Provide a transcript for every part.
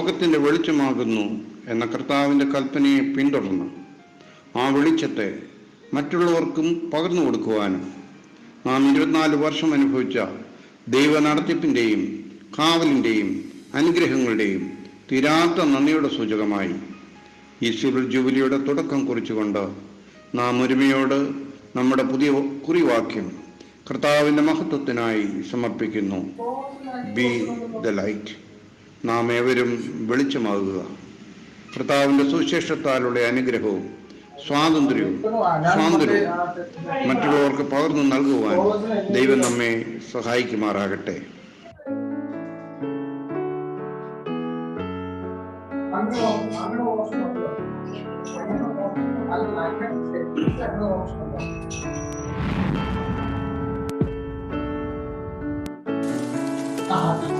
ലോകത്തിന്റെ വെളിച്ചമാകുന്നു എന്ന കർത്താവിന്റെ കൽപ്പനയെ പിന്തുടർന്ന് ആ വെളിച്ചത്തെ മറ്റുള്ളവർക്കും പകർന്നു കൊടുക്കുവാനും നാം ഇരുപത്തിനാല് വർഷം അനുഭവിച്ച ദൈവ നടത്തിപ്പിന്റെയും കാവലിന്റെയും അനുഗ്രഹങ്ങളുടെയും തീരാത്ത നന്ദിയുടെ സൂചകമായി ഈ സിവിൽ ജൂബിലിയുടെ തുടക്കം കുറിച്ചുകൊണ്ട് നാം ഒരുമയോട് നമ്മുടെ പുതിയ കുറിവാക്യം കർത്താവിന്റെ മഹത്വത്തിനായി സമർപ്പിക്കുന്നു. ബി ദ ലൈറ്റ് നാം ഏവരും വെളിച്ചമാകുക. കർത്താവിന്റെ സുശേഷത്താലുള്ള അനുഗ്രഹവും സ്വാതന്ത്ര്യവും സ്വാതന്ത്ര്യവും മറ്റുള്ളവർക്ക് പകർന്നു നൽകുവാൻ ദൈവം നമ്മെ സഹായിക്കുമാറാകട്ടെ. അങ്ങനെ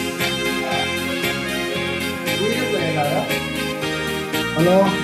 哦。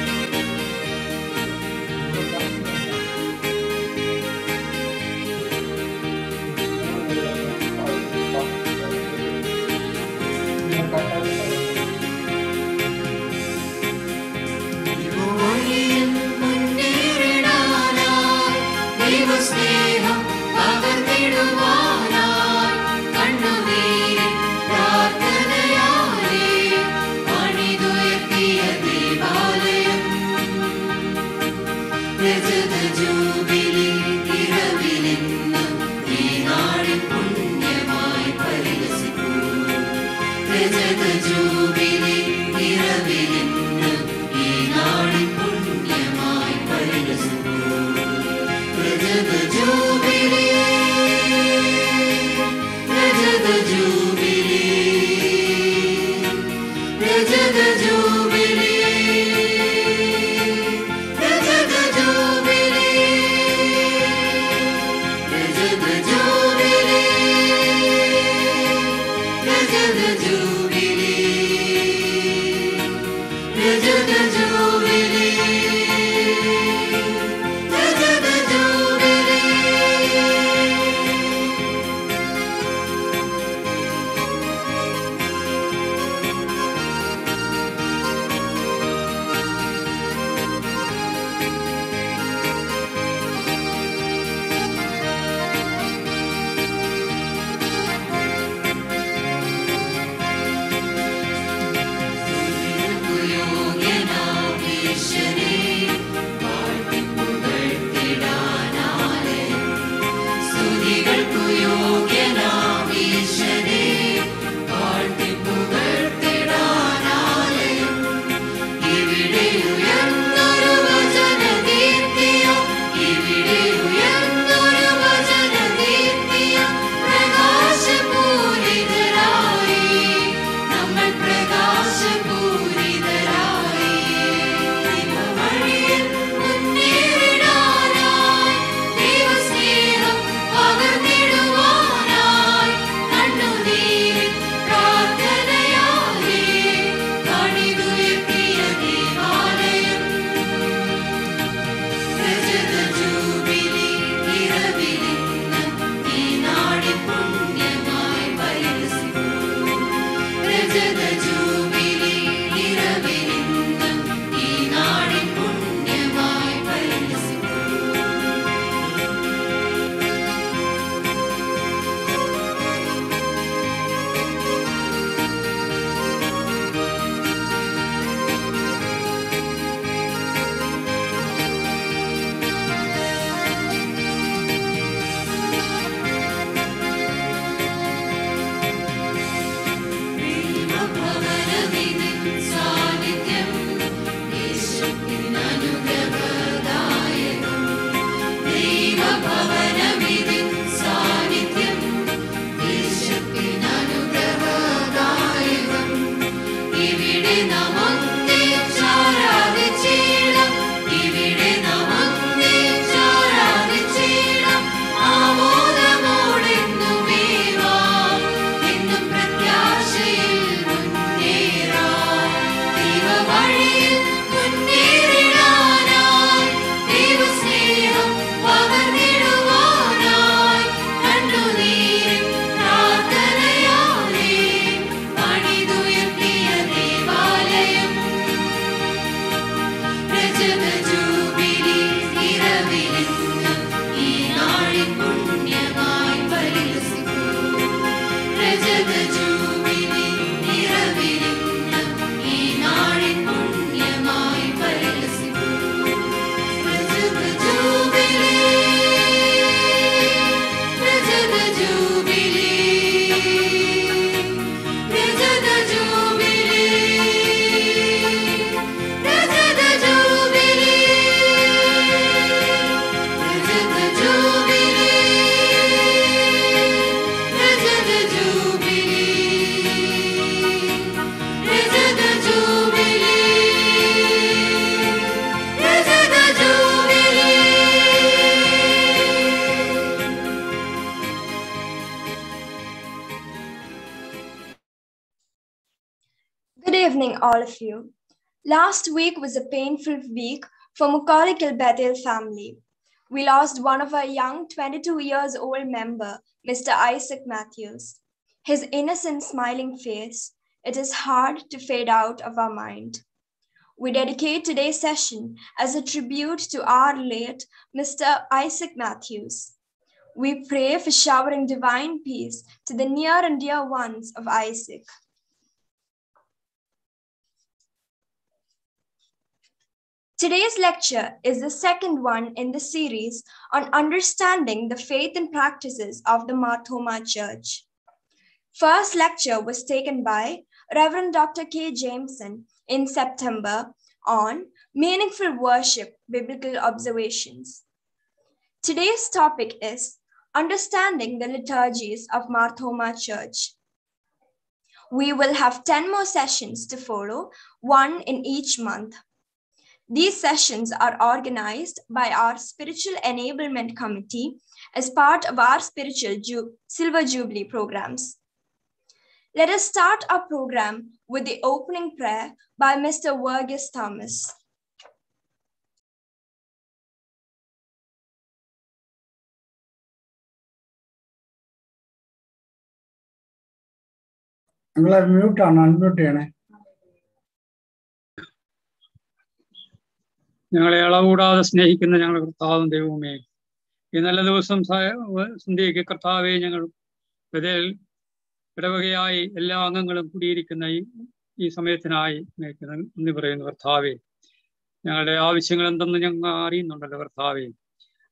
You. Last week was a painful week for Mukalikal Bethel family. We lost one of our young 22 years old member, Mr. Isaac Matthews. His innocent smiling face, it is hard to fade out of our mind. We dedicate today's session as a tribute to our late Mr. Isaac Matthews. We pray for showering divine peace to the near and dear ones of Isaac. Today's lecture is the second one in the series on understanding the faith and practices of the Marthoma Church. First lecture was taken by Reverend Dr. K. Jameson in September on meaningful worship, biblical observations. Today's topic is understanding the liturgies of Marthoma Church. We will have 10 more sessions to follow, one in each month. These sessions are organized by our Spiritual Enablement Committee as part of our Spiritual Ju- Silver Jubilee programs. Let us start our program with the opening prayer by Mr. Vergis Thomas. നിങ്ങളെ മ്യൂട്ടാണ് unmute ചെയ്യണേ ഞങ്ങളെ ഇളകൂടാതെ സ്നേഹിക്കുന്ന ഞങ്ങളുടെ കർത്താവും ദൈവവുമേ. ഈ നല്ല ദിവസം സന്ധ്യയ്ക്ക് കർത്താവെ ഞങ്ങൾ ഹൃദയ ഇടവകയായി എല്ലാ അംഗങ്ങളും കൂടിയിരിക്കുന്ന ഈ ഈ സമയത്തിനായി നന്ദി പറയുന്നു കർത്താവെ. ഞങ്ങളുടെ ആവശ്യങ്ങൾ എന്തെന്ന് ഞങ്ങൾ അറിയുന്നുണ്ടല്ലോ കർത്താവെ.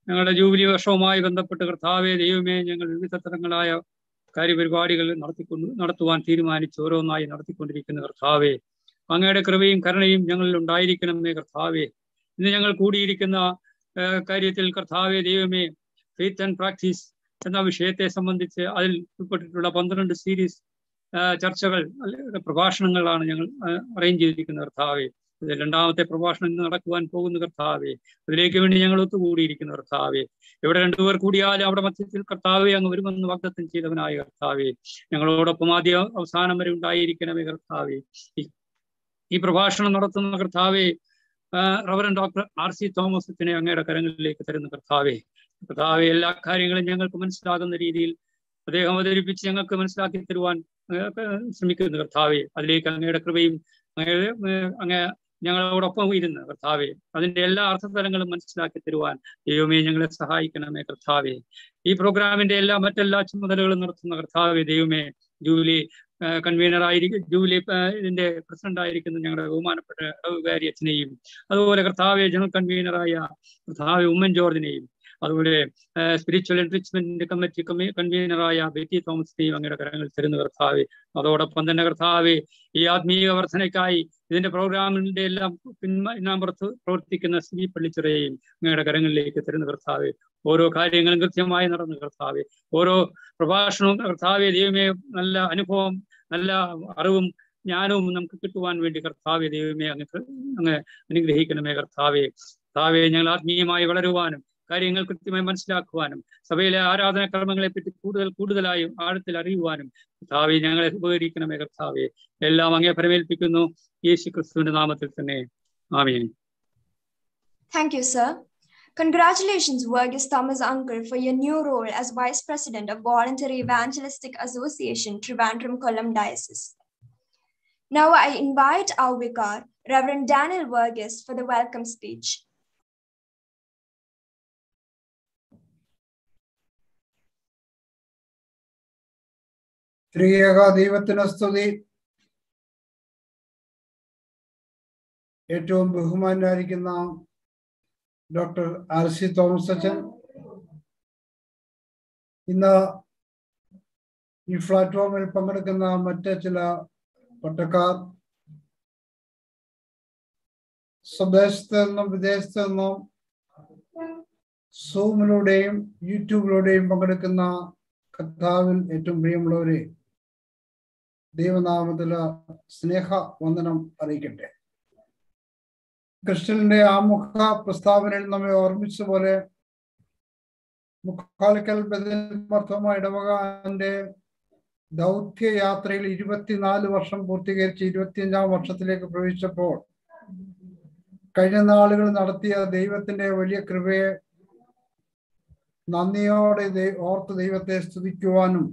ഞങ്ങളുടെ ജൂബിലി വർഷവുമായി ബന്ധപ്പെട്ട് കർത്താവെ ദൈവമേ ഞങ്ങൾ വിവിധ തരങ്ങളായ കാര്യപരിപാടികൾ നടത്തിക്കൊണ്ട് നടത്തുവാൻ തീരുമാനിച്ച് ഓരോന്നായി നടത്തിക്കൊണ്ടിരിക്കുന്ന കർത്താവെ. അങ്ങയുടെ കൃപയും കരുണയും ഞങ്ങളിൽ ഉണ്ടായിരിക്കണമേ കർത്താവെ. ഇന്ന് ഞങ്ങൾ കൂടിയിരിക്കുന്ന കാര്യത്തിൽ കർത്താവെ ദൈവമേ ഫെയ്ത്ത് ആൻഡ് പ്രാക്ടീസ് എന്ന വിഷയത്തെ സംബന്ധിച്ച് അതിൽ ഉൾപ്പെട്ടിട്ടുള്ള പന്ത്രണ്ട് സീരീസ് ചർച്ചകൾ പ്രഭാഷണങ്ങളാണ് ഞങ്ങൾ അറേഞ്ച് ചെയ്തിരിക്കുന്ന കർത്താവെ. രണ്ടാമത്തെ പ്രഭാഷണം ഇന്ന് നടക്കുവാൻ പോകുന്ന കർത്താവെ. അതിലേക്ക് വേണ്ടി ഞങ്ങൾ ഒത്തുകൂടിയിരിക്കുന്ന കർത്താവെ. ഇവിടെ രണ്ടുപേർ കൂടിയാലും അവിടെ മധ്യത്തിൽ കർത്താവെ അങ്ങ് വരുമെന്ന് വാഗ്ദത്തം ചെയ്തവനായ കർത്താവെ. ഞങ്ങളോടൊപ്പം ആദ്യ അവസാനം വരെ ഉണ്ടായിരിക്കണമേ കർത്താവെ. ഈ പ്രഭാഷണം നടത്തുന്ന കർത്താവെ റവറൻ ഡോക്ടർ ആർ സി തോമസിനെ അങ്ങയുടെ കരങ്ങളിലേക്ക് തരുന്ന കർത്താവെ. കർത്താവെ എല്ലാ കാര്യങ്ങളും ഞങ്ങൾക്ക് മനസ്സിലാകുന്ന രീതിയിൽ അദ്ദേഹം അവതരിപ്പിച്ച് ഞങ്ങൾക്ക് മനസ്സിലാക്കി തരുവാൻ ശ്രമിക്കുന്ന കർത്താവെ. അതിലേക്ക് അങ്ങയുടെ കൃപയും അങ്ങയുടെ അങ്ങ് ഞങ്ങളോടൊപ്പം ഇരുന്ന് കർത്താവെ അതിന്റെ എല്ലാ അർത്ഥതലങ്ങളും മനസ്സിലാക്കി തരുവാൻ ദൈവമേ ഞങ്ങളെ സഹായിക്കണമേ കർത്താവെ. ഈ പ്രോഗ്രാമിന്റെ എല്ലാ മറ്റെല്ലാ ചുമതലകളും നടത്തുന്ന കർത്താവെ ദൈവമേ ജൂലി കൺവീനർ ആയിരിക്കും ജൂലി ഇതിന്റെ പ്രസിഡന്റ് ആയിരിക്കുന്ന ഞങ്ങളുടെ ബഹുമാനപ്പെട്ട കാരി അച്ഛനെയും അതുപോലെ കർത്താവ് ജനറൽ കൺവീനറായ കർത്താവ് ഉമ്മൻ ജോർജിനെയും അതുപോലെ സ്പിരിച്വൽ എൻറിച്ച്മെന്റ് കമ്മിറ്റി കൺവീനറായ ബെറ്റി ദീവ് അങ്ങയുടെ കരങ്ങൾ തരുന്ന കർത്താവ്. അതോടൊപ്പം തന്നെ കർത്താവ് ഈ ആത്മീയ വർധനയ്ക്കായി ഇതിന്റെ പ്രോഗ്രാമിന്റെ എല്ലാം പിന്നാമ്പുറത്ത് പ്രവർത്തിക്കുന്ന ശ്രീ പള്ളിച്ചിറയെയും അങ്ങയുടെ കരങ്ങളിലേക്ക് തരുന്ന കർത്താവ്. ഓരോ കാര്യങ്ങളും കൃത്യമായി നടന്ന കർത്താവ്. ഓരോ പ്രഭാഷണവും കർത്താവ് ദൈവമേ നല്ല അനുഭവം നല്ല അറിവും ജ്ഞാനവും നമുക്ക് കിട്ടുവാൻ വേണ്ടി കർത്താവെ ദൈവമേ അങ്ങ് അങ്ങ് അനുഗ്രഹിക്കണമേ കർത്താവെ. കർത്താവെ ഞങ്ങൾ ആത്മീയമായി വളരുവാനും കാര്യങ്ങൾ കൃത്യമായി മനസ്സിലാക്കുവാനും സഭയിലെ ആരാധനാക്രമങ്ങളെ പറ്റി കൂടുതൽ കൂടുതലായും ആഴത്തിൽ അറിയുവാനും കർത്താവെ ഞങ്ങളെ ഉപകരിക്കണമേ കർത്താവെ എല്ലാം അങ്ങേ പരമേൽപ്പിക്കുന്നു യേശു ക്രിസ്തുവിന്റെ നാമത്തിൽ തന്നെ ആമേൻ Thank you, sir. Congratulations, Vergis Thomas Uncle, for your new role as Vice President of Voluntary Evangelistic Association, Trivandrum Kollam Diocese. Now I invite our vicar, Reverend Daniel Vergis, for the welcome speech. ത്രിയേക ദൈവത്തിന് സ്തുതി. ഏറ്റവും ബഹുമാനായിരിക്കുന്ന doctor R C Thomas അച്ഛൻ. ഇന്ന് ഈ പ്ലാറ്റ്ഫോമിൽ പങ്കെടുക്കുന്ന മറ്റ് ചില പട്ടക്കാർ. സ്വദേശത്ത് നിന്നും വിദേശത്ത് നിന്നും സൂമിലൂടെയും യൂട്യൂബിലൂടെയും പങ്കെടുക്കുന്ന കർത്താവിൽ ഏറ്റവും പ്രിയമുള്ളവരെ ദൈവനാമത്തിൽ സ്നേഹ വന്ദനം അറിയിക്കട്ടെ. ക്രിസ്ത്യന്റെ ആമുഖ പ്രസ്താവനയിൽ നമ്മെ ഓർമ്മിച്ച പോലെ മുക്കാലിക്കൽ ബദൽമർത്ഥമ ഇടവകാന്റെ ദൗത്യയാത്രയിൽ ഇരുപത്തിനാല് വർഷം പൂർത്തീകരിച്ച് ഇരുപത്തിയഞ്ചാം വർഷത്തിലേക്ക് പ്രവേശിച്ചപ്പോൾ കഴിഞ്ഞ നാളുകൾ നടത്തിയ ദൈവത്തിന്റെ വലിയ കൃപയെ നന്ദിയോടെ ഓർത്ത് ദൈവത്തെ സ്തുതിക്കുവാനും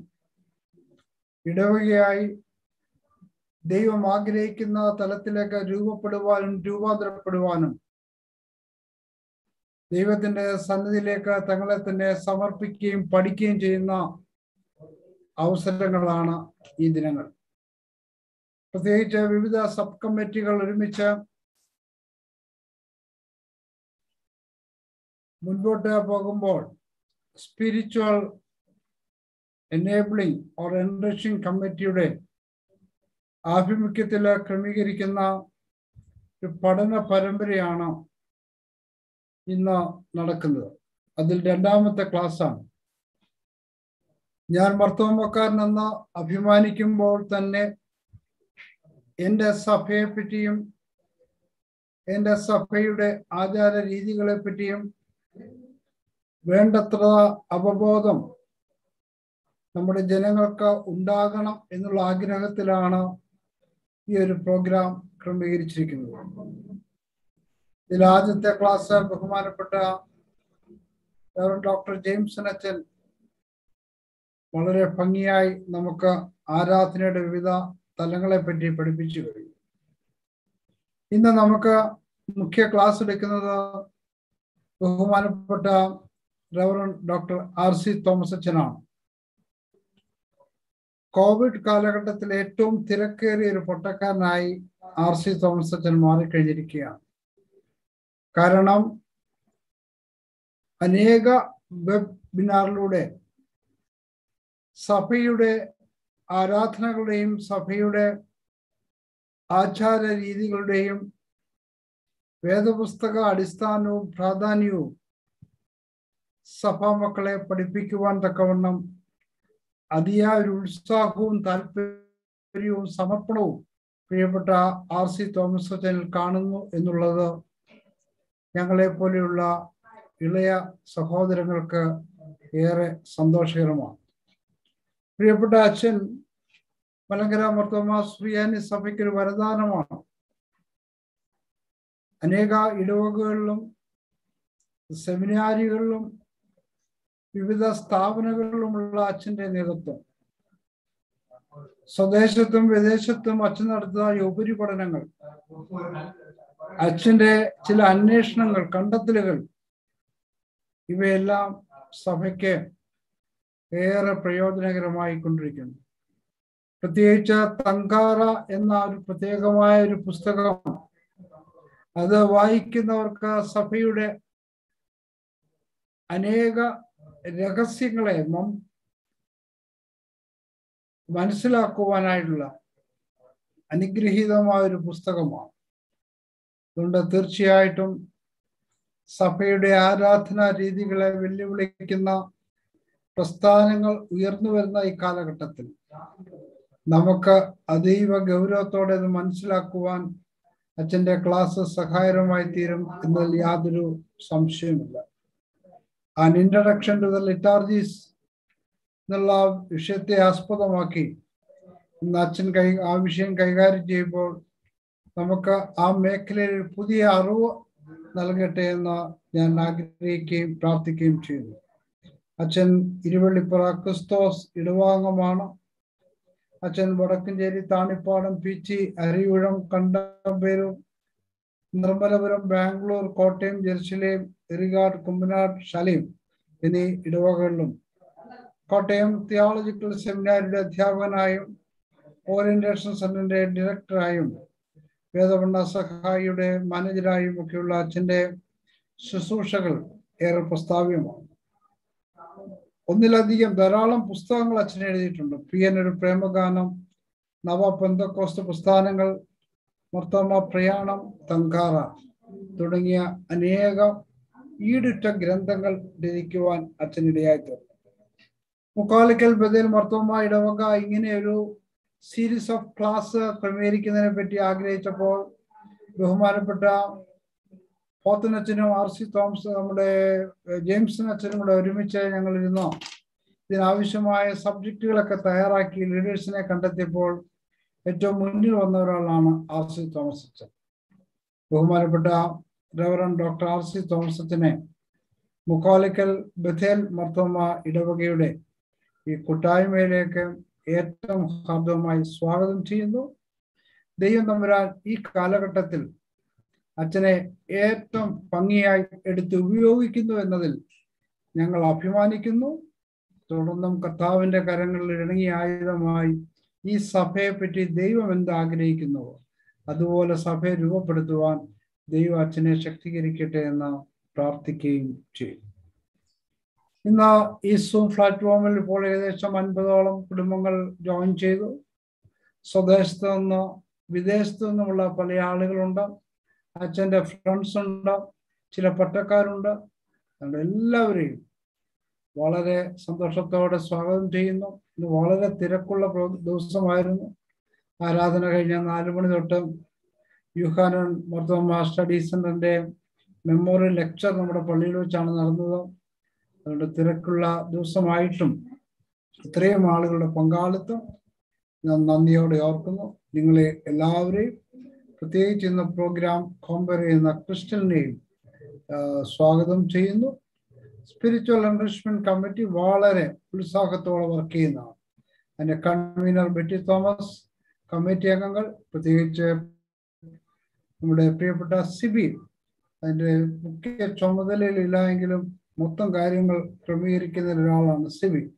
ഇടവകയായി ദൈവം ആഗ്രഹിക്കുന്ന തലത്തിലേക്ക് രൂപപ്പെടുവാനും രൂപാന്തരപ്പെടുവാനും ദൈവത്തിന്റെ സന്നിധിയിലേക്ക് തങ്ങളെ തന്നെ സമർപ്പിക്കുകയും പഠിക്കുകയും ചെയ്യുന്ന അവസരങ്ങളാണ് ഈ ദിനങ്ങൾ. പ്രത്യേകിച്ച് വിവിധ സബ് കമ്മിറ്റികൾ ഒരുമിച്ച് മുൻപോട്ട് പോകുമ്പോൾ സ്പിരിച്വൽ എനേബിളിംഗ് ഓർ എൻറിച്ചിങ് കമ്മിറ്റിയുടെ ആഭിമുഖ്യത്തിൽ ക്രമീകരിക്കുന്ന ഒരു പഠന പരമ്പരയാണ് ഇന്ന് നടക്കുന്നത്. അതിൽ രണ്ടാമത്തെ ക്ലാസ്സാണ്. ഞാൻ മർത്തോമക്കാരൻ എന്ന് അഭിമാനിക്കുമ്പോൾ തന്നെ എന്റെ സഭയെ പറ്റിയും എന്റെ സഭയുടെ ആചാര രീതികളെ പറ്റിയും വേണ്ടത്ര അവബോധം നമ്മുടെ ജനങ്ങൾക്ക് ഉണ്ടാകണം എന്നുള്ള ആഗ്രഹത്തിലാണ് ഈ ഒരു പ്രോഗ്രാം ക്രമീകരിച്ചിരിക്കുന്നത്. ഇതിൽ ആദ്യത്തെ ക്ലാസ് ബഹുമാനപ്പെട്ട ഡോക്ടർ ജെയിംസൺ അച്ഛൻ വളരെ ഭംഗിയായി നമുക്ക് ആരാധനയുടെ വിവിധ തലങ്ങളെ പറ്റി പഠിപ്പിച്ചു കഴിഞ്ഞു. ഇന്ന് നമുക്ക് മുഖ്യ ക്ലാസ് എടുക്കുന്നത് ബഹുമാനപ്പെട്ട reverend doctor R C Thomas അച്ഛനാണ് കോവിഡ് കാലഘട്ടത്തിൽ ഏറ്റവും തിരക്കേറിയ ഒരു പൊട്ടക്കാരനായി ആർ സി തോമസ് അച്ഛൻ മാറിക്കഴിഞ്ഞിരിക്കുകയാണ്. കാരണം അനേക വെബിനാറിലൂടെ സഭയുടെ ആരാധനകളുടെയും സഭയുടെ ആചാര രീതികളുടെയും വേദപുസ്തക അടിസ്ഥാനവും പ്രാധാന്യവും സഭാ മക്കളെ പഠിപ്പിക്കുവാൻ തക്കവണ്ണം അതിയായ ഒരു ഉത്സാഹവും താല്പര്യവും സമർപ്പണവും പ്രിയപ്പെട്ട ആർ സി തോമസ് അച്ഛനിൽ കാണുന്നു എന്നുള്ളത് ഞങ്ങളെ പോലെയുള്ള ഇളയ സഹോദരങ്ങൾക്ക് ഏറെ സന്തോഷകരമാണ്. പ്രിയപ്പെട്ട അച്ഛൻ മലങ്കര മർത്തോമാ ശ്രീയാനി സഭയ്ക്ക് ഒരു വരദാനമാണ്. അനേക ഇടവകളിലും സെമിനാരികളിലും വിവിധ സ്ഥാപനങ്ങളിലുമുള്ള അച്ഛന്റെ നേതൃത്വം. സ്വദേശത്തും വിദേശത്തും അച്ഛൻ നടത്തുന്ന ഉപരിപഠനങ്ങൾ അച്ഛന്റെ ചില അന്വേഷണങ്ങൾ കണ്ടെത്തലുകൾ ഇവയെല്ലാം സഭയ്ക്ക് ഏറെ പ്രയോജനകരമായി കൊണ്ടിരിക്കുന്നു. പ്രത്യേകിച്ച് തങ്കാറ എന്ന ഒരു പ്രത്യേകമായ ഒരു പുസ്തകം അത് വായിക്കുന്നവർക്ക് സഭയുടെ അനേക രഹസ്യങ്ങളെ മം- മനസ്സിലാക്കുവാനായിട്ടുള്ള അനുഗ്രഹീതമായ ഒരു പുസ്തകമാണ്. അതുകൊണ്ട് തീർച്ചയായിട്ടും സഭയുടെ ആരാധനാ രീതികളെ വെല്ലുവിളിക്കുന്ന പ്രസ്ഥാനങ്ങൾ ഉയർന്നു വരുന്ന ഈ കാലഘട്ടത്തിൽ നമുക്ക് അതീവ ഗൗരവത്തോടെ ഇത് മനസ്സിലാക്കുവാൻ അച്ഛന്റെ ക്ലാസ് സഹായകരമായി തീരും എന്നതിൽ യാതൊരു സംശയവുമില്ല. An introduction to the liturgies എന്നുള്ള വിഷയത്തെ ആസ്പദമാക്കി. ഇന്ന് അച്ഛൻ കൈ ആ വിഷയം കൈകാര്യം ചെയ്യുമ്പോൾ നമുക്ക് ആ മേഖലയിൽ പുതിയ അറിവ് നൽകട്ടെ എന്ന് ഞാൻ ആഗ്രഹിക്കുകയും പ്രാർത്ഥിക്കുകയും ചെയ്യുന്നു. അച്ഛൻ ഇരുവള്ളിപ്പുറ ക്രിസ്തോസ് ഇടവാംഗമാണ് അച്ഛൻ വടക്കഞ്ചേരി താണിപ്പാടം പീച്ചി അരിയുഴം കണ്ടമ്പേരും നിർമ്മലപുരം ബാംഗ്ലൂർ കോട്ടയം ജെറുസലേം എറികാട് കുമ്പനാട് ഷലീം എന്നീ ഇടവകളിലും കോട്ടയം തിയോളജിക്കൽ സെമിനാരിയുടെ അധ്യാപകനായും ഓറിയന്റേഷൻ സെന്ററിന്റെ ഡയറക്ടറായും വേദപണ്ഡ സഹായിയുടെ മാനേജരായും ഒക്കെയുള്ള അച്ഛന്റെ ശുശ്രൂഷകൾ ഏറെ പ്രസ്താവ്യമാണ്. ഒന്നിലധികം ധാരാളം പുസ്തകങ്ങൾ അച്ഛൻ എഴുതിയിട്ടുണ്ട്. പി എൻ ഒരു പ്രേമഗാനം നവ പെന്തക്കോസ്റ്റ് പ്രസ്ഥാനങ്ങൾ മർത്തോമ പ്രയാണം തങ്കാറ തുടങ്ങിയ അനേകം ഈടുറ്റ ഗ്രന്ഥങ്ങൾ രചിക്കുവാൻ അച്ഛനിടയായി മുക്കാലിക്കൽ ബദൽ മർത്തോമ ഇടവക ഇങ്ങനെ ഒരു സീരീസ് ഓഫ് ക്ലാസ് ക്രമീകരിക്കുന്നതിനെ പറ്റി ആഗ്രഹിച്ചപ്പോൾ ബഹുമാനപ്പെട്ട പോത്തനച്ഛനും ആർ സി തോമസ് നമ്മുടെ ജെയിംസൺ അച്ഛനും കൂടെ ഒരുമിച്ച് ഞങ്ങൾ ഇരുന്നു ഇതിനാവശ്യമായ സബ്ജക്റ്റുകളൊക്കെ തയ്യാറാക്കി ലീഡേഴ്സിനെ കണ്ടെത്തിയപ്പോൾ ഏറ്റവും മുന്നിൽ വന്ന ഒരാളാണ് ആർ സി തോമസ് അച്ഛൻ ബഹുമാനപ്പെട്ട reverend doctor R C Thomas അച്ഛനെ മുക്കോലിക്കൽ ബഥേൽ മർത്തോമ ഇടവകയുടെ ഈ കൂട്ടായ്മയിലേക്ക് ഏറ്റവും ഹാർദവമായി സ്വാഗതം ചെയ്യുന്നു. ദൈവം തമ്പുരാൻ ഈ കാലഘട്ടത്തിൽ അച്ഛനെ ഏറ്റവും ഭംഗിയായി എടുത്ത് ഉപയോഗിക്കുന്നു എന്നതിൽ ഞങ്ങൾ അഭിമാനിക്കുന്നു. തുടർന്നും കർത്താവിന്റെ കരങ്ങളിൽ ഇണങ്ങിയ ആയുധമായി ഈ സഭയെ പറ്റി ദൈവം എന്ത് അതുപോലെ സഭയെ രൂപപ്പെടുത്തുവാൻ ദൈവം അച്ഛനെ ശക്തീകരിക്കട്ടെ എന്ന് പ്രാർത്ഥിക്കുകയും ചെയ്യും. ഇന്ന് ഈ സൂം പ്ലാറ്റ്ഫോമിൽ ഇപ്പോൾ ഏകദേശം അൻപതോളം കുടുംബങ്ങൾ ജോയിൻ ചെയ്തു. സ്വദേശത്ത് നിന്ന് വിദേശത്തു നിന്നുമുള്ള പല ആളുകളുണ്ട്. അച്ഛന്റെ ഫ്രണ്ട്സ് ഉണ്ട്. ചില പട്ടക്കാരുണ്ട്. അതുകൊണ്ട് എല്ലാവരെയും വളരെ സന്തോഷത്തോടെ സ്വാഗതം ചെയ്യുന്നു. ഇന്ന് വളരെ തിരക്കുള്ള ദിവസമായിരുന്നു. ആരാധന കഴിഞ്ഞ നാല് മണി തൊട്ട് യുഹാനൻ മർത്തോമ സ്റ്റഡി സെന്ററിന്റെ മെമ്മോറിയൽ ലെക്ചർ നമ്മുടെ പള്ളിയിൽ വെച്ചാണ് നടന്നത്. അതുകൊണ്ട് തിരക്കുള്ള ദിവസമായിട്ടും ഇത്രയും ആളുകളുടെ പങ്കാളിത്തം ഞാൻ നന്ദിയോടെ ഓർക്കുന്നു. നിങ്ങളെ എല്ലാവരെയും പ്രത്യേകിച്ച് ഇന്ന് പ്രോഗ്രാം കോമ്പയർ ചെയ്യുന്ന ക്രിസ്റ്റലിനെയും സ്വാഗതം ചെയ്യുന്നു. സ്പിരിച്വൽ എൻറിച്ച്മെന്റ് കമ്മിറ്റി വളരെ ഉത്സാഹത്തോടെ വർക്ക് ചെയ്യുന്നതാണ്. അതിന്റെ കൺവീനർ ബെറ്റി തോമസ് കമ്മിറ്റി അംഗങ്ങൾ പ്രത്യേകിച്ച് നമ്മുടെ പ്രിയപ്പെട്ട സിബി അതിന്റെ മുഖ്യ ചുമതലയിലില്ല എങ്കിലും മൊത്തം കാര്യങ്ങൾ ക്രമീകരിക്കുന്ന ഒരാളാണ് സിബി.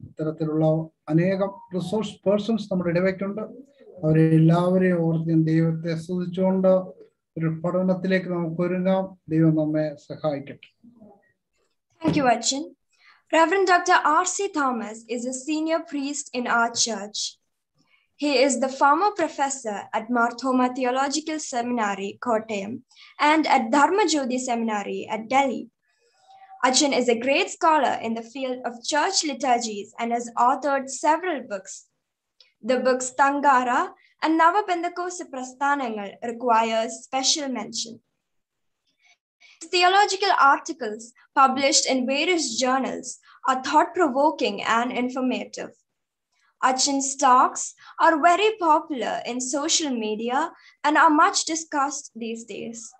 ഇത്തരത്തിലുള്ള അനേകം റിസോഴ്സ് പേഴ്സൺസ് നമ്മുടെ ഇടവയ്ക്കുണ്ട്. അവരെ എല്ലാവരെയും ഓർത്ത് ഞാൻ ദൈവത്തെ സ്തുതിച്ചുകൊണ്ട് ഒരു പഠനത്തിലേക്ക് നമുക്ക് ഒരുങ്ങാം. ദൈവം നമ്മെ സഹായിക്കട്ടെ. Thank you, Achin. Reverend Dr. R.C. Thomas is a senior priest in our church. He is the former professor at Marthoma Theological Seminary, Kottayam, and at Dharma Jyoti Seminary at Delhi. Achin is a great scholar in the field of church liturgies and has authored several books. The books Tangara and Nava Pentecost Prasthanangal requires special mention. His theological articles published in various journals are thought provoking and informative. Achin's talks are very popular in social media and are much discussed these days.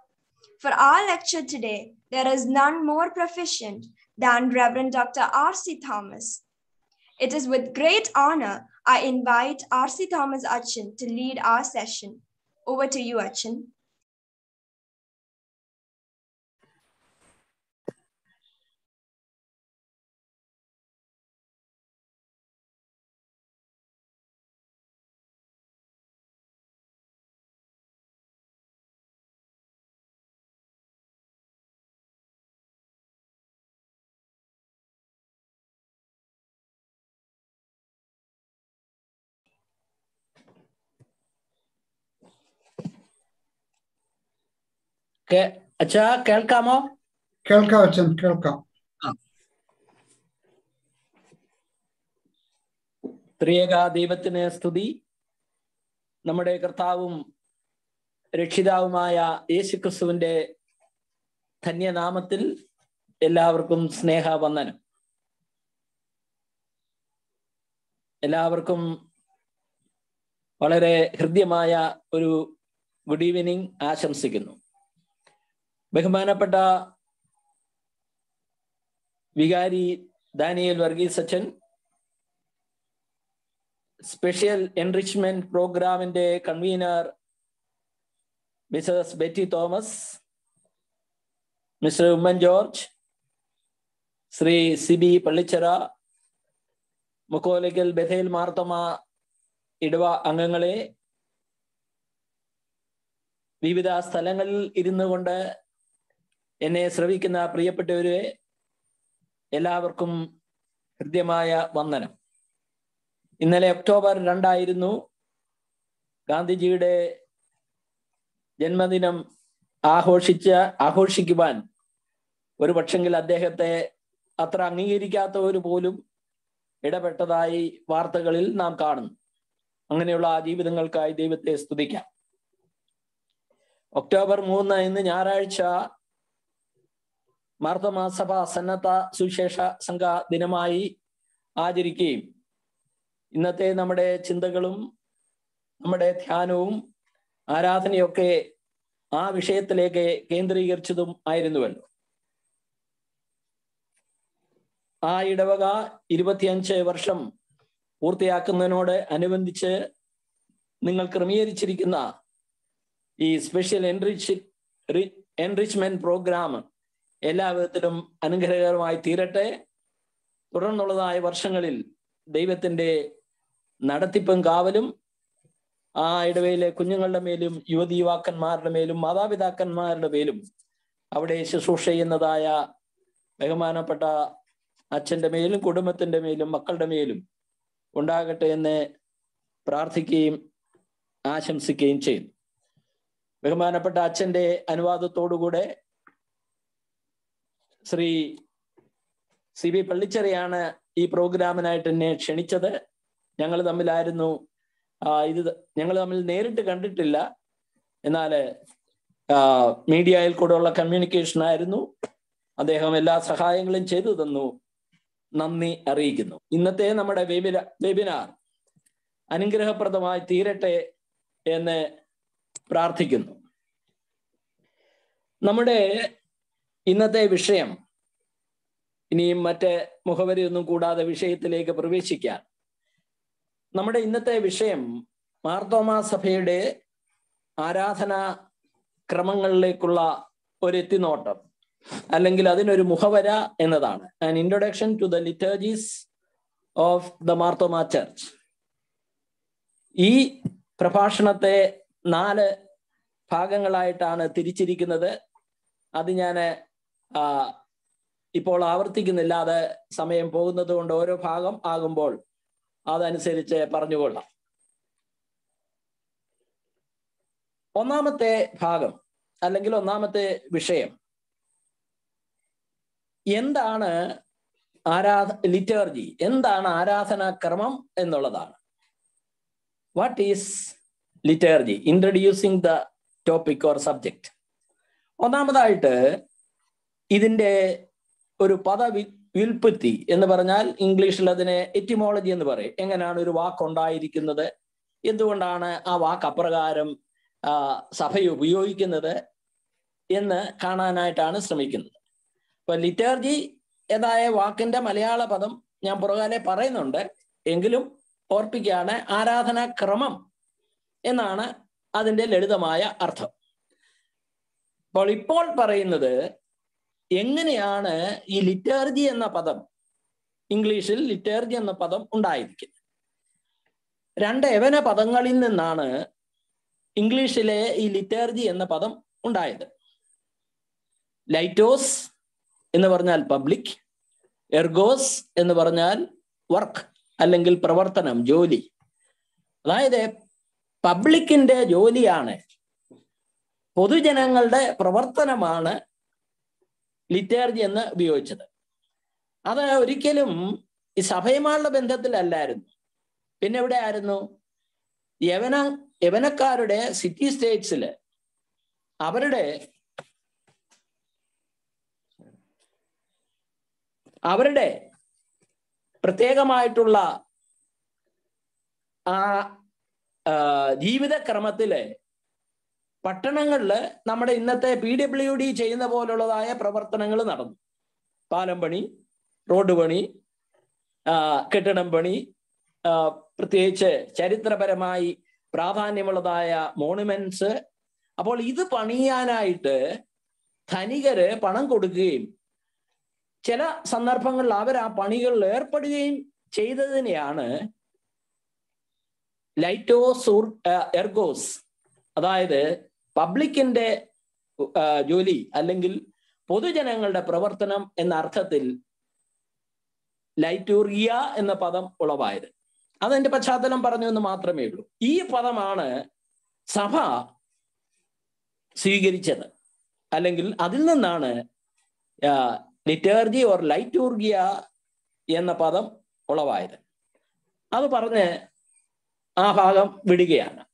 For our lecture today, there is none more proficient than Reverend Dr. R.C. Thomas. It is with great honor I invite R.C. Thomas Achin to lead our session. Over to you, Achin. അച്ഛാ കേൾക്കാമോ? കേൾക്കാം അച്ഛൻ കേൾക്കാം. ത്രിയേക ദൈവത്തിന് സ്തുതി. നമ്മുടെ കർത്താവും രക്ഷിതാവുമായ യേശുക്രിസ്തുവിന്റെ ധന്യനാമത്തിൽ എല്ലാവർക്കും സ്നേഹ വന്ദനം എല്ലാവർക്കും വളരെ ഹൃദ്യമായ ഒരു ഗുഡ് ഈവനിങ് ആശംസിക്കുന്നു. ബഹുമാനപ്പെട്ട വികാരി ദാനിയൽ വർഗീസ് അച്ഛൻ സ്പെഷ്യൽ എൻറിച്ച്മെന്റ് പ്രോഗ്രാമിന്റെ convener Mrs Betty Thomas mister Oommen George Shri Siby Pallichira Mukkolakkal Bethel Marthoma ഇടവ അംഗങ്ങളെ വിവിധ സ്ഥലങ്ങളിൽ ഇരുന്നു കൊണ്ട് എന്നെ ശ്രവിക്കുന്ന പ്രിയപ്പെട്ടവരെ എല്ലാവർക്കും ഹൃദ്യമായ വന്ദനം. ഇന്നലെ ഒക്ടോബർ രണ്ടായിരുന്നു ഗാന്ധിജിയുടെ ജന്മദിനം ആഘോഷിച്ച ആഘോഷിക്കുവാൻ ഒരു പക്ഷെങ്കിൽ അദ്ദേഹത്തെ അത്ര അംഗീകരിക്കാത്തവർ പോലും ഇടപെട്ടതായി വാർത്തകളിൽ നാം കാണുന്നു. അങ്ങനെയുള്ള ആ ജീവിതങ്ങൾക്കായി ദൈവത്തെ സ്തുതിക്കാം. ഒക്ടോബർ മൂന്ന് ഇന്ന് ഞായറാഴ്ച മാർത്തമാസഭ സന്നദ്ധ സുവിശേഷ സംഘ ദിനമായി ആചരിക്കുകയും ഇന്നത്തെ നമ്മുടെ ചിന്തകളും നമ്മുടെ ധ്യാനവും ആരാധനയൊക്കെ ആ വിഷയത്തിലേക്ക് കേന്ദ്രീകരിച്ചതും ആയിരുന്നുവല്ലോ. ആ ഇടവക ഇരുപത്തിയഞ്ച് വർഷം പൂർത്തിയാക്കുന്നതിനോട് അനുബന്ധിച്ച് നിങ്ങൾ ക്രമീകരിച്ചിരിക്കുന്ന ഈ സ്പെഷ്യൽ എൻറിച്ച് എൻറിച്ച്മെന്റ് പ്രോഗ്രാം എല്ലാ വിധത്തിലും അനുഗ്രഹകരമായി തീരട്ടെ. തുടർന്നുള്ളതായ വർഷങ്ങളിൽ ദൈവത്തിന്റെ നടത്തിപ്പും കാവലും ആ ഇടവയിലെ കുഞ്ഞുങ്ങളുടെ മേലും യുവതി യുവാക്കന്മാരുടെ മേലും മാതാപിതാക്കന്മാരുടെ മേലും അവിടെ ശുശ്രൂഷ ചെയ്യുന്നതായ ബഹുമാനപ്പെട്ട അച്ഛന്റെ മേലും കുടുംബത്തിന്റെ മേലും മക്കളുടെ മേലും ഉണ്ടാകട്ടെ എന്ന് പ്രാർത്ഥിക്കുകയും ആശംസിക്കുകയും ചെയ്യുന്നു ബഹുമാനപ്പെട്ട അച്ഛന്റെ അനുവാദത്തോടുകൂടെ ശ്രീ സി വി പള്ളിച്ചെറിയാണ് ഈ പ്രോഗ്രാമിനായിട്ട് എന്നെ ക്ഷണിച്ചത്. ഞങ്ങൾ തമ്മിലായിരുന്നു. ഇത് ഞങ്ങൾ തമ്മിൽ നേരിട്ട് കണ്ടിട്ടില്ല. എന്നാൽ മീഡിയയിൽ കൂടെയുള്ള കമ്മ്യൂണിക്കേഷൻ ആയിരുന്നു. അദ്ദേഹം എല്ലാ സഹായങ്ങളും ചെയ്തു തന്നു. നന്ദി അറിയിക്കുന്നു. ഇന്നത്തെ നമ്മുടെ വെബിന വെബിനാർ അനുഗ്രഹപ്രദമായി തീരട്ടെ എന്ന് പ്രാർത്ഥിക്കുന്നു. നമ്മുടെ ഇന്നത്തെ വിഷയം ഇനിയും മറ്റ് മുഖവരിയൊന്നും കൂടാതെ വിഷയത്തിലേക്ക് പ്രവേശിക്കാം നമ്മുടെ ഇന്നത്തെ വിഷയം മാർത്തോമാ സഭയുടെ ആരാധനാ ക്രമങ്ങളിലേക്കുള്ള ഒരു എത്തിനോട്ടം അല്ലെങ്കിൽ അതിനൊരു മുഖവര എന്നതാണ്. An introduction to the liturgies of the Marthoma church ഈ പ്രഭാഷണത്തെ നാല് ഭാഗങ്ങളായിട്ടാണ് തിരിച്ചിരിക്കുന്നത്. അത് ഞാൻ ഇപ്പോൾ ആവർത്തിക്കുന്നില്ല അത് സമയം പോകുന്നത് കൊണ്ട് ഓരോ ഭാഗം ആകുമ്പോൾ അതനുസരിച്ച് പറഞ്ഞുകൊള്ളാം. ഒന്നാമത്തെ ഭാഗം അല്ലെങ്കിൽ ഒന്നാമത്തെ വിഷയം എന്താണ് ആരാധ ലിറ്റേർജി എന്താണ് ആരാധനാക്രമം എന്നുള്ളതാണ്. What is liturgy introducing the topic or subject ഒന്നാമതായിട്ട് ഇതിന്റെ ഒരു പദ വ്യുൽപ്പത്തി എന്ന് പറഞ്ഞാൽ ഇംഗ്ലീഷിൽ അതിനെ എറ്റിമോളജി എന്ന് പറയും. എങ്ങനെയാണ് ഒരു വാക്കുണ്ടായിരിക്കുന്നത് എന്തുകൊണ്ടാണ് ആ വാക്ക് അപ്രകാരം സഭ ഉപയോഗിക്കുന്നത് എന്ന് കാണാനായിട്ടാണ് ശ്രമിക്കുന്നത്. ഇപ്പൊ ലിറ്റേർജി ഏതായ വാക്കിന്റെ മലയാള പദം ഞാൻ പുറകാലെ പറയുന്നുണ്ട്. എങ്കിലും ഓർപ്പിക്കുകയാണ് ആരാധനാക്രമം എന്നാണ് അതിന്റെ ലളിതമായ അർത്ഥം. അപ്പോൾ ഇപ്പോൾ പറയുന്നത് എങ്ങനെയാണ് ഈ ലിറ്റേർജി എന്ന പദം ഇംഗ്ലീഷിൽ ലിറ്റേർജി എന്ന പദം ഉണ്ടായിരിക്കുന്നത്? രണ്ട് യവന പദങ്ങളിൽ നിന്നാണ് ഇംഗ്ലീഷിലെ ഈ ലിറ്റേർജി എന്ന പദം ഉണ്ടായത്. ലൈറ്റോസ് എന്ന് പറഞ്ഞാൽ പബ്ലിക് എർഗോസ് എന്ന് പറഞ്ഞാൽ വർക്ക് അല്ലെങ്കിൽ പ്രവർത്തനം ജോലി. അതായത് പബ്ലിക്കിന്റെ ജോലിയാണ് പൊതുജനങ്ങളുടെ പ്രവർത്തനമാണ് ലിറ്റേർജി എന്ന് ഉപയോഗിച്ചത്. അത് ഒരിക്കലും ഈ സഭയുമായുള്ള ബന്ധത്തിലല്ലായിരുന്നു. പിന്നെ എവിടെ ആയിരുന്നു? യവന യവനക്കാരുടെ സിറ്റി സ്റ്റേറ്റ്സിൽ അവരുടെ അവരുടെ പ്രത്യേകമായിട്ടുള്ള ആ ജീവിത ജീവിതക്രമത്തിൽ പട്ടണങ്ങളിൽ നമ്മുടെ ഇന്നത്തെ പി ഡബ്ല്യു ഡി ചെയ്യുന്ന പോലുള്ളതായ പ്രവർത്തനങ്ങൾ നടന്നു. പാലം പണി റോഡ് പണി കെട്ടിടം പണി പ്രത്യേകിച്ച് ചരിത്രപരമായി പ്രാധാന്യമുള്ളതായ മോണുമെന്റ്സ് അപ്പോൾ ഇത് പണിയാനായിട്ട് ധനികര് പണം കൊടുക്കുകയും ചില സന്ദർഭങ്ങളിൽ അവർ ആ പണികളിൽ ഏർപ്പെടുകയും ചെയ്തതിനെയാണ് ലൈറ്റോസ് എർഗോസ് അതായത് പബ്ലിക്കിന്റെ ജോലി അല്ലെങ്കിൽ പൊതുജനങ്ങളുടെ പ്രവർത്തനം എന്ന അർത്ഥത്തിൽ ലൈറ്റൂറിയ എന്ന പദം ഉളവായത്. അതെന്റെ പശ്ചാത്തലം പറഞ്ഞു എന്ന് മാത്രമേ ഉള്ളൂ. ഈ പദമാണ് സഭ സ്വീകരിച്ചത്. അല്ലെങ്കിൽ അതിൽ നിന്നാണ് ലിറ്റേർജി ഓർ ലൈറ്റൂർഗിയ എന്ന പദം ഉളവായത്. അത് പറഞ്ഞ് ആ ഭാഗം വിടുകയാണ്.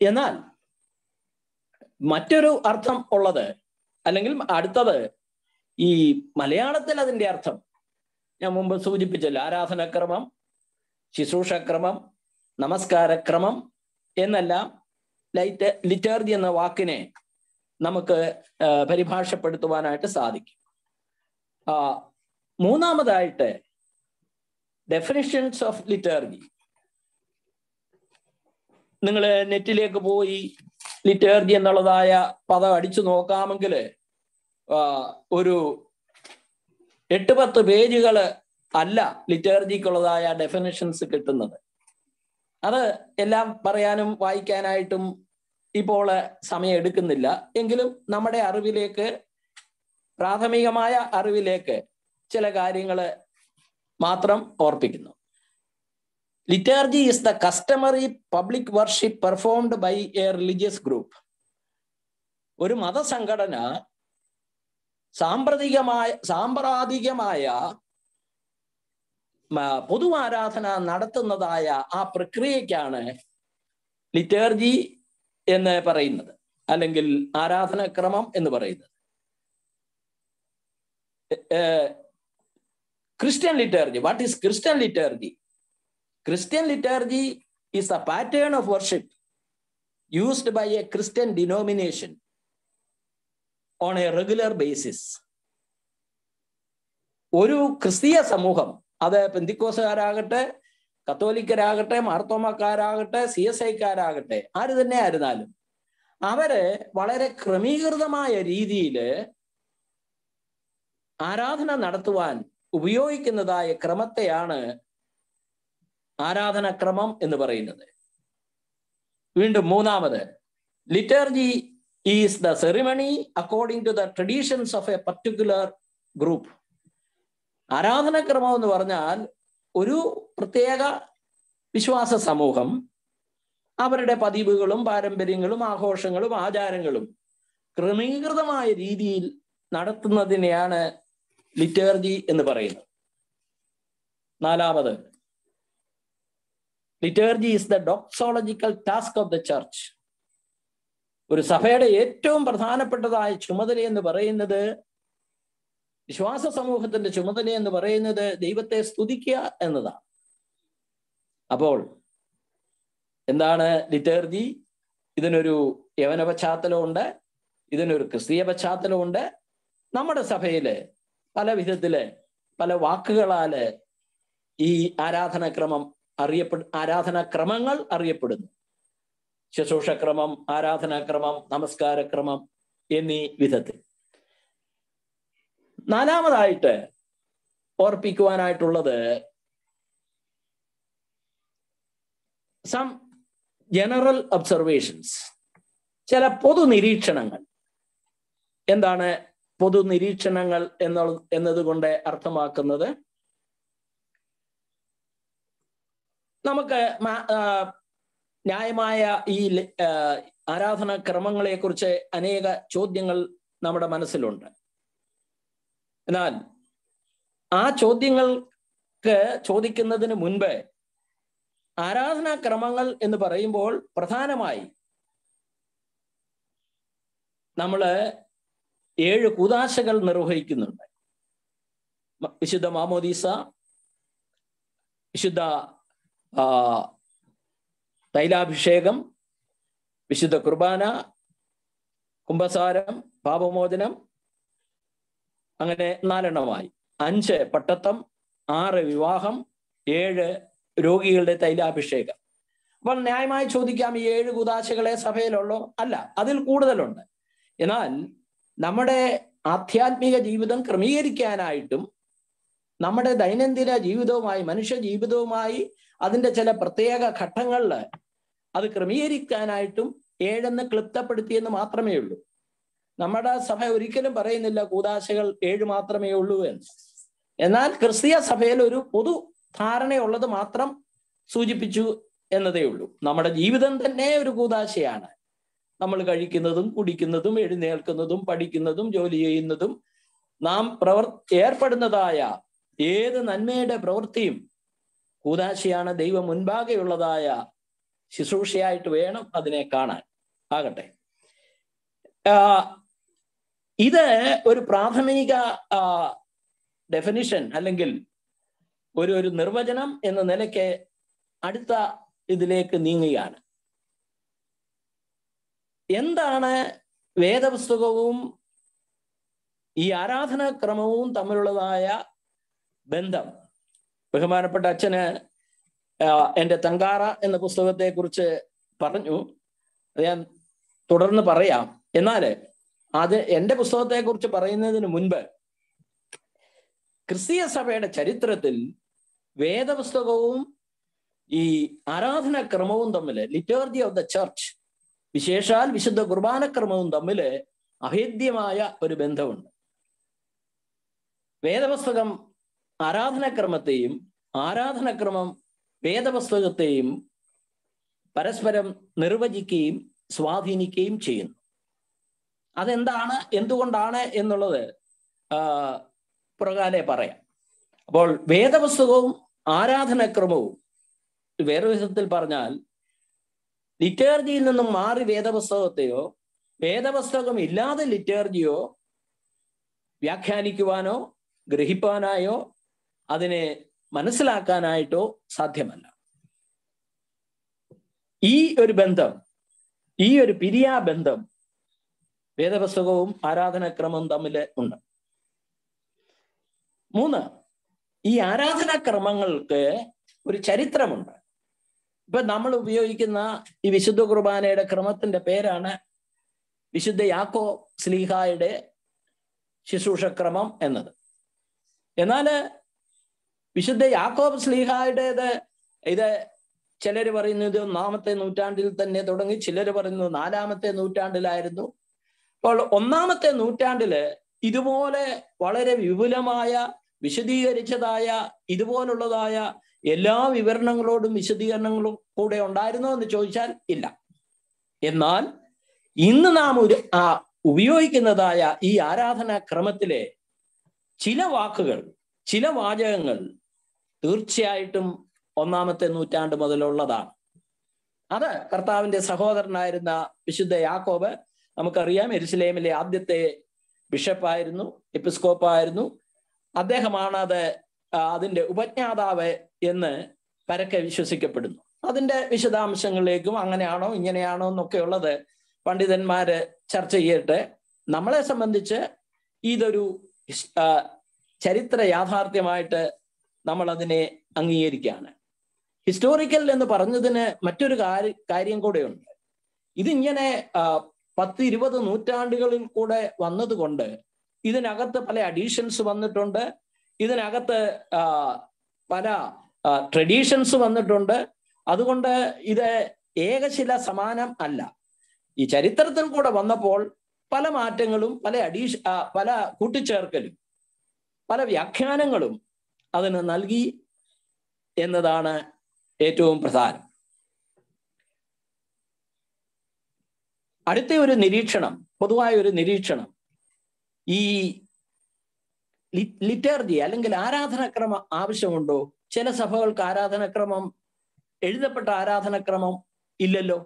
എന്നാൽ മറ്റൊരു അർത്ഥം ഉള്ളത് അല്ലെങ്കിൽ അടുത്തത് ഈ മലയാളത്തിൽ അതിന്റെ അർത്ഥം ഞാൻ മുമ്പ് സൂചിപ്പിച്ചല്ലോ ആരാധനക്രമം ശുശ്രൂഷക്രമം നമസ്കാരക്രമം എന്നെല്ലാം ലൈറ്റ് ലിറ്റേർജി എന്ന വാക്കിനെ നമുക്ക് പരിഭാഷപ്പെടുത്തുവാനായിട്ട് സാധിക്കും. മൂന്നാമതായിട്ട് ഡെഫിനിഷൻസ് ഓഫ് ലിറ്റർജി നിങ്ങൾ നെറ്റിലേക്ക് പോയി ലിറ്റേർജി എന്നുള്ളതായ പദം അടിച്ചു നോക്കാമെങ്കിൽ ഒരു എട്ട് പത്ത് പേജുകൾ അല്ല ലിറ്റേർജിക്കുള്ളതായ ഡെഫിനേഷൻസ് കിട്ടുന്നത്. അത് എല്ലാം പറയാനും വായിക്കാനായിട്ടും ഇപ്പോൾ സമയം എടുക്കുന്നില്ല. എങ്കിലും നമ്മുടെ അറിവിലേക്ക് പ്രാഥമികമായ അറിവിലേക്ക് ചില കാര്യങ്ങൾ മാത്രം ഓർപ്പിക്കുന്നു. Liturgy is the customary public worship performed by a religious group ഒരു മതസംഘടന സാമ്പ്രതികമായ സാമ്പ്രാതികമായ പൊതു ആരാധന നടത്തുന്നതായ ആ പ്രക്രിയക്കാണ് ലിറ്റർജി എന്ന് പറയുന്നത്. അല്ലെങ്കിൽ ആരാധനക്രമം എന്ന് പറയുന്നത്. Christian liturgy what is Christian liturgy Christian liturgy is a pattern of worship used by a Christian denomination on a regular basis. ഒരു ക്രിസ്തീയ സമൂഹം അത് പെന്തിക്കോസുകാരാകട്ടെ കത്തോലിക്കരാകട്ടെ മാർത്തോമക്കാരാകട്ടെ സി എസ് ഐക്കാരാകട്ടെ ആര് തന്നെ ആയിരുന്നാലും അവർ വളരെ ക്രമീകൃതമായ രീതിയിൽ ആരാധന നടത്തുവാൻ ഉപയോഗിക്കുന്നതായ ക്രമത്തെയാണ് ആരാധനക്രമം എന്ന് പറയുന്നത്. വീണ്ടും മൂന്നാമത് liturgy is the ceremony according to the traditions of a particular group ആരാധനക്രമം എന്ന് പറഞ്ഞാൽ ഒരു പ്രത്യേക വിശ്വാസ സമൂഹം അവരുടെ പതിവുകളും പാരമ്പര്യങ്ങളും ആഘോഷങ്ങളും ആചാരങ്ങളും ക്രമീകൃതമായ രീതിയിൽ നടത്തുന്നതിനെയാണ് ലിറ്റേർജി എന്ന് പറയുന്നത്. നാലാമത് liturgy is the doxological task of the church ഒരു സഭയുടെ ഏറ്റവും പ്രധാനപ്പെട്ടതായ ചുമതല എന്ന് പറയുന്നത് വിശ്വാസ സമൂഹത്തിന്റെ ചുമതല എന്ന് പറയുന്നത് ദൈവത്തെ സ്തുതിക്കുക എന്നതാണ്. അപ്പോൾ എന്താണ് ലിറ്റേർജി ഇതിനൊരു യവന പശ്ചാത്തലമുണ്ട് ഇതിനൊരു ക്രിസ്തീയ പശ്ചാത്തലമുണ്ട് നമ്മുടെ സഭയിൽ പല വിധത്തിൽ പല വാക്കുകളാൽ ഈ ആരാധനാക്രമം അറിയപ്പെടു ആരാധനാക്രമങ്ങൾ അറിയപ്പെടുന്നു. ശുശ്രൂഷക്രമം ആരാധനാക്രമം നമസ്കാരക്രമം എന്നീ വിധത്തിൽ. നാലാമതായിട്ട് ഓർപ്പിക്കുവാനായിട്ടുള്ളത് സം ജനറൽ ഒബ്സർവേഷൻസ്. ചില പൊതു നിരീക്ഷണങ്ങൾ. എന്താണ് പൊതു നിരീക്ഷണങ്ങൾ എന്നുള്ള എന്നതുകൊണ്ട് അർത്ഥമാക്കുന്നത് നമുക്ക് ന്യായമായ ഈ ആരാധന ക്രമങ്ങളെ കുറിച്ച് അനേക ചോദ്യങ്ങൾ നമ്മുടെ മനസ്സിലുണ്ട്. എന്നാൽ ആ ചോദ്യങ്ങൾക്ക് ചോദിക്കുന്നതിന് മുൻപ് ആരാധനാ ക്രമങ്ങൾ എന്ന് പറയുമ്പോൾ പ്രധാനമായി നമ്മൾ ഏഴ് കൂതാശകൾ നിർവഹിക്കുന്നുണ്ട്. വിശുദ്ധ മാമോദീസ വിശുദ്ധ തൈലാഭിഷേകം വിശുദ്ധ കുർബാന കുംഭസാരം പാപമോചനം അങ്ങനെ നാലെണ്ണമായി. അഞ്ച് പട്ടത്തം ആറ് വിവാഹം ഏഴ് രോഗികളുടെ തൈലാഭിഷേകം. അപ്പോൾ ന്യായമായി ചോദിക്കാം ഈ ഏഴ് കുതാശകളെ സഭയിലുള്ളോ? അല്ല അതിൽ കൂടുതലുണ്ട്. എന്നാൽ നമ്മുടെ ആധ്യാത്മിക ജീവിതം ക്രമീകരിക്കാനായിട്ടും നമ്മുടെ ദൈനംദിന ജീവിതവുമായി മനുഷ്യ ജീവിതവുമായി അതിന്റെ ചില പ്രത്യേക ഘട്ടങ്ങളിൽ അത് ക്രമീകരിക്കാനായിട്ടും ഏഴെന്ന് ക്ലിപ്തപ്പെടുത്തിയെന്ന് മാത്രമേ ഉള്ളൂ. നമ്മുടെ സഭ ഒരിക്കലും പറയുന്നില്ല കൂതാശകൾ ഏഴ് മാത്രമേ ഉള്ളൂ എന്ന്. എന്നാൽ ക്രിസ്തീയ സഭയിൽ ഒരു പൊതു ധാരണയുള്ളത് മാത്രം സൂചിപ്പിച്ചു എന്നതേ ഉള്ളൂ. നമ്മുടെ ജീവിതം തന്നെ ഒരു കൂതാശയാണ്. നമ്മൾ കഴിക്കുന്നതും കുടിക്കുന്നതും എഴുന്നേൽക്കുന്നതും പഠിക്കുന്നതും ജോലി ചെയ്യുന്നതും നാം പ്രവർ ഏർപ്പെടുന്നതായ ഏത് നന്മയുടെ പ്രവൃത്തിയും കൂതാശയാണ് ദൈവം മുൻപാകെയുള്ളതായ ശുശ്രൂഷയായിട്ട് വേണം അതിനെ കാണാൻ. ആകട്ടെ. ഇത് ഒരു പ്രാഥമിക ഡെഫിനിഷൻ അല്ലെങ്കിൽ ഒരു ഒരു നിർവചനം എന്ന നിലയ്ക്ക് അടുത്ത ഇതിലേക്ക് നീങ്ങുകയാണ്. എന്താണ് വേദപുസ്തകവും ഈ ആരാധനാക്രമവും തമ്മിലുള്ളതായ ബന്ധം? ബഹുമാനപ്പെട്ട അച്ഛന് എന്റെ തങ്കാറ എന്ന പുസ്തകത്തെ കുറിച്ച് പറഞ്ഞു. അത് ഞാൻ തുടർന്ന് പറയാം. എന്നാൽ അത് എന്റെ പുസ്തകത്തെ കുറിച്ച് പറയുന്നതിന് മുൻപ് ക്രിസ്തീയ സഭയുടെ ചരിത്രത്തിൽ വേദപുസ്തകവും ഈ ആരാധനാക്രമവും തമ്മിൽ ലിറ്റേർജി ഓഫ് ദ ചർച്ച് വിശേഷാൽ വിശുദ്ധ കുർബാനക്രമവും തമ്മിൽ അഭേദ്യമായ ഒരു ബന്ധമുണ്ട്. വേദപുസ്തകം ആരാധനാക്രമത്തെയും ആരാധനക്രമം വേദപുസ്തകത്തെയും പരസ്പരം നിർവചിക്കുകയും സ്വാധീനിക്കുകയും ചെയ്യുന്നു. അതെന്താണ്? എന്തുകൊണ്ടാണ് എന്നുള്ളത് പുറകാലെ പറയാം. അപ്പോൾ വേദപുസ്തകവും ആരാധനക്രമവും വേറെ വിധത്തിൽ പറഞ്ഞാൽ ലിറ്റേർജിയിൽ നിന്നും മാറി വേദപുസ്തകത്തെയോ വേദപുസ്തകം ഇല്ലാതെ ലിറ്റേർജിയോ വ്യാഖ്യാനിക്കുവാനോ ഗ്രഹിപ്പാനായോ അതിനെ മനസ്സിലാക്കാനായിട്ടോ സാധ്യമല്ല. ഈ ഒരു ബന്ധം ഈ ഒരു പിരിയാ ബന്ധം വേദപുസ്തകവും ആരാധനാക്രമവും തമ്മിൽ ഉണ്ട്. മൂന്ന് ഈ ആരാധനാക്രമങ്ങൾക്ക് ഒരു ചരിത്രമുണ്ട്. ഇപ്പൊ നമ്മൾ ഉപയോഗിക്കുന്ന ഈ വിശുദ്ധ കുർബാനയുടെ ക്രമത്തിന്റെ പേരാണ് വിശുദ്ധ യാക്കോ സ്ലീഹായുടെ ശുശ്രൂഷക്രമം എന്നത്. എന്നാൽ വിശുദ്ധ യാക്കോബ് സ്ലീഹായുടേത് ഇത് ചിലർ പറയുന്നത് ഒന്നാമത്തെ നൂറ്റാണ്ടിൽ തന്നെ തുടങ്ങി ചിലർ പറയുന്നത് നാലാമത്തെ നൂറ്റാണ്ടിലായിരുന്നു. അപ്പോൾ ഒന്നാമത്തെ നൂറ്റാണ്ടിൽ ഇതുപോലെ വളരെ വിപുലമായ വിശദീകരിച്ചതായ ഇതുപോലുള്ളതായ എല്ലാ വിവരണങ്ങളോടും വിശദീകരണങ്ങളും കൂടെ ഉണ്ടായിരുന്നോ എന്ന് ചോദിച്ചാൽ ഇല്ല. എന്നാൽ ഇന്ന് നാം ഒരു ആ ഉപയോഗിക്കുന്നതായ ഈ ആരാധനാ ക്രമത്തിലെ ചില വാക്കുകൾ ചില വാചകങ്ങൾ തീർച്ചയായിട്ടും ഒന്നാമത്തെ നൂറ്റാണ്ട് മുതലുള്ളതാണ്. അത് കർത്താവിന്റെ സഹോദരനായിരുന്ന വിശുദ്ധ യാക്കോബ് നമുക്കറിയാം എരുസലേമിലെ ആദ്യത്തെ ബിഷപ്പായിരുന്നു എപ്പിസ്കോപ്പായിരുന്നു. അദ്ദേഹമാണ് അത് അതിന്റെ ഉപജ്ഞാതാവ് എന്ന് പരക്കെ വിശ്വസിക്കപ്പെടുന്നു. അതിന്റെ വിശദാംശങ്ങളിലേക്കും അങ്ങനെയാണോ ഇങ്ങനെയാണോ എന്നൊക്കെ ഉള്ളത് പണ്ഡിതന്മാര് ചർച്ച ചെയ്യട്ടെ. നമ്മളെ സംബന്ധിച്ച് ഇതൊരു ചരിത്ര യാഥാർത്ഥ്യമായിട്ട് നമ്മൾ അതിനെ അംഗീകരിക്കുകയാണ്. ഹിസ്റ്റോറിക്കൽ എന്ന് പറഞ്ഞതിന് മറ്റൊരു കാര്യ കാര്യം കൂടെയുണ്ട്. ഇതിങ്ങനെ പത്ത് ഇരുപത് നൂറ്റാണ്ടുകളിൽ കൂടെ വന്നതുകൊണ്ട് ഇതിനകത്ത് പല അഡീഷൻസ് വന്നിട്ടുണ്ട്. ഇതിനകത്ത് പല ട്രഡീഷൻസ് വന്നിട്ടുണ്ട്. അതുകൊണ്ട് ഇത് ഏകശില സമാനം അല്ല. ഈ ചരിത്രത്തിൽ കൂടെ വന്നപ്പോൾ പല മാറ്റങ്ങളും പല അഡീഷ പല കൂട്ടിച്ചേർക്കലും പല വ്യാഖ്യാനങ്ങളും അതിന് നൽകി എന്നതാണ് ഏറ്റവും പ്രധാനം. അടുത്ത ഒരു നിരീക്ഷണം പൊതുവായ ഒരു നിരീക്ഷണം. ഈ ലിറ്റർജി അല്ലെങ്കിൽ ആരാധനക്രമം ആവശ്യമുണ്ടോ? ചില സഭകൾക്ക് ആരാധനക്രമം എഴുതപ്പെട്ട ആരാധനക്രമം ഇല്ലല്ലോ.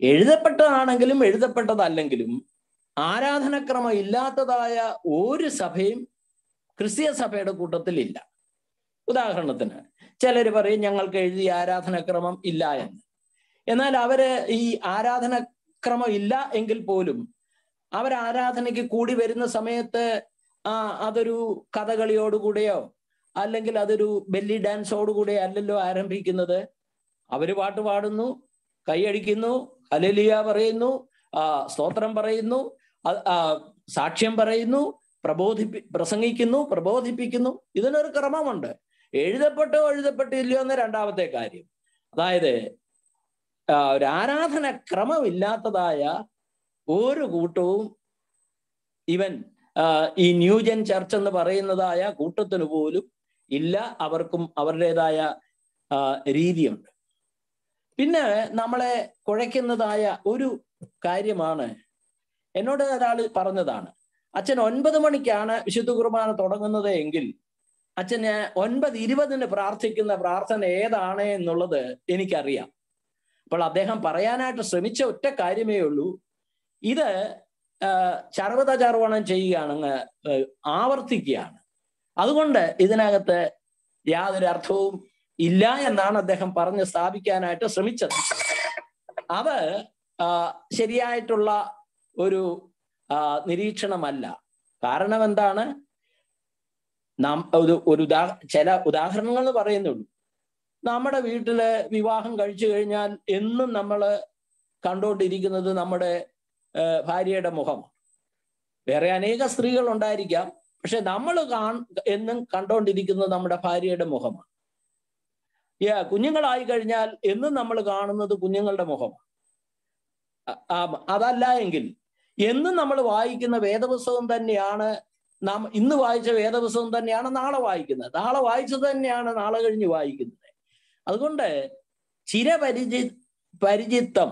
എഴുതപ്പെട്ടതാണെങ്കിലും എഴുതപ്പെട്ടതല്ലെങ്കിലും ആരാധനക്രമം ഇല്ലാത്തതായ ഒരു സഭയും ക്രിസ്തീയ സഭയുടെ കൂട്ടത്തിൽ ഇല്ല ഉദാഹരണത്തിന് ചിലർ പറയും ഞങ്ങൾക്ക് എഴുതിയ ആരാധനക്രമം ഇല്ല എന്ന്. എന്നാൽ അവർ ഈ ആരാധനക്രമം ഇല്ല എങ്കിൽ പോലും അവർ ആരാധനയ്ക്ക് കൂടി വരുന്ന സമയത്ത് ആ അതൊരു കഥകളിയോടുകൂടെയോ അല്ലെങ്കിൽ അതൊരു ബെല്ലി ഡാൻസോടുകൂടെ അല്ലല്ലോ ആരംഭിക്കുന്നത്. അവർ പാട്ട് പാടുന്നു കൈയടിക്കുന്നു അലലിയ പറയുന്നു ആ സ്തോത്രം പറയുന്നു സാക്ഷ്യം പറയുന്നു പ്രബോധിപ്പി പ്രസംഗിക്കുന്നു പ്രബോധിപ്പിക്കുന്നു. ഇതിനൊരു ക്രമമുണ്ട്. എഴുതപ്പെട്ടോ എഴുതപ്പെട്ടില്ലയോ എന്ന രണ്ടാമത്തെ കാര്യം. അതായത് ഒരു ആരാധന ക്രമമില്ലാത്തതായ ഒരു കൂട്ടവും ഇവൻ ഈ ന്യൂജൻ ചർച്ച് എന്ന് പറയുന്നതായ കൂട്ടത്തിന് പോലും ഇല്ല. അവർക്കും അവരുടേതായ രീതിയുണ്ട്. പിന്നെ നമ്മളെ കുഴയ്ക്കുന്നതായ ഒരു കാര്യമാണ്. എന്നോട് ഒരാൾ പറഞ്ഞതാണ് അച്ഛൻ ഒൻപത് മണിക്കാണ് വിശുദ്ധ കുർബാന തുടങ്ങുന്നത് എങ്കിൽ അച്ഛന് ഒൻപത് ഇരുപതിന് പ്രാർത്ഥിക്കുന്ന പ്രാർത്ഥന ഏതാണ് എന്നുള്ളത് എനിക്കറിയാം. അപ്പോൾ അദ്ദേഹം പറയാനായിട്ട് ശ്രമിച്ച ഒറ്റ കാര്യമേ ഉള്ളൂ. ഇത് ചർവത ചർവണം ചെയ്യുകയാണ് ആവർത്തിക്കുകയാണ്. അതുകൊണ്ട് ഇതിനകത്ത് യാതൊരു അർത്ഥവും ഇല്ല എന്നാണ് അദ്ദേഹം പറഞ്ഞ് സ്ഥാപിക്കാനായിട്ട് ശ്രമിച്ചത്. അത് ശരിയായിട്ടുള്ള ഒരു നിരീക്ഷണമല്ല. കാരണം എന്താണ്? നാം ഒരു ഒരു ഉദാ ചില ഉദാഹരണങ്ങൾ പറയുന്നുള്ളൂ നമ്മുടെ വീട്ടിലെ വിവാഹം കഴിച്ചു കഴിഞ്ഞാൽ എന്നും നമ്മൾ കണ്ടോണ്ടിരിക്കുന്നത് നമ്മുടെ ഭാര്യയുടെ മുഖം വേറെ അനേക സ്ത്രീകൾ ഉണ്ടായിരിക്കാം പക്ഷെ നമ്മൾ കാൺ എന്നും കണ്ടോണ്ടിരിക്കുന്നത് നമ്മുടെ ഭാര്യയുടെ മുഖമാണ്. യാ കുഞ്ഞുങ്ങളായി കഴിഞ്ഞാൽ എന്നും നമ്മൾ കാണുന്നത് കുഞ്ഞുങ്ങളുടെ മുഖമാണ്. അതല്ല എങ്കിൽ എന്നും നമ്മൾ വായിക്കുന്ന വേദപുസ്തകം തന്നെയാണ് നാം ഇന്ന് വായിച്ച വേദപുസ്തകം തന്നെയാണ് നാളെ വായിക്കുന്നത്. നാളെ വായിച്ചത് തന്നെയാണ് നാളെ കഴിഞ്ഞ് വായിക്കുന്നത്. അതുകൊണ്ട് ചിരപരിചി പരിചിത്തം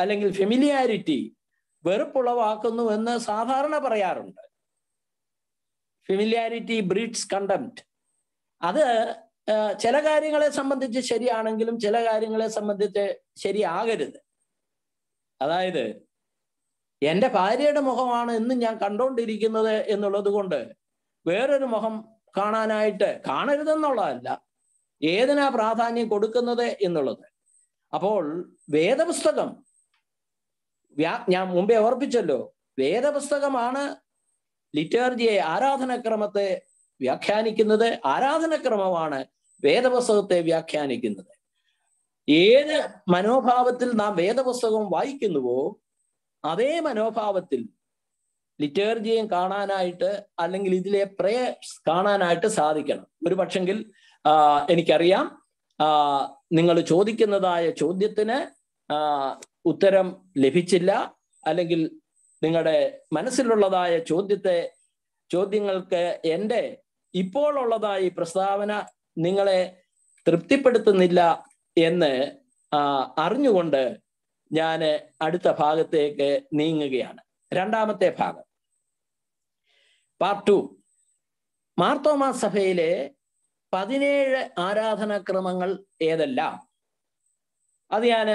അല്ലെങ്കിൽ ഫെമിലിയാരിറ്റി വെറുപ്പുളവാക്കുന്നു എന്ന് സാധാരണ പറയാറുണ്ട്. ഫെമിലിയാരിറ്റി ബ്രീഡ്സ് കണ്ടംപ്റ്റ് അത് ചില കാര്യങ്ങളെ സംബന്ധിച്ച് ശരിയാണെങ്കിലും ചില കാര്യങ്ങളെ സംബന്ധിച്ച് ശരിയാകരുത്. അതായത് എന്റെ ഭാര്യയുടെ മുഖമാണ് ഇന്ന് ഞാൻ കണ്ടുകൊണ്ടിരിക്കുന്നത് എന്നുള്ളത് കൊണ്ട് വേറൊരു മുഖം കാണാനായിട്ട് കാണരുതെന്നുള്ളതല്ല. ഏതിനാ പ്രാധാന്യം കൊടുക്കുന്നത് എന്നുള്ളത്. അപ്പോൾ വേദപുസ്തകം വ്യാ ഞാൻ മുമ്പേ ഓർപ്പിച്ചല്ലോ. വേദപുസ്തകമാണ് ലിറ്റേർജിയെ ആരാധനക്രമത്തെ വ്യാഖ്യാനിക്കുന്നത് ആരാധനക്രമമാണ് വേദപുസ്തകത്തെ വ്യാഖ്യാനിക്കുന്നത്. ഏത് മനോഭാവത്തിൽ നാം വേദപുസ്തകം വായിക്കുന്നുവോ അതേ മനോഭാവത്തിൽ ലിറ്റേർജിയും കാണാനായിട്ട് അല്ലെങ്കിൽ ഇതിലെ പ്രേയേഴ്സ് കാണാനായിട്ട് സാധിക്കണം. ഒരു പക്ഷെങ്കിൽ എനിക്കറിയാം നിങ്ങൾ ചോദിക്കുന്നതായ ചോദ്യത്തിന് ഉത്തരം ലഭിച്ചില്ല അല്ലെങ്കിൽ നിങ്ങളുടെ മനസ്സിലുള്ളതായ ചോദ്യത്തെ ചോദ്യങ്ങൾക്ക് എന്റെ ഈ പ്രസ്താവന നിങ്ങളെ തൃപ്തിപ്പെടുത്തുന്നില്ല എന്ന് അറിഞ്ഞുകൊണ്ട് ഞാൻ അടുത്ത ഭാഗത്തേക്ക് നീങ്ങുകയാണ്. രണ്ടാമത്തെ ഭാഗം. പാർട്ട് ടു മാർത്തോമാ സഭയിലെ പതിനേഴ് ആരാധനാക്രമങ്ങൾ ഏതെല്ലാം? അത് ഞാൻ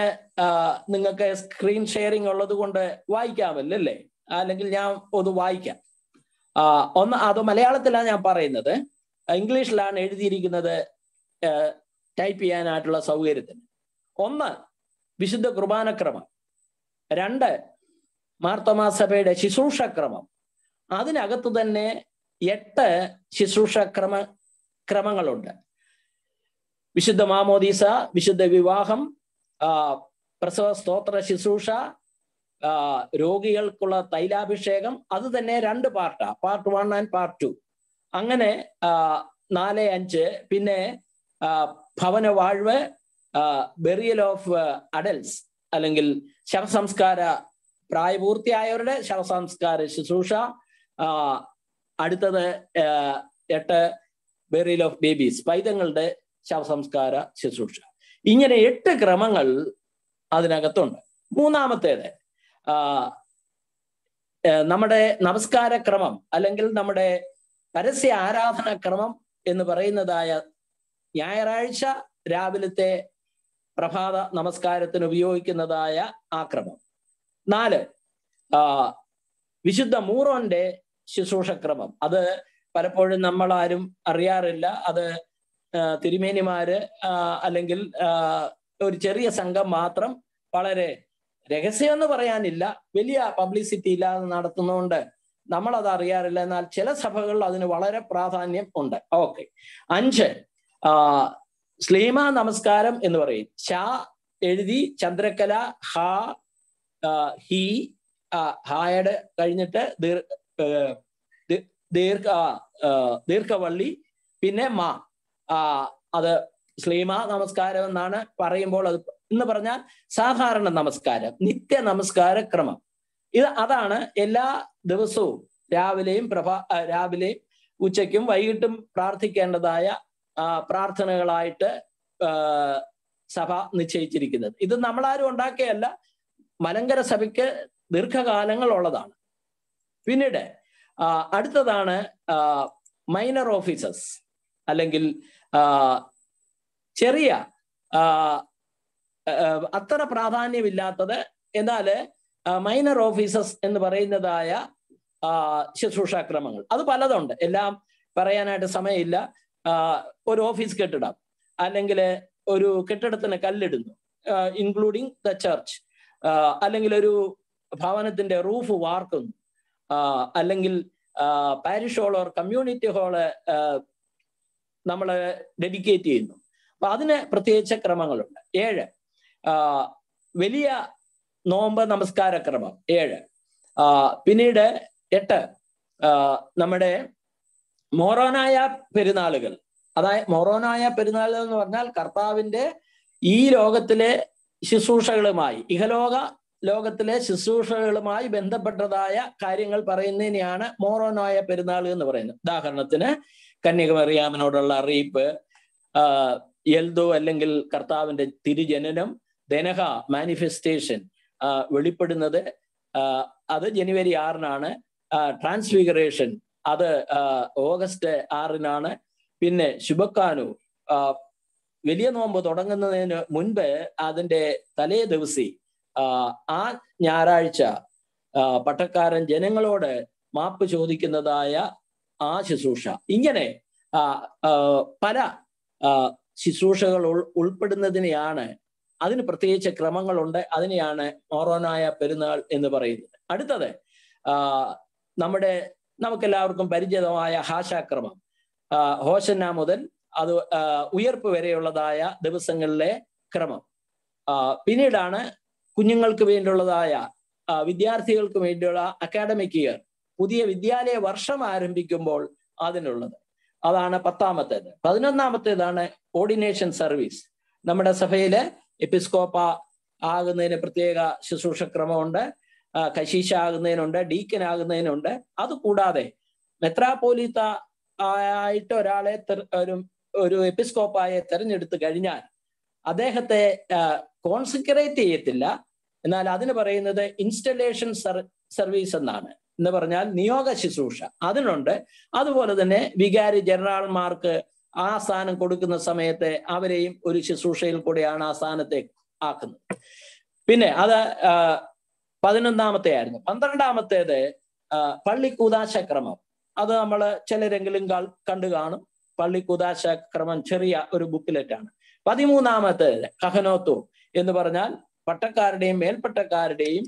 നിങ്ങൾക്ക് സ്ക്രീൻ ഷെയറിംഗ് ഉള്ളത് കൊണ്ട് വായിക്കാമല്ലേ അല്ലെങ്കിൽ ഞാൻ ഒന്ന് വായിക്കാം. ഒന്ന് അത് മലയാളത്തിലാണ് ഞാൻ പറയുന്നത്. ഇംഗ്ലീഷിലാണ് എഴുതിയിരിക്കുന്നത് ടൈപ്പ് ചെയ്യാനായിട്ടുള്ള സൗകര്യത്തിന്. ഒന്ന് വിശുദ്ധ കുർബാനക്രമം. രണ്ട് മാർത്തമാസഭയുടെ ശുശ്രൂഷക്രമം. അതിനകത്ത് തന്നെ എട്ട് ശുശ്രൂഷക്രമ ക്രമങ്ങളുണ്ട്. വിശുദ്ധ മാമോദീസ വിശുദ്ധ വിവാഹം പ്രസവ സ്തോത്ര ശുശ്രൂഷ രോഗികൾക്കുള്ള തൈലാഭിഷേകം അത് തന്നെ രണ്ട് പാർട്ടാ. Part one and part two. അങ്ങനെ നാല് അഞ്ച്. പിന്നെ ഭവന വാഴ്വ് ബെറിയൽ ഓഫ് അഡൽസ് അല്ലെങ്കിൽ ശവസംസ്കാര പ്രായപൂർത്തിയായവരുടെ ശവസംസ്കാര ശുശ്രൂഷ അടുത്തത് എട്ട് ബെറിയൽ ഓഫ് ബേബീസ് പൈതങ്ങളുടെ ശവസംസ്കാര ശുശ്രൂഷ. ഇങ്ങനെ എട്ട് ക്രമങ്ങൾ അതിനകത്തുണ്ട്. മൂന്നാമത്തേത് നമ്മുടെ നമസ്കാര ക്രമം അല്ലെങ്കിൽ നമ്മുടെ പരസ്യ ആരാധന ക്രമം എന്ന് പറയുന്നതായ ഞായറാഴ്ച രാവിലത്തെ പ്രഭാത നമസ്കാരത്തിന് ഉപയോഗിക്കുന്നതായ ആക്രമം. നാല് വിശുദ്ധ മൂറോന്റെ ശുശ്രൂഷക്രമം അത് പലപ്പോഴും നമ്മൾ ആരും അറിയാറില്ല. അത് തിരുമേനിമാര് അല്ലെങ്കിൽ ഒരു ചെറിയ സംഘം മാത്രം വളരെ രഹസ്യം എന്ന് പറയാനില്ല. വലിയ പബ്ലിസിറ്റി ഇല്ലാതെ നടത്തുന്നതുകൊണ്ട് നമ്മൾ അത് അറിയാറില്ല. എന്നാൽ ചില സഭകളിൽ അതിന് വളരെ പ്രാധാന്യം ഉണ്ട്. ഓക്കെ. അഞ്ച് സ്ലീമ നമസ്കാരം എന്ന് പറയും. ഷ എഴുതി ചന്ദ്രക്കല ഹ ഹി ഹായുടെ കഴിഞ്ഞിട്ട് ദീർ ദീർഘ ദീർഘവള്ളി പിന്നെ മ. അത് സ്ലീമ നമസ്കാരം എന്നാണ് പറയുമ്പോൾ അത് എന്ന് പറഞ്ഞാൽ സാധാരണ നമസ്കാരം നിത്യ നമസ്കാര ക്രമം. ഇത് അതാണ് എല്ലാ ദിവസവും രാവിലെയും പ്രഭാ രാവിലെയും ഉച്ചയ്ക്കും വൈകിട്ടും പ്രാർത്ഥിക്കേണ്ടതായ പ്രാർത്ഥനകളായിട്ട് സഭ നിശ്ചയിച്ചിരിക്കുന്നത്. ഇത് നമ്മളാരും ഉണ്ടാക്കിയല്ല മലങ്കര സഭയ്ക്ക് ദീർഘകാലങ്ങൾ ഉള്ളതാണ് പിന്നീട് അടുത്തതാണ് മൈനർ ഓഫീസസ് അല്ലെങ്കിൽ ചെറിയ അത്ര പ്രാധാന്യമില്ലാത്തത് എന്നാൽ മൈനർ ഓഫീസസ് എന്ന് പറയുന്നതായ ശുശ്രൂഷാക്രമങ്ങൾ. അത് പലതുണ്ട്. എല്ലാം പറയാനായിട്ട് സമയമില്ല. ഒരു ഓഫീസ് കെട്ടിടം. അല്ലെങ്കിൽ ഒരു കെട്ടിടത്തിന് കല്ലിടുന്നു. ഇൻക്ലൂഡിങ് ദ ചർച്ച് അല്ലെങ്കിൽ ഒരു ഭവനത്തിന്റെ റൂഫ് വാർക്കുന്നു. അല്ലെങ്കിൽ parish hall or community hall നമ്മൾ ഡെഡിക്കേറ്റ് ചെയ്യുന്നു. അപ്പൊ അതിന് പ്രത്യേകിച്ച ക്രമങ്ങളുണ്ട്. ഏഴ് വലിയ നോമ്പ് നമസ്കാര ക്രമം ഏഴ് പിന്നീട് എട്ട് നമ്മുടെ മോറോനായ പെരുന്നാളുകൾ. അതായത് മൊറോനായ പെരുന്നാൾ എന്ന് പറഞ്ഞാൽ കർത്താവിന്റെ ഈ ലോകത്തിലെ ശുശ്രൂഷകളുമായി ഇഹലോക ലോകത്തിലെ ശുശ്രൂഷകളുമായി ബന്ധപ്പെട്ടതായ കാര്യങ്ങൾ പറയുന്നതിനെയാണ് മോറോനായ പെരുന്നാൾ എന്ന് പറയുന്നത്. ഉദാഹരണത്തിന് കന്യകമറിയാമനോടുള്ള അറിയിപ്പ് എൽദോ അല്ലെങ്കിൽ കർത്താവിന്റെ തിരുജനനം ദനഹ മാനിഫെസ്റ്റേഷൻ വെളിപ്പെടുന്നത് അത് ജനുവരി ആറിനാണ് ട്രാൻസ്ഫിഗറേഷൻ അത് ഓഗസ്റ്റ് ആറിനാണ്. പിന്നെ ശുഭക്കാനു വലിയ നോമ്പ് തുടങ്ങുന്നതിന് മുൻപ് അതിന്റെ തലേ ദിവസി ആ, ഞായറാഴ്ച പട്ടക്കാരൻ ജനങ്ങളോട് മാപ്പ് ചോദിക്കുന്നതായ ആ ശുശ്രൂഷ. ഇങ്ങനെ പല ശുശ്രൂഷകൾ ഉൾ ഉൾപ്പെടുന്നതിനെയാണ് അതിന് പ്രത്യേകിച്ച് ക്രമങ്ങളുണ്ട് അതിനെയാണ് മോറോനായ പെരുന്നാൾ എന്ന് പറയുന്നത്. അടുത്തത് നമ്മുടെ നമുക്കെല്ലാവർക്കും പരിചിതമായ ഹാശാക്രമം. ഹോശന്ന മുതൽ അത് ഉയർപ്പ് വരെയുള്ളതായ ദിവസങ്ങളിലെ ക്രമം. പിന്നീടാണ് കുഞ്ഞുങ്ങൾക്ക് വേണ്ടിയുള്ളതായ വിദ്യാർത്ഥികൾക്ക് വേണ്ടിയുള്ള അക്കാഡമിക് ഇയർ പുതിയ വിദ്യാലയ വർഷം ആരംഭിക്കുമ്പോൾ അതിനുള്ളത്. അതാണ് പത്താമത്തേത്. പതിനൊന്നാമത്തേതാണ് ഓർഡിനേഷൻ സർവീസ് നമ്മുടെ സഭയിലെ എപ്പിസ്കോപ്പ ആകുന്നതിന് പ്രത്യേക ശുശ്രൂഷ ക്രമമുണ്ട്. ആ, കശീശ ആകുന്നതിനുണ്ട് ഡീക്കൻ ആകുന്നതിനുണ്ട് അത് കൂടാതെ മെത്രാപോലീത്ത ആയിട്ട് ഒരാളെ ഒരു ഒരു എപ്പിസ്കോപ്പായെ തെരഞ്ഞെടുത്ത് കഴിഞ്ഞാൽ അദ്ദേഹത്തെ കോൺസെൻട്രേറ്റ് ചെയ്യത്തില്ല. എന്നാൽ അതിന് പറയുന്നത് ഇൻസ്റ്റലേഷൻ സർവീസ് എന്നാണ്. എന്ന് പറഞ്ഞാൽ നിയോഗ ശുശ്രൂഷ. അതിനുണ്ട്. അതുപോലെ തന്നെ വികാരി ജനറാൾമാർക്ക് ആ സ്ഥാനം കൊടുക്കുന്ന സമയത്ത് അവരെയും ഒരു ശുശ്രൂഷയിൽ കൂടെയാണ് ആ സ്ഥാനത്തെ ആക്കുന്നത്. പിന്നെ അത് പതിനൊന്നാമത്തെ ആയിരുന്നു പന്ത്രണ്ടാമത്തേത് പള്ളിക്കൂതാശക്രമം പള്ളി കൂതാശ അത് നമ്മൾ ചിലരെങ്കിലും കണ്ടു കാണും. പള്ളിക്കൂതാശക്രമം കൂതാശ ചെറിയ ഒരു ബുക്കിലെറ്റ് ആണ് പതിമൂന്നാമത്തേത് കഹനോത്തു എന്ന് പറഞ്ഞാൽ പട്ടക്കാരുടെയും മേൽപ്പട്ടക്കാരുടെയും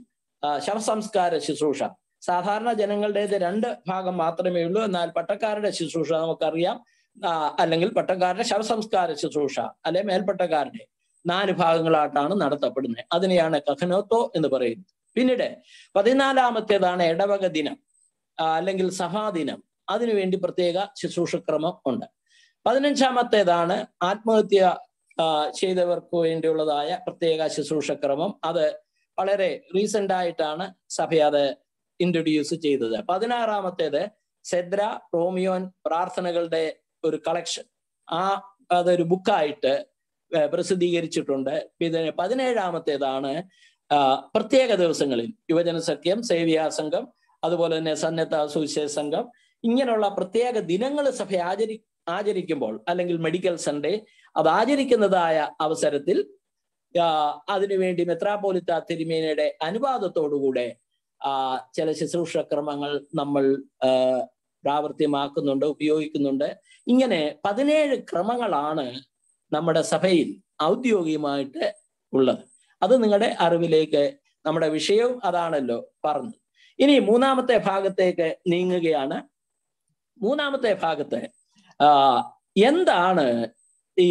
ശവസംസ്കാര ശുശ്രൂഷ. സാധാരണ ജനങ്ങളുടേത് രണ്ട് ഭാഗം മാത്രമേ ഉള്ളൂ. എന്നാൽ പട്ടക്കാരുടെ ശുശ്രൂഷ നമുക്കറിയാം. അല്ലെങ്കിൽ പട്ടക്കാരുടെ ശവസംസ്കാര ശുശ്രൂഷ അല്ലെ മേൽപ്പട്ടക്കാരുടെ നാല് ഭാഗങ്ങളായിട്ടാണ് നടത്തപ്പെടുന്നത്. അതിനെയാണ് കഹനോത്തോ എന്ന് പറയുന്നത്. പിന്നീട് പതിനാലാമത്തേതാണ് ഇടവക ദിനം അല്ലെങ്കിൽ സഭാദിനം അതിനുവേണ്ടി പ്രത്യേക ശുശ്രൂഷക്രമം ഉണ്ട്. പതിനഞ്ചാമത്തേതാണ് ആത്മഹത്യ ചെയ്തവർക്ക് വേണ്ടിയുള്ളതായ പ്രത്യേക ശുശ്രൂഷക്രമം. അത് വളരെ റീസെന്റ് ആയിട്ടാണ് സഭ അത് ഇൻട്രൊഡ്യൂസ് ചെയ്തത്. പതിനാറാമത്തേത് സെദ്ര റോമിയോൻ പ്രാർത്ഥനകളുടെ ഒരു കളക്ഷൻ ആ അതൊരു ബുക്കായിട്ട് പ്രസിദ്ധീകരിച്ചിട്ടുണ്ട്. പിന്നെ പതിനേഴാമത്തേതാണ് പ്രത്യേക ദിവസങ്ങളിൽ യുവജന സഖ്യം സേവിയാ സംഘം അതുപോലെ തന്നെ സന്നദ്ധ സുവിശേഷ സംഘം ഇങ്ങനെയുള്ള പ്രത്യേക ദിനങ്ങൾ സഭ ആചരി ആചരിക്കുമ്പോൾ അല്ലെങ്കിൽ മെഡിക്കൽ സൺഡേ അത് ആചരിക്കുന്നതായ അവസരത്തിൽ അതിനുവേണ്ടി മെത്രാപോലിത്ത തിരുമേനയുടെ അനുവാദത്തോടുകൂടെ ചില ശുശ്രൂഷ ക്രമങ്ങൾ നമ്മൾ പ്രാവർത്തിയമാക്കുന്നുണ്ട് ഉപയോഗിക്കുന്നുണ്ട്. ഇങ്ങനെ പതിനേഴ് ക്രമങ്ങളാണ് നമ്മുടെ സഭയിൽ ഔദ്യോഗികമായിട്ട് ഉള്ളത്. അത് നിങ്ങളുടെ അറിവിലേക്ക് നമ്മുടെ വിഷയവും അതാണല്ലോ പറഞ്ഞു. ഇനി മൂന്നാമത്തെ ഭാഗത്തേക്ക് നീങ്ങുകയാണ്. മൂന്നാമത്തെ ഭാഗത്ത് എന്താണ് ഈ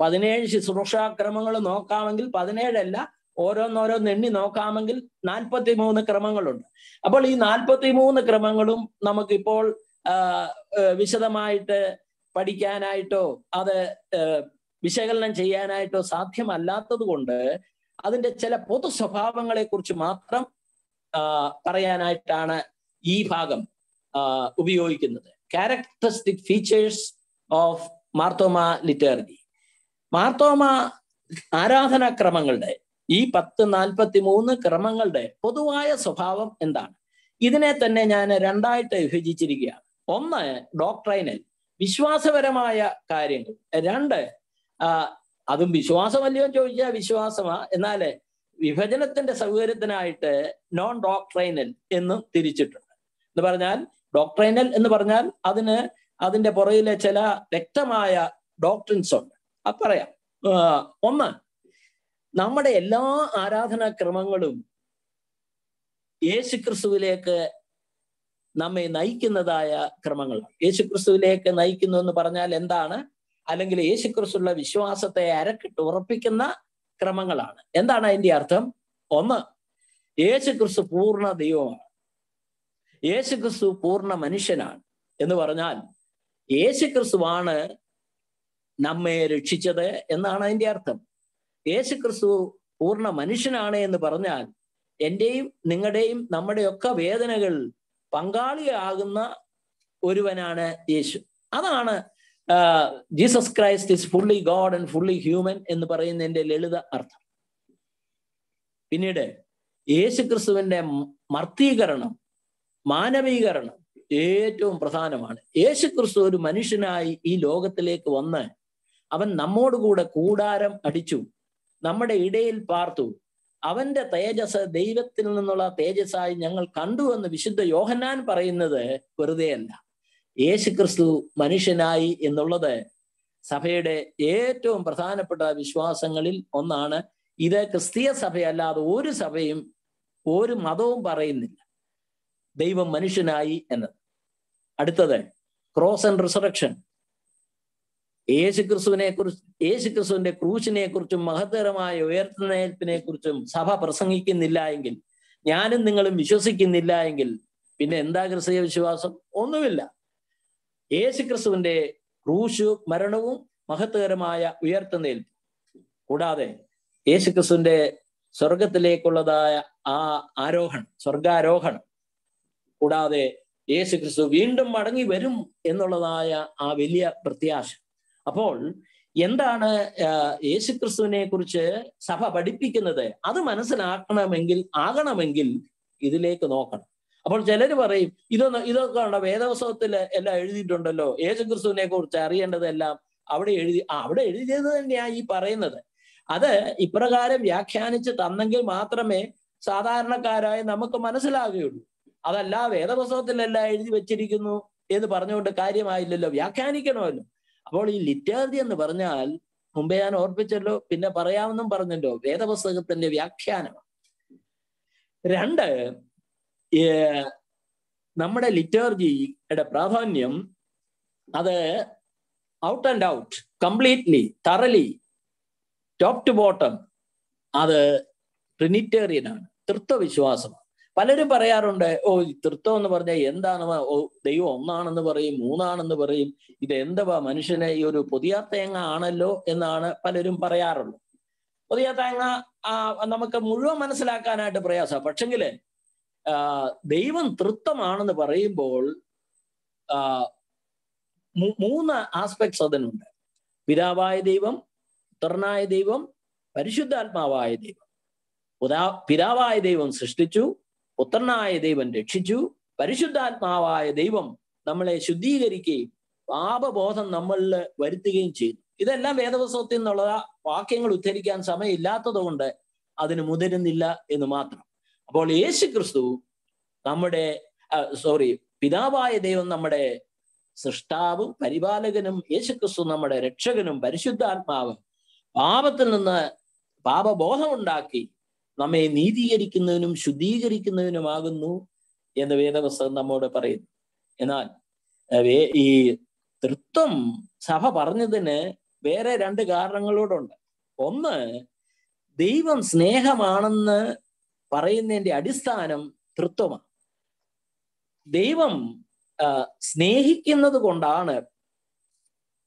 പതിനേഴ് ശുശ്രൂഷാക്രമങ്ങൾ നോക്കാമെങ്കിൽ പതിനേഴല്ല ഓരോന്നോരോന്ന് എണ്ണി നോക്കാമെങ്കിൽ നാൽപ്പത്തി മൂന്ന് ക്രമങ്ങളുണ്ട്. അപ്പോൾ ഈ നാൽപ്പത്തി മൂന്ന് ക്രമങ്ങളും നമുക്കിപ്പോൾ വിശദമായിട്ട് പഠിക്കാനായിട്ടോ അത് വിശകലനം ചെയ്യാനായിട്ടോ സാധ്യമല്ലാത്തത് കൊണ്ട് അതിന്റെ ചില പൊതു സ്വഭാവങ്ങളെ കുറിച്ച് മാത്രം പറയാനായിട്ടാണ് ഈ ഭാഗം ഉപയോഗിക്കുന്നത്. Characteristic features of Marthoma liturgy Marthoma ആരാധനാക്രമങ്ങളുടെ ഈ പത്ത് നാൽപ്പത്തി മൂന്ന് ക്രമങ്ങളുടെ പൊതുവായ സ്വഭാവം എന്താണ്? ഇതിനെ തന്നെ ഞാൻ രണ്ടായിട്ട് വിഭജിച്ചിരിക്കുകയാണ്. ഒന്ന് ഡോക്ട്രൈനൽ വിശ്വാസപരമായ കാര്യങ്ങൾ. രണ്ട് അതും വിശ്വാസമല്ലയോ ചോദിച്ചാൽ വിശ്വാസമാ. എന്നാൽ വിഭജനത്തിന്റെ സൗകര്യത്തിനായിട്ട് നോൺ ഡോക്ട്രൈനൽ എന്ന് തിരിച്ചിട്ടുണ്ട്. എന്ന് പറഞ്ഞാൽ ഡോക്ട്രൈനൽ എന്ന് പറഞ്ഞാൽ അതിന് അതിന്റെ പുറകിലെ ചില വ്യക്തമായ ഡോക്ട്രിൻസ് ഉണ്ട്. അത് പറയാം. ഒന്ന് നമ്മുടെ എല്ലാ ആരാധനാക്രമങ്ങളും യേശുക്രിസ്തുവിലേക്ക് നമ്മെ നയിക്കുന്നതായ ക്രമങ്ങളാണ്. യേശുക്രിസ്തുവിലേക്ക് നയിക്കുന്നു എന്ന് പറഞ്ഞാൽ എന്താണ്? അല്ലെങ്കിൽ യേശുക്രിസ്തുള്ള വിശ്വാസത്തെ അരക്കിട്ട് ഉറപ്പിക്കുന്ന ക്രമങ്ങളാണ്. എന്താണ് അതിന്റെ അർത്ഥം? ഒന്ന് യേശുക്രിസ്തു പൂർണ ദൈവമാണ്. യേശുക്രിസ്തു പൂർണ മനുഷ്യനാണ് എന്ന് പറഞ്ഞാൽ യേശുക്രിസ്തുവാണ് നമ്മെ രക്ഷിച്ചത് എന്നാണ് അതിന്റെ അർത്ഥം. യേശുക്രിസ്തു പൂർണ മനുഷ്യനാണ് എന്ന് പറഞ്ഞാൽ എന്റെയും നിങ്ങളുടെയും നമ്മുടെയൊക്കെ വേദനകൾ പങ്കാളിയാകുന്ന ഒരുവനാണ് യേശു. അതാണ് Jesus Christ is fully God and fully human എന്ന് പറയുന്നതിന്റെ ലളിത അർത്ഥം. പിന്നീട് യേശുക്രിസ്തുവിന്റെ മർത്തീകരണം മാനവീകരണം ഏറ്റവും പ്രധാനമാണ്. യേശുക്രിസ്തു ഒരു മനുഷ്യനായി ഈ ലോകത്തിലേക്ക് വന്ന് അവൻ നമ്മോടുകൂടെ കൂടാരം അടിച്ചു നമ്മുടെ ഇടയിൽ പാർത്തു. അവന്റെ തേജസ് ദൈവത്തിൽ നിന്നുള്ള തേജസ്സായി ഞങ്ങൾ കണ്ടു എന്ന് വിശുദ്ധ യോഹന്നാൻ പറയുന്നത് വെറുതെയല്ല. യേശുക്രിസ്തു മനുഷ്യനായി എന്നുള്ളത് സഭയുടെ ഏറ്റവും പ്രധാനപ്പെട്ട വിശ്വാസങ്ങളിൽ ഒന്നാണ്. ഇത് ക്രിസ്തീയ സഭയല്ലാതെ ഒരു സഭയും ഒരു മതവും പറയുന്നില്ല. ദൈവം മനുഷ്യനായി എന്നത്. അടുത്തത് ക്രോസ് ആൻഡ് റിസറക്ഷൻ. യേശുക്രിസ്തുവിനെ കുറിച്ച് യേശുക്രിസ്തുവിന്റെ ക്രൂശിനെ കുറിച്ചും മഹത്തരമായ ഉയർത്തുന്നേൽപ്പിനെ കുറിച്ചും സഭ പ്രസംഗിക്കുന്നില്ല എങ്കിൽ ഞാനും നിങ്ങളും വിശ്വസിക്കുന്നില്ല എങ്കിൽ പിന്നെ എന്താ ക്രിസ്തീയ വിശ്വാസം? ഒന്നുമില്ല. യേശുക്രിസ്തുവിന്റെ ക്രൂശു മരണവും മഹത്വകരമായ ഉയർത്തുന്നേൽപ്പ് കൂടാതെ യേശുക്രിസ്തുവിന്റെ സ്വർഗത്തിലേക്കുള്ളതായ ആ ആരോഹണം സ്വർഗാരോഹണം കൂടാതെ യേശുക്രിസ്തു വീണ്ടും മടങ്ങി വരും എന്നുള്ളതായ ആ വലിയ പ്രത്യാശ. അപ്പോൾ എന്താണ് യേശുക്രിസ്തുവിനെ കുറിച്ച് സഭ പഠിപ്പിക്കുന്നത്? അത് മനസ്സിലാക്കണമെങ്കിൽ ആകണമെങ്കിൽ ഇതിലേക്ക് നോക്കണം. അപ്പോൾ ചിലർ പറയും ഇതൊന്ന് ഇതൊക്കെ ഉണ്ടോ വേദവസ്തവത്തിൽ എല്ലാം എഴുതിയിട്ടുണ്ടല്ലോ. യേശുക്രിസ്തുവിനെ കുറിച്ച് അറിയേണ്ടതെല്ലാം അവിടെ എഴുതി ആ അവിടെ എഴുതിയത് തന്നെയാണ് ഈ പറയുന്നത്. അത് ഇപ്രകാരം വ്യാഖ്യാനിച്ച് തന്നെങ്കിൽ മാത്രമേ സാധാരണക്കാരായ നമുക്ക് മനസ്സിലാകുകയുള്ളൂ. അതല്ല വേദപുസ്തകത്തിലെല്ലാം എഴുതി വെച്ചിരിക്കുന്നു എന്ന് പറഞ്ഞുകൊണ്ട് കാര്യമായില്ലല്ലോ. വ്യാഖ്യാനിക്കണമല്ലോ. അപ്പോൾ ഈ ലിറ്റേർജി എന്ന് പറഞ്ഞാൽ മുമ്പേ ഞാൻ ഓർപ്പിച്ചല്ലോ പിന്നെ പറയാമെന്നും പറഞ്ഞല്ലോ വേദപുസ്തകത്തിന്റെ വ്യാഖ്യാനമാണ് രണ്ട് നമ്മുടെ ലിറ്റേർജിയുടെ പ്രാധാന്യം അത് out and out completely thoroughly top to bottom അത് ട്രിനിറ്റേറിയൻ ആണ് വിശ്വാസം പലരും പറയാറുണ്ട് ഓ തൃത്വം എന്ന് പറഞ്ഞാൽ എന്താണ്? ഓ ദൈവം ഒന്നാണെന്ന് പറയും മൂന്നാണെന്ന് പറയും ഇത് എന്തുവാ മനുഷ്യനെ ഈ ഒരു പുതിയ ആണല്ലോ എന്നാണ് പലരും പറയാറുള്ളത് പുതിയ തേങ്ങ നമുക്ക് മുഴുവൻ മനസ്സിലാക്കാനായിട്ട് പ്രയാസമാണ്. പക്ഷെങ്കിൽ ദൈവം തൃത്വമാണെന്ന് പറയുമ്പോൾ മൂന്ന് ആസ്പെക്ട്സ് അതിനുണ്ട്. പിതാവായ ദൈവം പുത്രനായ ദൈവം പരിശുദ്ധാത്മാവായ ദൈവം. ഉദാ പിതാവായ ദൈവം സൃഷ്ടിച്ചു പുത്രനായ ദൈവം രക്ഷിച്ചു പരിശുദ്ധാത്മാവായ ദൈവം നമ്മളെ ശുദ്ധീകരിക്കുകയും പാപബോധം നമ്മളിൽ വരുത്തുകയും ചെയ്തു ഇതെല്ലാം വേദപുസ്തകത്തിൽ നിന്നുള്ള വാക്യങ്ങൾ ഉദ്ധരിക്കാൻ സമയമില്ലാത്തത് കൊണ്ട് അതിന് മുതിരുന്നില്ല എന്ന് മാത്രം. അപ്പോൾ യേശു ക്രിസ്തു നമ്മുടെ സോറി പിതാവായ ദൈവം നമ്മുടെ സൃഷ്ടാവും പരിപാലകനും യേശു ക്രിസ്തു നമ്മുടെ രക്ഷകനും പരിശുദ്ധാത്മാവ് പാപത്തിൽ നിന്ന് പാപബോധം ഉണ്ടാക്കി നമ്മെ നീതീകരിക്കുന്നതിനും ശുദ്ധീകരിക്കുന്നതിനുമാകുന്നു എന്ന് വേദപുസ്തകം നമ്മോട് പറയുന്നു. എന്നാൽ ഈ തൃത്വം സഭ പറഞ്ഞതിന് വേറെ രണ്ട് കാരണങ്ങളോടുണ്ട്. ഒന്ന് ദൈവം സ്നേഹമാണെന്ന് പറയുന്നതിന്റെ അടിസ്ഥാനം തൃത്വമാണ്. ദൈവം സ്നേഹിക്കുന്നത് കൊണ്ടാണ്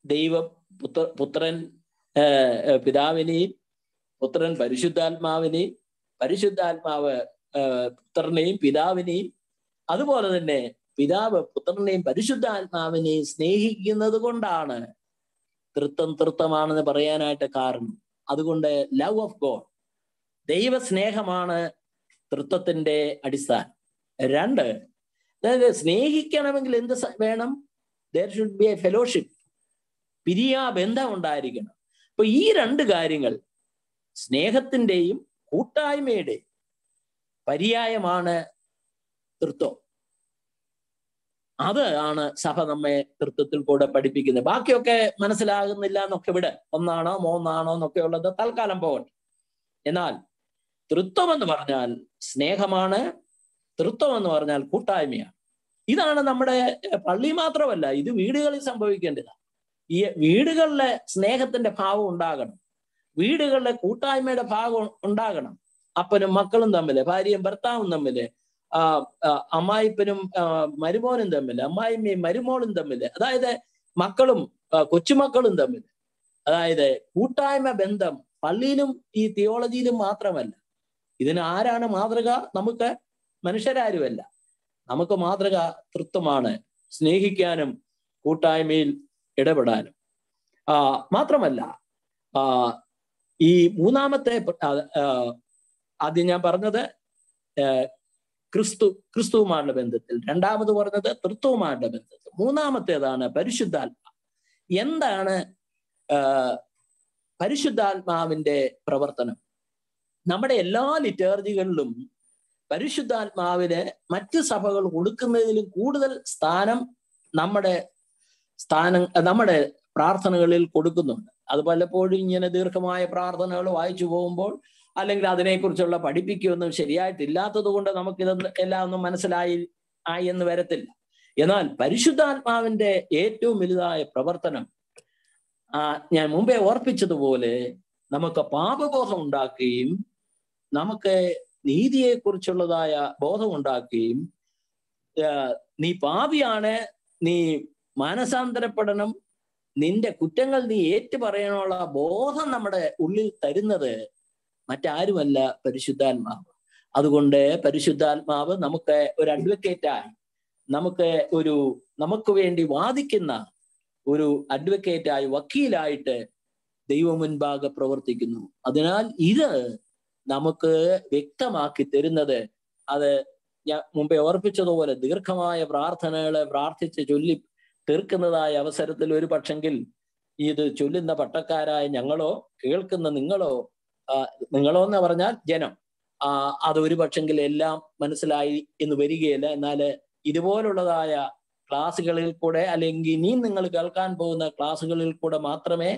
ദൈവ പുത്ര പുത്രൻ പിതാവിനെയും പുത്രൻ പരിശുദ്ധാത്മാവിനെയും പരിശുദ്ധാത്മാവ് പുത്രനെയും പിതാവിനെയും അതുപോലെ തന്നെ പിതാവ് പുത്രനെയും പരിശുദ്ധാത്മാവിനെയും സ്നേഹിക്കുന്നത് കൊണ്ടാണ് തൃത്വം തൃത്വമാണെന്ന് പറയാനായിട്ട് കാരണം. അതുകൊണ്ട് ലവ് ഓഫ് ഗോഡ്. ദൈവസ്നേഹമാണ് തൃത്വത്തിന്റെ അടിസ്ഥാനം. രണ്ട് അതായത് സ്നേഹിക്കണമെങ്കിൽ എന്ത് വേണം? There should be a fellowship പിരിയാ ബന്ധം ഉണ്ടായിരിക്കണം? അപ്പൊ ഈ രണ്ട് കാര്യങ്ങൾ സ്നേഹത്തിന്റെയും കൂട്ടായ്മയുടെ പര്യായമാണ് തൃത്വം. അത് ആണ് സഭ നമ്മെ തൃത്വത്തിൽ കൂടെ പഠിപ്പിക്കുന്നത്. ബാക്കിയൊക്കെ മനസ്സിലാകുന്നില്ല എന്നൊക്കെ ഇവിടെ ഒന്നാണോ മൂന്നാണോ എന്നൊക്കെ ഉള്ളത് തൽക്കാലം പോകട്ടെ. എന്നാൽ തൃത്വം എന്ന് പറഞ്ഞാൽ സ്നേഹമാണ് തൃത്വം എന്ന് പറഞ്ഞാൽ കൂട്ടായ്മയാണ്. ഇതാണ് നമ്മുടെ പള്ളി മാത്രമല്ല ഇത് വീടുകളിൽ സംഭവിക്കേണ്ടതാണ്. ഈ വീടുകളിലെ സ്നേഹത്തിന്റെ ഭാവം ഉണ്ടാകണം. വീടുകളിലെ കൂട്ടായ്മയുടെ ഭാഗം ഉണ്ടാകണം. അപ്പനും മക്കളും തമ്മിൽ ഭാര്യയും ഭർത്താവും തമ്മിൽ ആ അമ്മായിപ്പനും മരുമോനും തമ്മിൽ അമ്മായിമ്മയും മരുമോളും തമ്മിൽ അതായത് മക്കളും കൊച്ചുമക്കളും തമ്മിൽ. അതായത് കൂട്ടായ്മ ബന്ധം പള്ളിയിലും ഈ തിയോളജിയിലും മാത്രമല്ല. ഇതിന് ആരാണ് മാതൃക? നമുക്ക് മനുഷ്യരാരുമല്ല. നമുക്ക് മാതൃക തൃത്വമാണ്. സ്നേഹിക്കാനും കൂട്ടായ്മയിൽ ഇടപെടാനും. ആ മാത്രമല്ല ആ ഈ മൂന്നാമത്തെ ആദ്യം ഞാൻ പറഞ്ഞത് ക്രിസ്തു ക്രിസ്തുവുമായുള്ള ബന്ധത്തിൽ. രണ്ടാമത് പറഞ്ഞത് തൃത്വവുമായുള്ള ബന്ധത്തിൽ. മൂന്നാമത്തേതാണ് പരിശുദ്ധാത്മ. എന്താണ് പരിശുദ്ധാത്മാവിന്റെ പ്രവർത്തനം? നമ്മുടെ എല്ലാ ലിറ്റേർജികളിലും പരിശുദ്ധാത്മാവിന് മറ്റ് സഭകൾ കൊടുക്കുന്നതിലും കൂടുതൽ സ്ഥാനം നമ്മുടെ സ്ഥാനം നമ്മുടെ പ്രാർത്ഥനകളിൽ കൊടുക്കുന്നുണ്ട്. അത് പലപ്പോഴും ഇങ്ങനെ ദീർഘമായ പ്രാർത്ഥനകൾ വായിച്ചു പോകുമ്പോൾ അല്ലെങ്കിൽ അതിനെക്കുറിച്ചുള്ള പഠിപ്പിക്കുകയൊന്നും ശരിയായിട്ടില്ലാത്തത് കൊണ്ട് നമുക്കിത് എല്ലാം ഒന്നും മനസ്സിലായി ആയി എന്ന് വരത്തില്ല. എന്നാൽ പരിശുദ്ധാത്മാവിന്റെ ഏറ്റവും വലുതായ പ്രവർത്തനം ഞാൻ മുമ്പേ ഓർപ്പിച്ചതുപോലെ നമുക്ക് പാപബോധം ഉണ്ടാക്കുകയും നമുക്ക് നീതിയെക്കുറിച്ചുള്ളതായ ബോധം ഉണ്ടാക്കുകയും നീ പാപിയാണ് നീ മാനസാന്തരപ്പെടണം നിന്റെ കുറ്റങ്ങൾ നീ ഏറ്റു പറയാനുള്ള ബോധം നമ്മുടെ ഉള്ളിൽ തരുന്നത് മറ്റാരുമല്ല പരിശുദ്ധാത്മാവ്. അതുകൊണ്ട് പരിശുദ്ധാത്മാവ് നമുക്ക് ഒരു അഡ്വക്കേറ്റായി നമുക്ക് ഒരു നമുക്ക് വേണ്ടി വാദിക്കുന്ന ഒരു അഡ്വക്കേറ്റായി വക്കീലായിട്ട് ദൈവമുൻപാകെ പ്രവർത്തിക്കുന്നു. അതിനാൽ ഇത് നമുക്ക് വ്യക്തമാക്കി തരുന്നത്. അത് ഞാൻ മുമ്പേ ഓർപ്പിച്ചതുപോലെ ദീർഘമായ പ്രാർത്ഥനകളെ പ്രാർത്ഥിച്ച് ചൊല്ലി തീർക്കുന്നതായ അവസരത്തിൽ ഒരു പക്ഷെങ്കിൽ ഇത് ചൊല്ലുന്ന പട്ടക്കാരായ ഞങ്ങളോ കേൾക്കുന്ന നിങ്ങളോ നിങ്ങളോ എന്ന് പറഞ്ഞാൽ ജനം. ആ അതൊരു പക്ഷെങ്കിൽ എല്ലാം മനസ്സിലായി എന്ന് വരികയില്ല. എന്നാൽ ഇതുപോലുള്ളതായ ക്ലാസ്സുകളിൽ കൂടെ അല്ലെങ്കിൽ ഇനിയും നിങ്ങൾ കേൾക്കാൻ പോകുന്ന ക്ലാസ്സുകളിൽ കൂടെ മാത്രമേ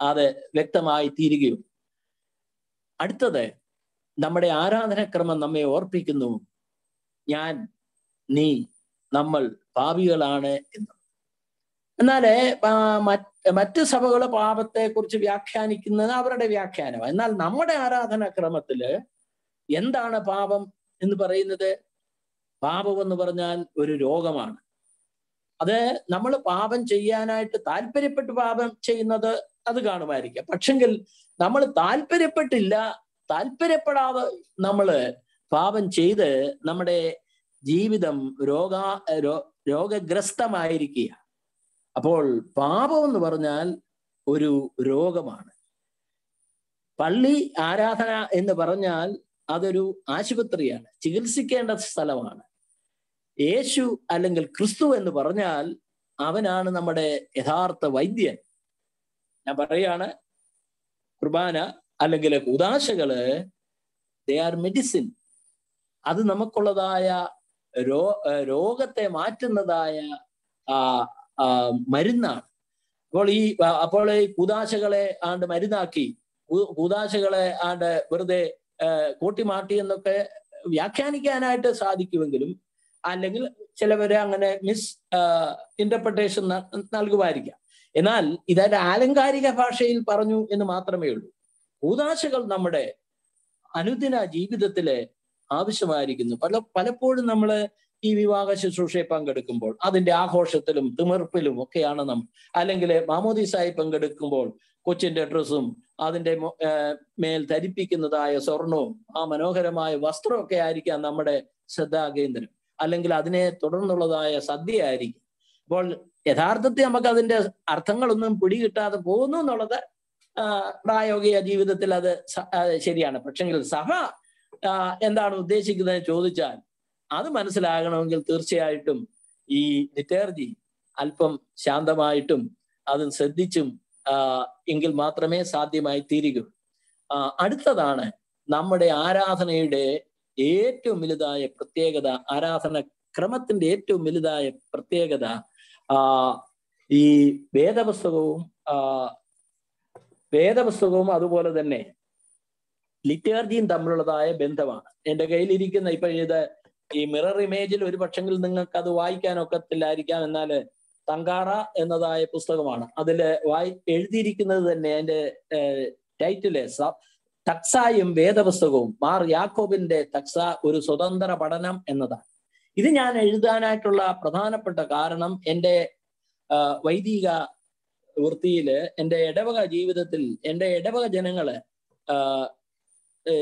അത് വ്യക്തമായി തീരുകയുള്ളൂ അടുത്തത് നമ്മുടെ ആരാധനക്രമം നമ്മെ ഓർപ്പിക്കുന്നു. ഞാൻ നീ നമ്മൾ പാപികളാണ് എന്ന്. എന്നാൽ മറ്റ് സഭകൾ പാപത്തെ കുറിച്ച് വ്യാഖ്യാനിക്കുന്നത് അവരുടെ വ്യാഖ്യാനം എന്നാൽ നമ്മുടെ ആരാധനാക്രമത്തിൽ എന്താണ് പാപം എന്ന് പറയുന്നത്? പാപം എന്ന് പറഞ്ഞാൽ ഒരു രോഗമാണ്. അത് നമ്മൾ പാപം ചെയ്യാനായിട്ട് താല്പര്യപ്പെട്ട് പാപം ചെയ്യുന്നത് അത് കാണുമായിരിക്കാം. പക്ഷെങ്കിൽ നമ്മൾ താല്പര്യപ്പെട്ടില്ല താല്പര്യപ്പെടാതെ നമ്മൾ പാപം ചെയ്ത് നമ്മുടെ ജീവിതം രോഗ രോഗഗ്രസ്തമായിരിക്കുക അപ്പോൾ പാപം എന്ന് പറഞ്ഞാൽ ഒരു രോഗമാണ്. പള്ളി ആരാധന എന്ന് പറഞ്ഞാൽ അതൊരു ആശുപത്രിയാണ്. ചികിത്സിക്കേണ്ട സ്ഥലമാണ്. യേശു അല്ലെങ്കിൽ ക്രിസ്തു എന്ന് പറഞ്ഞാൽ അവനാണ് നമ്മുടെ യഥാർത്ഥ വൈദ്യൻ. ഞാൻ പറയാണ് കുർബാന അല്ലെങ്കിൽ ഉദാശകൾ ദേ ആർ മെഡിസിൻ അത് നമുക്കുള്ളതായ രോ രോഗത്തെ മാറ്റുന്നതായ മരുന്നാണ്. അപ്പോൾ ഈ അപ്പോൾ ഈ കൂതാശകളെ ആണ്ട് മരുന്നാക്കി കൂതാശകളെ ആണ്ട് വെറുതെ കൂട്ടിമാട്ടി എന്നൊക്കെ വ്യാഖ്യാനിക്കാനായിട്ട് സാധിക്കുമെങ്കിലും അല്ലെങ്കിൽ ചിലവരെ അങ്ങനെ മിസ് ഇന്റർപ്രിട്ടേഷൻ നൽകുമായിരിക്കാം. എന്നാൽ ഇതൊരു ആലങ്കാരിക ഭാഷയിൽ പറഞ്ഞു എന്ന് മാത്രമേ ഉള്ളൂ. കൂതാശകൾ നമ്മുടെ അനുദിന ജീവിതത്തിലെ ആവശ്യമായിരിക്കുന്നു. പല പലപ്പോഴും നമ്മൾ ഈ വിവാഹ ശുശ്രൂഷയെ പങ്കെടുക്കുമ്പോൾ അതിന്റെ ആഘോഷത്തിലും തിമിർപ്പിലും ഒക്കെയാണ് നമ്മൾ അല്ലെങ്കിൽ മാമോദീസായി പങ്കെടുക്കുമ്പോൾ കൊച്ചിന്റെ ഡ്രസ്സും അതിന്റെ മേൽ ധരിപ്പിക്കുന്നതായ സ്വർണവും ആ മനോഹരമായ വസ്ത്രമൊക്കെ ആയിരിക്കാം നമ്മുടെ ശ്രദ്ധാകേന്ദ്രം. അല്ലെങ്കിൽ അതിനെ തുടർന്നുള്ളതായ സദ്യ ആയിരിക്കും അപ്പോൾ യഥാർത്ഥത്തിൽ നമുക്ക് അതിന്റെ അർത്ഥങ്ങളൊന്നും പിടികിട്ടാതെ പോകുന്നു എന്നുള്ളത് പ്രായോഗിക ജീവിതത്തിൽ അത് ശരിയാണ്. പക്ഷെങ്കിൽ സഹ എന്താണ് ഉദ്ദേശിക്കുന്നത് ചോദിച്ചാൽ അത് മനസ്സിലാകണമെങ്കിൽ തീർച്ചയായിട്ടും ഈ ലിറ്റേർജി അല്പം ശാന്തമായിട്ടും അത് ശ്രദ്ധിച്ചും എങ്കിൽ മാത്രമേ സാധ്യമായി തീരുകൂ അടുത്തതാണ് നമ്മുടെ ആരാധനയുടെ ഏറ്റവും വലുതായ പ്രത്യേകത ആരാധന ക്രമത്തിന്റെ ഏറ്റവും വലുതായ പ്രത്യേകത ഈ വേദപുസ്തകവും വേദപുസ്തകവും അതുപോലെ തന്നെ ലിറ്റേർജിയും തമ്മിലുള്ളതായ ബന്ധമാണ്. എന്റെ കയ്യിലിരിക്കുന്ന ഇപ്പൊ ഇത് ഈ മിറർ ഇമേജിൽ ഒരു പക്ഷെങ്കിൽ നിങ്ങൾക്ക് അത് വായിക്കാൻ ഒക്കത്തില്ലായിരിക്കാം എന്നാൽ തങ്കാറ എന്നതായ പുസ്തകമാണ്. അതിൽ വായി എഴുതിയിരിക്കുന്നത് തന്നെ അതിന്റെ ടൈറ്റിൽ തക്സായും വേദപുസ്തകവും മാർ യാക്കോബിന്റെ തക്സ ഒരു സ്വതന്ത്ര പഠനം എന്നതാണ്. ഇത് ഞാൻ എഴുതാനായിട്ടുള്ള പ്രധാനപ്പെട്ട കാരണം എന്റെ വൈദിക വൃത്തിയിൽ എന്റെ ഇടവക ജീവിതത്തിൽ എന്റെ ഇടവക ജനങ്ങൾ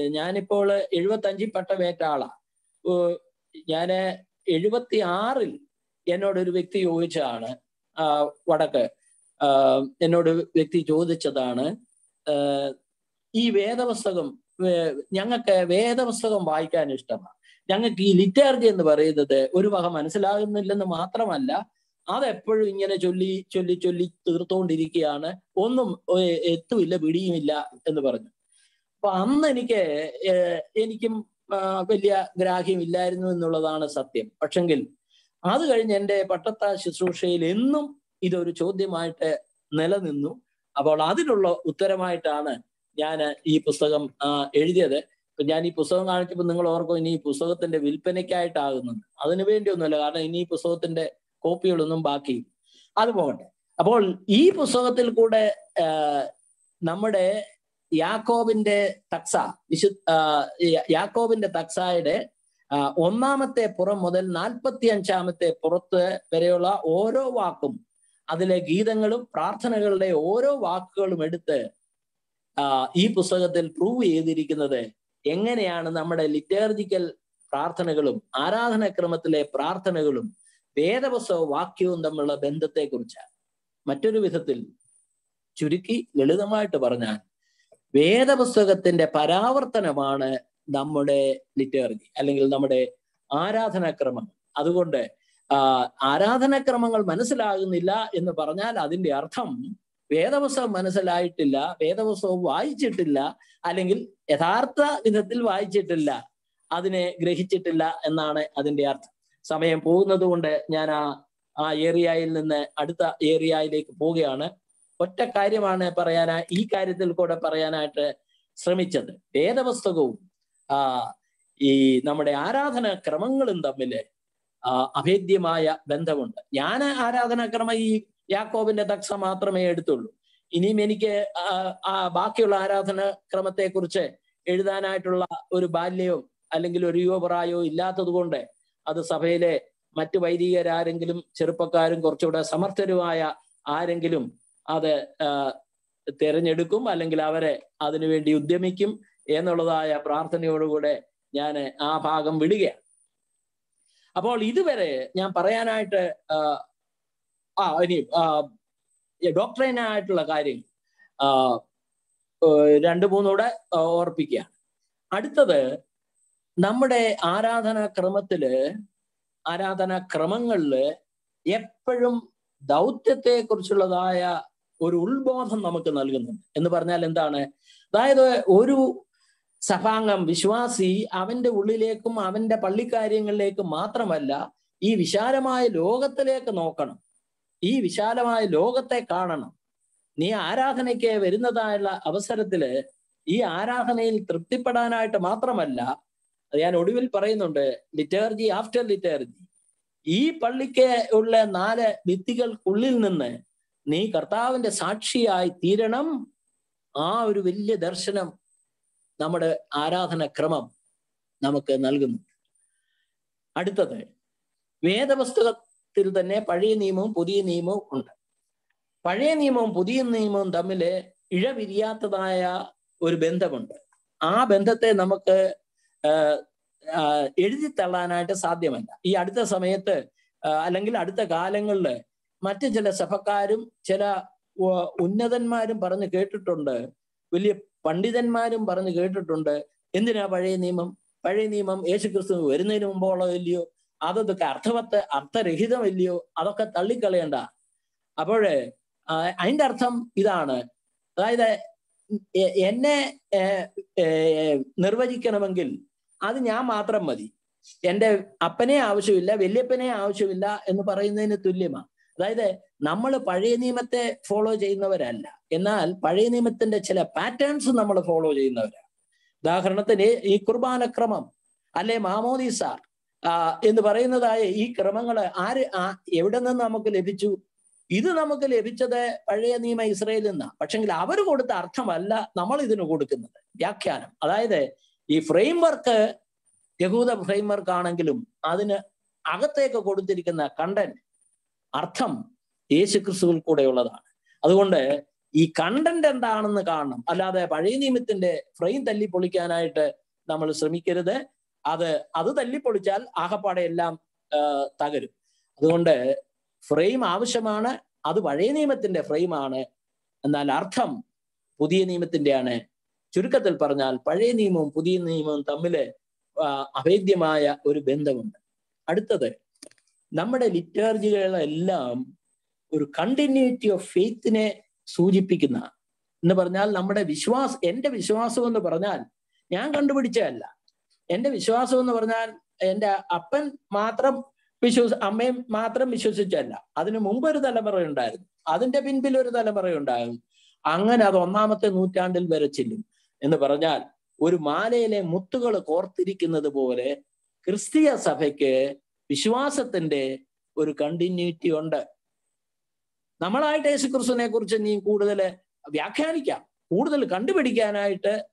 ഞാനിപ്പോൾ എഴുപത്തഞ്ചിൽ പട്ടമേറ്റ ആളാ. ഞാൻ എഴുപത്തി ആറിൽ എന്നോടൊരു വ്യക്തി ചോദിച്ചതാണ്. വടക്ക് എന്നോട് വ്യക്തി ചോദിച്ചതാണ് ഈ വേദപുസ്തകം ഞങ്ങൾക്ക് വേദപുസ്തകം വായിക്കാൻ ഇഷ്ടമാണ്. ഞങ്ങൾക്ക് ഈ ലിറ്റേർജി എന്ന് പറയുന്നത് ഒരു വക മനസ്സിലാകുന്നില്ലെന്ന് മാത്രമല്ല അതെപ്പോഴും ഇങ്ങനെ ചൊല്ലി ചൊല്ലി ചൊല്ലി തീർത്തുകൊണ്ടിരിക്കുകയാണ് ഒന്നും എത്തുമില്ല പിടിയുമില്ല എന്ന് പറഞ്ഞു. അപ്പൊ അന്ന് എനിക്ക് എനിക്കും വലിയ ഗ്രാഹ്യമില്ലായിരുന്നു എന്നുള്ളതാണ് സത്യം. പക്ഷെങ്കിൽ അത് കഴിഞ്ഞ് എന്റെ പട്ടത്ത ശുശ്രൂഷയിൽ എന്നും ഇതൊരു ചോദ്യമായിട്ട് നിലനിന്നു. അപ്പോൾ അതിനുള്ള ഉത്തരമായിട്ടാണ് ഞാൻ ഈ പുസ്തകം എഴുതിയത്. ഞാൻ ഈ പുസ്തകം കാണിച്ചപ്പോൾ നിങ്ങൾ ഓർക്കും ഇനി ഈ പുസ്തകത്തിന്റെ വിൽപ്പനയ്ക്കായിട്ടാകുന്നത്. അതിനു വേണ്ടിയൊന്നുമല്ല. കാരണം ഇനി ഈ പുസ്തകത്തിന്റെ കോപ്പികളൊന്നും ബാക്കി. അത് പോകട്ടെ. അപ്പോൾ ഈ പുസ്തകത്തിൽ കൂടെ നമ്മുടെ യാക്കോബിന്റെ തക്സ വിശു യാക്കോബിന്റെ തക്സായുടെ ഒന്നാമത്തെ പുറം മുതൽ നാൽപ്പത്തി അഞ്ചാമത്തെ പുറത്ത് വരെയുള്ള ഓരോ വാക്കും അതിലെ ഗീതങ്ങളും പ്രാർത്ഥനകളുടെ ഓരോ വാക്കുകളും എടുത്ത് ഈ പുസ്തകത്തിൽ പ്രൂവ് ചെയ്തിരിക്കുന്നത് എങ്ങനെയാണ് നമ്മുടെ ലിറ്റേർജിക്കൽ പ്രാർത്ഥനകളും ആരാധനാക്രമത്തിലെ പ്രാർത്ഥനകളും വേദപുസ്തക വാക്യവും തമ്മിലുള്ള ബന്ധത്തെക്കുറിച്ചാണ് മറ്റൊരു വിധത്തിൽ ചുരുക്കി ലളിതമായിട്ട് പറഞ്ഞാൽ വേദപുസ്തകത്തിന്റെ പരാവർത്തനമാണ് നമ്മുടെ ലിറ്റേർജി അല്ലെങ്കിൽ നമ്മുടെ ആരാധനാക്രമങ്ങൾ. അതുകൊണ്ട് ആരാധനാക്രമങ്ങൾ മനസ്സിലാകുന്നില്ല എന്ന് പറഞ്ഞാൽ അതിന്റെ അർത്ഥം വേദപുസ്തകം മനസ്സിലായിട്ടില്ല വേദപുസ്തകം വായിച്ചിട്ടില്ല അല്ലെങ്കിൽ യഥാർത്ഥ വിധത്തിൽ വായിച്ചിട്ടില്ല അതിനെ ഗ്രഹിച്ചിട്ടില്ല എന്നാണ് അതിന്റെ അർത്ഥം. സമയം പോകുന്നത് കൊണ്ട് ഞാൻ ആ ആ ഏരിയയിൽ നിന്ന് അടുത്ത ഏരിയയിലേക്ക് പോവുകയാണ്. ഒറ്റ കാര്യമാണ് പറയാനാ ഈ കാര്യത്തിൽ കൂടെ പറയാനായിട്ട് ശ്രമിച്ചത്. വേദപുസ്തകവും ആ ഈ നമ്മുടെ ആരാധന ക്രമങ്ങളും തമ്മിൽ അഭേദ്യമായ ബന്ധമുണ്ട്. ഞാൻ ആരാധനാക്രമം ഈ യാക്കോബിന്റെ ദക്ഷ മാത്രമേ എടുത്തുള്ളൂ. ഇനിയും എനിക്ക് ആ, ബാക്കിയുള്ള ആരാധന ക്രമത്തെ കുറിച്ച് എഴുതാനായിട്ടുള്ള ഒരു ബാല്യവും അല്ലെങ്കിൽ ഒരു യുവപ്രായവും ഇല്ലാത്തത് കൊണ്ട് അത് സഭയിലെ മറ്റു വൈദികരാരെങ്കിലും ചെറുപ്പക്കാരും കുറച്ചുകൂടെ സമർത്ഥരുമായ ആരെങ്കിലും അത് തിരഞ്ഞെടുക്കും അല്ലെങ്കിൽ അവരെ അതിനുവേണ്ടി ഉദ്യമിക്കും എന്നുള്ളതായ പ്രാർത്ഥനയോടുകൂടെ ഞാൻ ആ ഭാഗം വിടുകയാണ്. അപ്പോൾ ഇതുവരെ ഞാൻ പറയാനായിട്ട് ആ, ഇനി ഡോക്ടറൈനായിട്ടുള്ള കാര്യം രണ്ട് മൂന്നൂടെ ഓർപ്പിക്കുകയാണ്. അടുത്തത് നമ്മുടെ ആരാധനാ ക്രമത്തിൽ ആരാധനാ ക്രമങ്ങളിൽ എപ്പോഴും ദൗത്യത്തെ കുറിച്ചുള്ളതായ ഒരു ഉത്ബോധം നമുക്ക് നൽകുന്നുണ്ട്. എന്ന് പറഞ്ഞാൽ എന്താണ്? അതായത് ഒരു സഭാംഗം വിശ്വാസി അവന്റെ ഉള്ളിലേക്കും അവന്റെ പള്ളിക്കാര്യങ്ങളിലേക്കും മാത്രമല്ല ഈ വിശാലമായ ലോകത്തിലേക്ക് നോക്കണം. ഈ വിശാലമായ ലോകത്തെ കാണണം. നീ ആരാധനയ്ക്ക് വരുന്നതായുള്ള അവസരത്തിൽ ഈ ആരാധനയിൽ തൃപ്തിപ്പെടാനായിട്ട് മാത്രമല്ല ഞാൻ ഒടുവിൽ പറയുന്നുണ്ട് ലിറ്റേർജി ആഫ്റ്റർ ലിറ്റേർജി ഈ പള്ളിക്ക് ഉള്ള നാല് ഭിത്തികൾക്കുള്ളിൽ നിന്ന് നീ കർത്താവിന്റെ സാക്ഷിയായി തീരണം. ആ ഒരു വലിയ ദർശനം നമ്മുടെ ആരാധന ക്രമം നമുക്ക് നൽകുന്നു. അടുത്തത് വേദപുസ്തകത്തിൽ തന്നെ പഴയ നിയമവും പുതിയ നിയമവും ഉണ്ട്. പഴയ നിയമവും പുതിയ നിയമവും തമ്മിൽ ഇഴപിരിയാത്തതായ ഒരു ബന്ധമുണ്ട്. ആ ബന്ധത്തെ നമുക്ക് എഴുതി തള്ളാനായിട്ട് സാധ്യമല്ല. ഈ അടുത്ത സമയത്ത് അല്ലെങ്കിൽ അടുത്ത കാലങ്ങളിൽ മറ്റു ചില സഭക്കാരും ചില ഉന്നതന്മാരും പറഞ്ഞ് കേട്ടിട്ടുണ്ട്. വലിയ പണ്ഡിതന്മാരും പറഞ്ഞ് കേട്ടിട്ടുണ്ട്. എന്തിനാ പഴയ നിയമം? പഴയ നിയമം യേശുക്രിസ്തു വരുന്നതിന് മുമ്പുള്ളതല്ലയോ അതൊക്കെ അർത്ഥവത്ത് അർത്ഥരഹിതമല്ലയോ? അതൊക്കെ തള്ളിക്കളയണ്ട. അപ്പോഴ് അതിന്റെ അർത്ഥം ഇതാണ്. അതായത് എന്നെ നിർവചിക്കണമെങ്കിൽ അത് ഞാൻ മാത്രം മതി. എന്റെ അപ്പനെ ആവശ്യമില്ല വല്യപ്പനെ ആവശ്യമില്ല എന്ന് പറയുന്നതിന് തുല്യമാണ് അതായത് നമ്മൾ പഴയ നിയമത്തെ ഫോളോ ചെയ്യുന്നവരല്ല. എന്നാൽ പഴയ നിയമത്തിന്റെ ചില പാറ്റേൺസ് നമ്മൾ ഫോളോ ചെയ്യുന്നവരാണ് ഉദാഹരണത്തിന് ഈ കുർബാന ക്രമം അല്ലെ മാമോദീസ എന്ന് പറയുന്നതായ ഈ ക്രമങ്ങൾ ആര് എവിടെ നിന്ന് നമുക്ക് ലഭിച്ചു? ഇത് നമുക്ക് ലഭിച്ചത് പഴയ നിയമ ഇസ്രയേലിൽ നിന്നാണ് പക്ഷെങ്കിൽ അവർ കൊടുത്ത അർത്ഥമല്ല നമ്മൾ ഇതിന് കൊടുക്കുന്നത്. വ്യാഖ്യാനം. അതായത് ഈ ഫ്രെയിം വർക്ക് യഹൂദ ഫ്രെയിം വർക്ക് ആണെങ്കിലും അതിന് അകത്തേക്ക് കൊടുത്തിരിക്കുന്ന കണ്ടന്റ് അർത്ഥം യേശു ക്രിസ്തുവിൽ കൂടെ ഉള്ളതാണ് അതുകൊണ്ട് ഈ കണ്ടന്റ് എന്താണെന്ന് കാണണം. അല്ലാതെ പഴയ നിയമത്തിന്റെ ഫ്രെയിം തല്ലി പൊളിക്കാനായിട്ട് നമ്മൾ ശ്രമിക്കരുത്. അത് അത് തല്ലിപ്പൊളിച്ചാൽ ആകപ്പാടെ എല്ലാം തകരും. അതുകൊണ്ട് ഫ്രെയിം ആവശ്യമാണ് അത് പഴയ നിയമത്തിന്റെ ഫ്രെയിമാണ് എന്നാൽ അർത്ഥം പുതിയ നിയമത്തിന്റെയാണ്. ചുരുക്കത്തിൽ പറഞ്ഞാൽ പഴയ നിയമവും പുതിയ നിയമവും തമ്മിൽ അഭേദ്യമായ ഒരു ബന്ധമുണ്ട്. അടുത്തത് നമ്മുടെ ലിറ്റർജികളെല്ലാം ഒരു കണ്ടിന്യൂറ്റി ഓഫ് ഫെയ്ത്തിനെ സൂചിപ്പിക്കുന്ന എന്ന് പറഞ്ഞാൽ നമ്മുടെ വിശ്വാസം എന്റെ വിശ്വാസം എന്ന് പറഞ്ഞാൽ ഞാൻ കണ്ടുപിടിച്ചതല്ല. എന്റെ വിശ്വാസം എന്ന് പറഞ്ഞാൽ എന്റെ അപ്പൻ മാത്രം വിശ്വസ അമ്മയും മാത്രം വിശ്വസിച്ചല്ല അതിനു മുമ്പ് ഒരു തലമുറ ഉണ്ടായിരുന്നു അതിന്റെ പിൻപിൽ ഒരു തലമുറ ഉണ്ടായിരുന്നു അങ്ങനെ അത് ഒന്നാമത്തെ നൂറ്റാണ്ടിൽ വരെ ചെല്ലും. എന്ന് പറഞ്ഞാൽ ഒരു മാലയിലെ മുത്തുകൾ കോർത്തിരിക്കുന്നത് പോലെ ക്രിസ്തീയ സഭയ്ക്ക് വിശ്വാസത്തിന്റെ ഒരു കണ്ടിന്യൂറ്റി ഉണ്ട്. നമ്മളായിട്ട് യേശുക്രിസ്തുവിനെ കുറിച്ച് നീ കൂടുതൽ വ്യാഖ്യാനിക്കാം. കൂടുതൽ കണ്ടുപിടിക്കാനായിട്ട്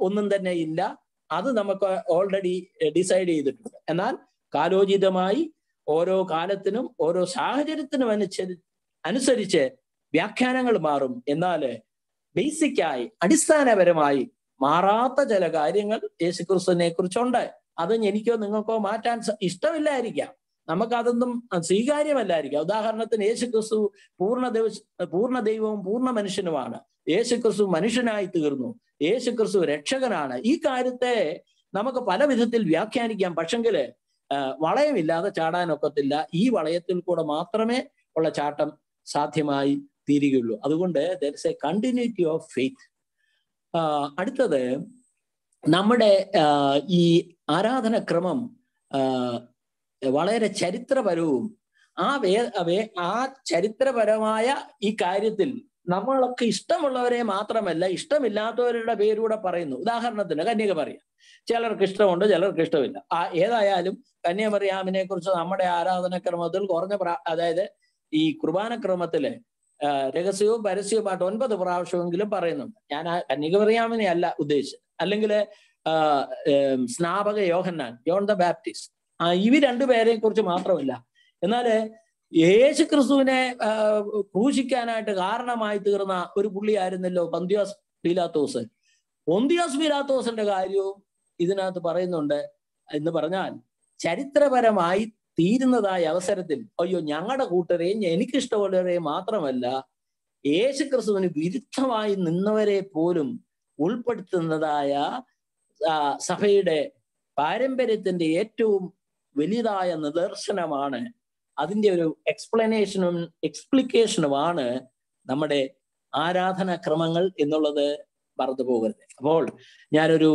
ഒന്നും തന്നെ ഇല്ല. അത് നമുക്ക് ഓൾറെഡി ഡിസൈഡ് ചെയ്തിട്ടുണ്ട്. എന്നാൽ കാലോചിതമായി ഓരോ കാലത്തിനും ഓരോ സാഹചര്യത്തിനും അനുസരി അനുസരിച്ച് വ്യാഖ്യാനങ്ങൾ മാറും. എന്നാൽ ബേസിക്കായി അടിസ്ഥാനപരമായി മാറാത്ത ചില കാര്യങ്ങൾ യേശുക്രിസ്തുവിനെ കുറിച്ചുണ്ട് അത് എനിക്കോ നിങ്ങൾക്കോ മാറ്റാൻ ഇഷ്ടമില്ലായിരിക്കാം. നമുക്കതൊന്നും സ്വീകാര്യമല്ലായിരിക്കാം. ഉദാഹരണത്തിന് യേശുക്രിസ്തു പൂർണ ദൈവ പൂർണ ദൈവവും പൂർണ മനുഷ്യനുമാണ്. യേശുക്രിസ്തു മനുഷ്യനായി തീർന്നു. യേശുക്രിസ്തു രക്ഷകനാണ്. ഈ കാര്യത്തെ നമുക്ക് പല വിധത്തിൽ വ്യാഖ്യാനിക്കാം. പക്ഷെങ്കിൽ വളയമില്ലാതെ ചാടാനൊക്കത്തില്ല ഈ വളയത്തിൽ കൂടെ മാത്രമേ ഉള്ള ചാട്ടം സാധ്യമായി തീരുകയുള്ളൂ അതുകൊണ്ട് there is a continuity of faith അടുത്തത് നമ്മുടെ ഈ ആരാധനക്രമം ക്രമം വളരെ ചരിത്രപരവും ആ വേ ആ ചരിത്രപരമായ ഈ കാര്യത്തിൽ നമ്മളൊക്കെ ഇഷ്ടമുള്ളവരെ മാത്രമല്ല ഇഷ്ടമില്ലാത്തവരുടെ പേരൂടെ പറയുന്നു. ഉദാഹരണത്തിന് കന്യക പറയാം. ചിലർക്ക് ഇഷ്ടമുണ്ട് ചിലർക്ക് ഇഷ്ടമില്ല. ആ ഏതായാലും കന്യാമറിയാമിനെ കുറിച്ച് നമ്മുടെ ആരാധനക്രമത്തിൽ കുറഞ്ഞ അതായത് ഈ കുർബാനക്രമത്തിൽ രഹസ്യവും പരസ്യവുമായിട്ട് ഒൻപത് പ്രാവശ്യമെങ്കിലും പറയുന്നുണ്ട്. ഞാൻ കന്യകമറിയാമിനെ അല്ല ഉദ്ദേശിച്ചത്. അല്ലെങ്കിൽ സ്നാപക യോഹന്നാൻ ജോൺ ദ ബാപ്റ്റിസ്റ്റ് ആ ഇവ രണ്ടുപേരെ കുറിച്ച് മാത്രമല്ല. എന്നാൽ യേശു ക്രിസ്തുവിനെ ക്രൂശിക്കാനായിട്ട് കാരണമായി തീർന്ന ഒരു പുള്ളിയായിരുന്നല്ലോ പന്തിയാസ് പീലാത്തോസ്. പൊന്തിയാസ് പീലാത്തോസിന്റെ കാര്യവും ഇതിനകത്ത് പറയുന്നുണ്ട് എന്ന് പറഞ്ഞാൽ ചരിത്രപരമായി തീരുന്നതായ അവസരത്തിൽ അയ്യോ ഞങ്ങളുടെ കൂട്ടരെയും എനിക്കിഷ്ടമുള്ളവരെയും മാത്രമല്ല യേശു ക്രിസ്തുവിന് വിരുദ്ധമായി നിന്നവരെ പോലും ഉൾപ്പെടുത്തുന്നതായ സഭയുടെ പാരമ്പര്യത്തിന്റെ ഏറ്റവും വലിയതായ നിദർശനമാണ് അതിന്റെ ഒരു എക്സ്പ്ലനേഷനും എക്സ്പ്ലിക്കേഷനുമാണ് നമ്മുടെ ആരാധനാക്രമങ്ങൾ എന്നുള്ളത് മറന്നു പോകരുത് അപ്പോൾ ഞാനൊരു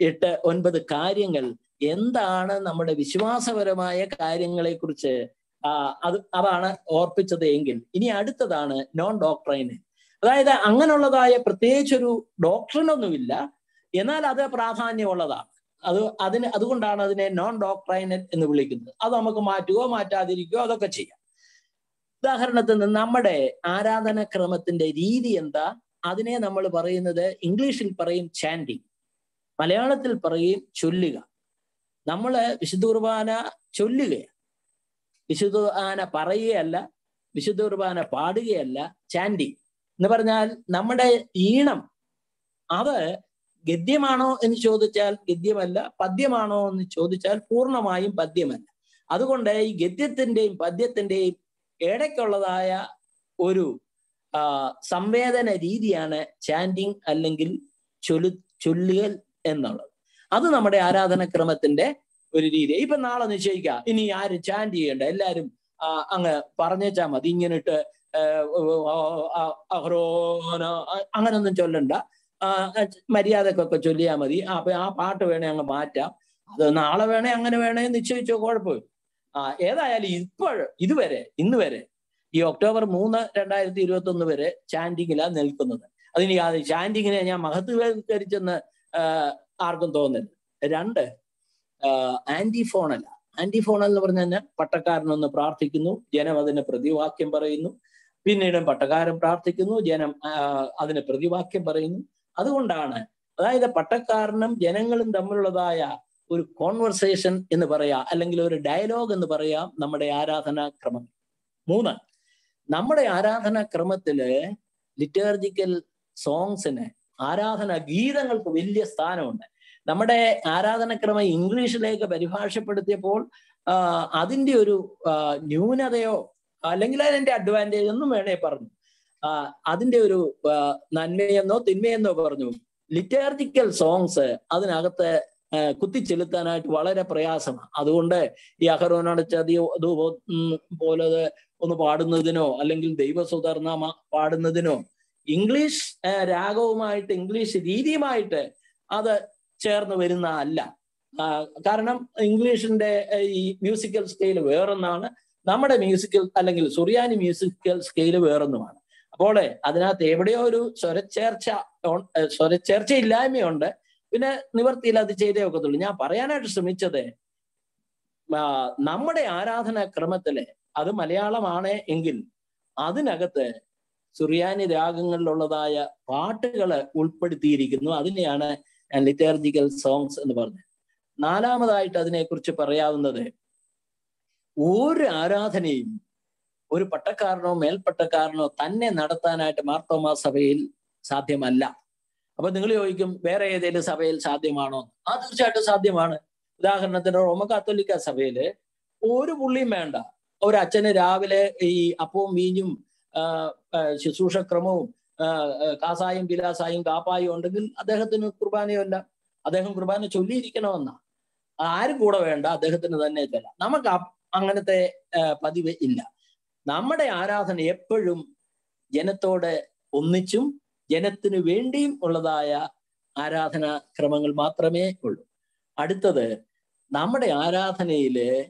എട്ട് ഒൻപത് കാര്യങ്ങൾ എന്താണ് നമ്മുടെ വിശ്വാസപരമായ കാര്യങ്ങളെ കുറിച്ച് ആ അത് അതാണ് ഓർപ്പിച്ചത് എങ്കിൽ. ഇനി അടുത്തതാണ് നോൺ ഡോക്ട്രൈന് അതായത് അങ്ങനെയുള്ളതായ പ്രത്യേകിച്ചൊരു ഡോക്ടറിനൊന്നുമില്ല എന്നാൽ അത് പ്രാധാന്യമുള്ളതാണ്. അത് അതിന് അതുകൊണ്ടാണ് അതിനെ നോൺ ഡോക്ട്രൈനൽ എന്ന് വിളിക്കുന്നത്. അത് നമുക്ക് മാറ്റുകയോ മാറ്റാതിരിക്കുകയോ അതൊക്കെ ചെയ്യാം. ഉദാഹരണത്തിന് നമ്മുടെ ആരാധനാക്രമത്തിന്റെ രീതി എന്താ? അതിനെ നമ്മൾ പറയുന്നത് ഇംഗ്ലീഷിൽ പറയും ചാൻഡിങ് മലയാളത്തിൽ പറയും ചൊല്ലുക. നമ്മൾ വിശുദ്ധ കുർബാന ചൊല്ലുകയാണ്. വിശുദ്ധ കുർബാന പറയുകയല്ല വിശുദ്ധ കുർബാന പാടുകയല്ല ചാൻഡി എന്ന് പറഞ്ഞാൽ നമ്മുടെ ഈണം അത് ഗദ്യമാണോ എന്ന് ചോദിച്ചാൽ ഗദ്യമല്ല പദ്യമാണോ എന്ന് ചോദിച്ചാൽ പൂർണമായും പദ്യമല്ല. അതുകൊണ്ട് ഈ ഗദ്യത്തിന്റെയും പദ്യത്തിന്റെയും ഇടയ്ക്കുള്ളതായ ഒരു സംവേദന രീതിയാണ് ചാൻഡിങ് അല്ലെങ്കിൽ ചൊല്ലു ചൊല്ലുകൽ എന്നുള്ളത്. അത് നമ്മുടെ ആരാധനക്രമത്തിന്റെ ഒരു രീതി ഇപ്പൊ നാളെ നിശ്ചയിക്കുക ഇനി ആര് ചാൻഡ് ചെയ്യണ്ട? എല്ലാരും അങ്ങ് പറഞ്ഞേച്ചാ മതി. ഇങ്ങനെ ഇട്ട് അങ്ങനൊന്നും ചൊല്ലണ്ട. മര്യാദക്കൊക്കെ ചൊല്ലിയാ മതി. അപ്പൊ ആ പാട്ട് വേണേ അങ്ങ് മാറ്റാം. അത് നാളെ വേണേ അങ്ങനെ വേണേ നിശ്ചയിച്ചോ കുഴപ്പമില്ല. ആ ഏതായാലും ഇപ്പോൾ ഇതുവരെ ഇന്ന് വരെ ഈ ഒക്ടോബർ മൂന്ന് രണ്ടായിരത്തി ഇരുപത്തി ഒന്ന് വരെ ചാൻഡിങ്ങിലാണ് നിൽക്കുന്നത്. അതിന് ചാൻഡിങ്ങിനെ ഞാൻ മഹത്വവൽക്കരിച്ചെന്ന് ആർക്കും തോന്നരുത് രണ്ട് ആന്റിഫോണൽ. ആന്റിഫോണൽ എന്ന് പറഞ്ഞു കഴിഞ്ഞാൽ പട്ടക്കാരനൊന്ന് പ്രാർത്ഥിക്കുന്നു ജനം അതിന് പ്രതിവാക്യം പറയുന്നു. പിന്നീട് പട്ടക്കാരൻ പ്രാർത്ഥിക്കുന്നു ജനം അതിന് പ്രതിവാക്യം പറയുന്നു. അതുകൊണ്ടാണ് അതായത് പട്ടക്കാരനും ജനങ്ങളും തമ്മിലുള്ളതായ ഒരു കോൺവെർസേഷൻ എന്ന് പറയാം അല്ലെങ്കിൽ ഒരു ഡയലോഗ് എന്ന് പറയാം നമ്മുടെ ആരാധനാക്രമം. മൂന്ന് നമ്മുടെ ആരാധനാ ക്രമത്തിൽ ലിറ്റേർജിക്കൽ സോങ്സിന് ആരാധന ഗീതങ്ങൾക്ക് വലിയ സ്ഥാനമുണ്ട്. നമ്മുടെ ആരാധനക്രമം ഇംഗ്ലീഷിലേക്ക് പരിഭാഷപ്പെടുത്തിയപ്പോൾ അതിന്റെ ഒരു ന്യൂനതയോ അല്ലെങ്കിൽ അതിന്റെ അഡ്വാന്റേജ് ഒന്നും വേണേ പറഞ്ഞു. അതിന്റെ ഒരു നന്മയെന്നോ തിന്മയെന്നോ പറഞ്ഞു. ലിറ്റേർജിക്കൽ സോങ്സ് അതിനകത്ത് കുത്തിച്ചെലുത്താനായിട്ട് വളരെ പ്രയാസമാണ്. അതുകൊണ്ട് ഈ അഹരോനാണ് ചതി അത് പോലെ ഒന്ന് പാടുന്നതിനോ അല്ലെങ്കിൽ ദൈവസുധർനാമ പാടുന്നതിനോ ഇംഗ്ലീഷ് രാഗവുമായിട്ട് ഇംഗ്ലീഷ് രീതിയുമായിട്ട് അത് ചേർന്ന് വരുന്ന അല്ല. കാരണം ഇംഗ്ലീഷിന്റെ ഈ മ്യൂസിക്കൽ സ്കെയിൽ വേറൊന്നാണ്. നമ്മുടെ മ്യൂസിക്കൽ അല്ലെങ്കിൽ സുറിയാനി മ്യൂസിക്കൽ സ്കെയിൽ വേറൊന്നുമാണ്. അപ്പോൾ അതിനകത്ത് എവിടെയോ ഒരു സ്വരച്ചേർച്ച സ്വരച്ചേർച്ച ഇല്ലായ്മയുണ്ട് പിന്നെ നിവർത്തിയിൽ അത് ചെയ്തേ ഒക്കത്തുള്ളൂ. ഞാൻ പറയാനായിട്ട് ശ്രമിച്ചത് നമ്മുടെ ആരാധനാ ക്രമത്തിൽ അത് മലയാളമാണ് എങ്കിൽ അതിനകത്ത് സുറിയാനി രാഗങ്ങളിലുള്ളതായ പാട്ടുകൾ ഉൾപ്പെടുത്തിയിരിക്കുന്നു. അതിനെയാണ് ലിറ്റേർജിക്കൽ സോങ്സ് എന്ന് പറഞ്ഞത്. നാലാമതായിട്ട് അതിനെക്കുറിച്ച് പറയാവുന്നത് ഒരു ആരാധനയും ഒരു പട്ടക്കാരനോ മേൽപ്പട്ടക്കാരനോ തന്നെ നടത്താനായിട്ട് മാർത്തോമാ സഭയിൽ സാധ്യമല്ല. അപ്പൊ നിങ്ങൾ ചോദിക്കും വേറെ ഏതെങ്കിലും സഭയിൽ സാധ്യമാണോ? ആ തീർച്ചയായിട്ടും സാധ്യമാണ്. ഉദാഹരണത്തിന് റോമ കാത്തോലിക്ക സഭയിൽ ഒരു പുള്ളിയും വേണ്ട. ഒരു അച്ഛന് രാവിലെ ഈ അപ്പവും വീഞ്ഞും ശുശ്രൂഷക്രമവും കാസായും ബിലാസായും കാപ്പായും ഉണ്ടെങ്കിൽ അദ്ദേഹത്തിന് കുർബാനയല്ല. അദ്ദേഹം കുർബാന ചൊല്ലിയിരിക്കണമെന്നാ. ആരും കൂടെ വേണ്ട അദ്ദേഹത്തിന് തന്നെ ചൊല്ലാം. നമുക്ക് അങ്ങനത്തെ പതിവ് ഇല്ല. നമ്മുടെ ആരാധന എപ്പോഴും ജനത്തോട് ഒന്നിച്ചും ജനത്തിനു വേണ്ടിയും ഉള്ളതായ ആരാധന ക്രമങ്ങൾ മാത്രമേ ഉള്ളൂ. അടുത്തത് നമ്മുടെ ആരാധനയിൽ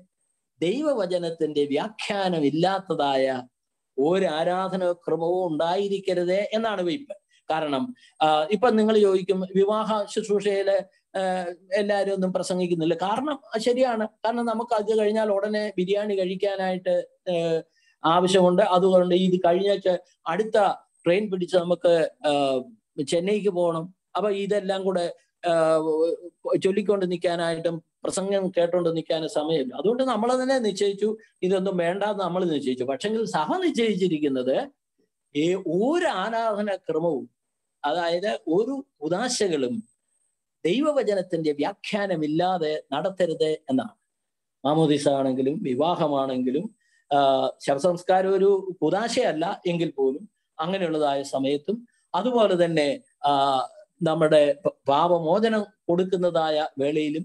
ദൈവവചനത്തിന്റെ വ്യാഖ്യാനം ഇല്ലാത്തതായ ഒരു ആരാധനാക്രമവും ഉണ്ടായിരിക്കരുത് എന്നാണ് വെയ്പ്പ് കാരണം ഇപ്പൊ നിങ്ങൾ ചോദിക്കും വിവാഹ ശുശ്രൂഷയിൽ എല്ലാവരും ഒന്നും പ്രസംഗിക്കുന്നില്ല. കാരണം ശരിയാണ്. കാരണം നമുക്ക് അത് കഴിഞ്ഞാൽ ഉടനെ ബിരിയാണി കഴിക്കാനായിട്ട് ആവശ്യമുണ്ട്. അതുകൊണ്ട് ഇത് കഴിഞ്ഞ അടുത്ത ട്രെയിൻ പിടിച്ച് നമുക്ക് ചെന്നൈക്ക് പോകണം. അപ്പൊ ഇതെല്ലാം കൂടെ ചൊല്ലിക്കൊണ്ട് നിൽക്കാനായിട്ടും പ്രസംഗം കേട്ടോണ്ട് നിൽക്കാനും സമയമില്ല. അതുകൊണ്ട് നമ്മൾ തന്നെ നിശ്ചയിച്ചു ഇതൊന്നും വേണ്ട നമ്മൾ നിശ്ചയിച്ചു. പക്ഷെങ്കിൽ സഭ നിശ്ചയിച്ചിരിക്കുന്നത് ഈ ഒരു ആരാധന ക്രമവും അതായത് ഒരു ഉദാശകളും ദൈവവചനത്തിന്റെ വ്യാഖ്യാനമില്ലാതെ നടത്തരുത് എന്നാണ്. മാമോദിസ ആണെങ്കിലും വിവാഹമാണെങ്കിലും ശവസംസ്കാരം ഒരു കുതാശയല്ല എങ്കിൽ പോലും അങ്ങനെയുള്ളതായ സമയത്തും അതുപോലെ തന്നെ നമ്മുടെ പാപമോചനം കൊടുക്കുന്നതായ വേളയിലും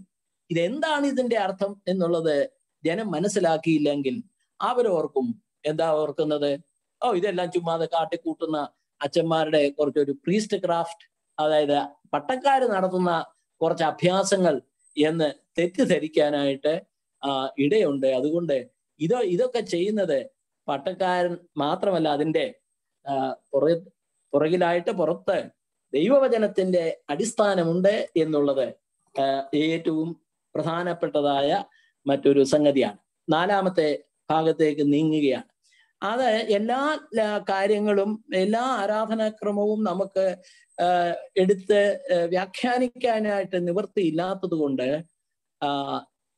ഇതെന്താണ് ഇതിന്റെ അർത്ഥം എന്നുള്ളത് ജനം മനസ്സിലാക്കിയില്ലെങ്കിൽ അവരോർക്കും. എന്താ ഓർക്കുന്നത്? ഓ ഇതെല്ലാം ചുമ്മാതെ കാട്ടിക്കൂട്ടുന്ന അച്ഛന്മാരുടെ കുറച്ചൊരു പ്രീസ്റ്റ് ക്രാഫ്റ്റ് അതായത് പട്ടക്കാര് നടത്തുന്ന കുറച്ച് അഭ്യാസങ്ങൾ എന്ന് തെറ്റിദ്ധരിക്കാനായിട്ട് ഇടയുണ്ട്. അതുകൊണ്ട് ഇത് ഇതൊക്കെ ചെയ്യുന്നത് പട്ടക്കാരൻ മാത്രമല്ല അതിന്റെ പുറ പുറകിലായിട്ട് പുറത്ത് ദൈവവചനത്തിന്റെ അടിസ്ഥാനമുണ്ട് എന്നുള്ളത് ഏറ്റവും പ്രധാനപ്പെട്ടതായ മറ്റൊരു സംഗതിയാണ്. നാലാമത്തെ ഭാഗത്തേക്ക് നീങ്ങുകയാണ്. അത് എല്ലാ കാര്യങ്ങളും എല്ലാ ആരാധനാക്രമവും നമുക്ക് എടുത്ത് വ്യാഖ്യാനിക്കാനായിട്ട് നിവൃത്തിയില്ലാത്തത് കൊണ്ട്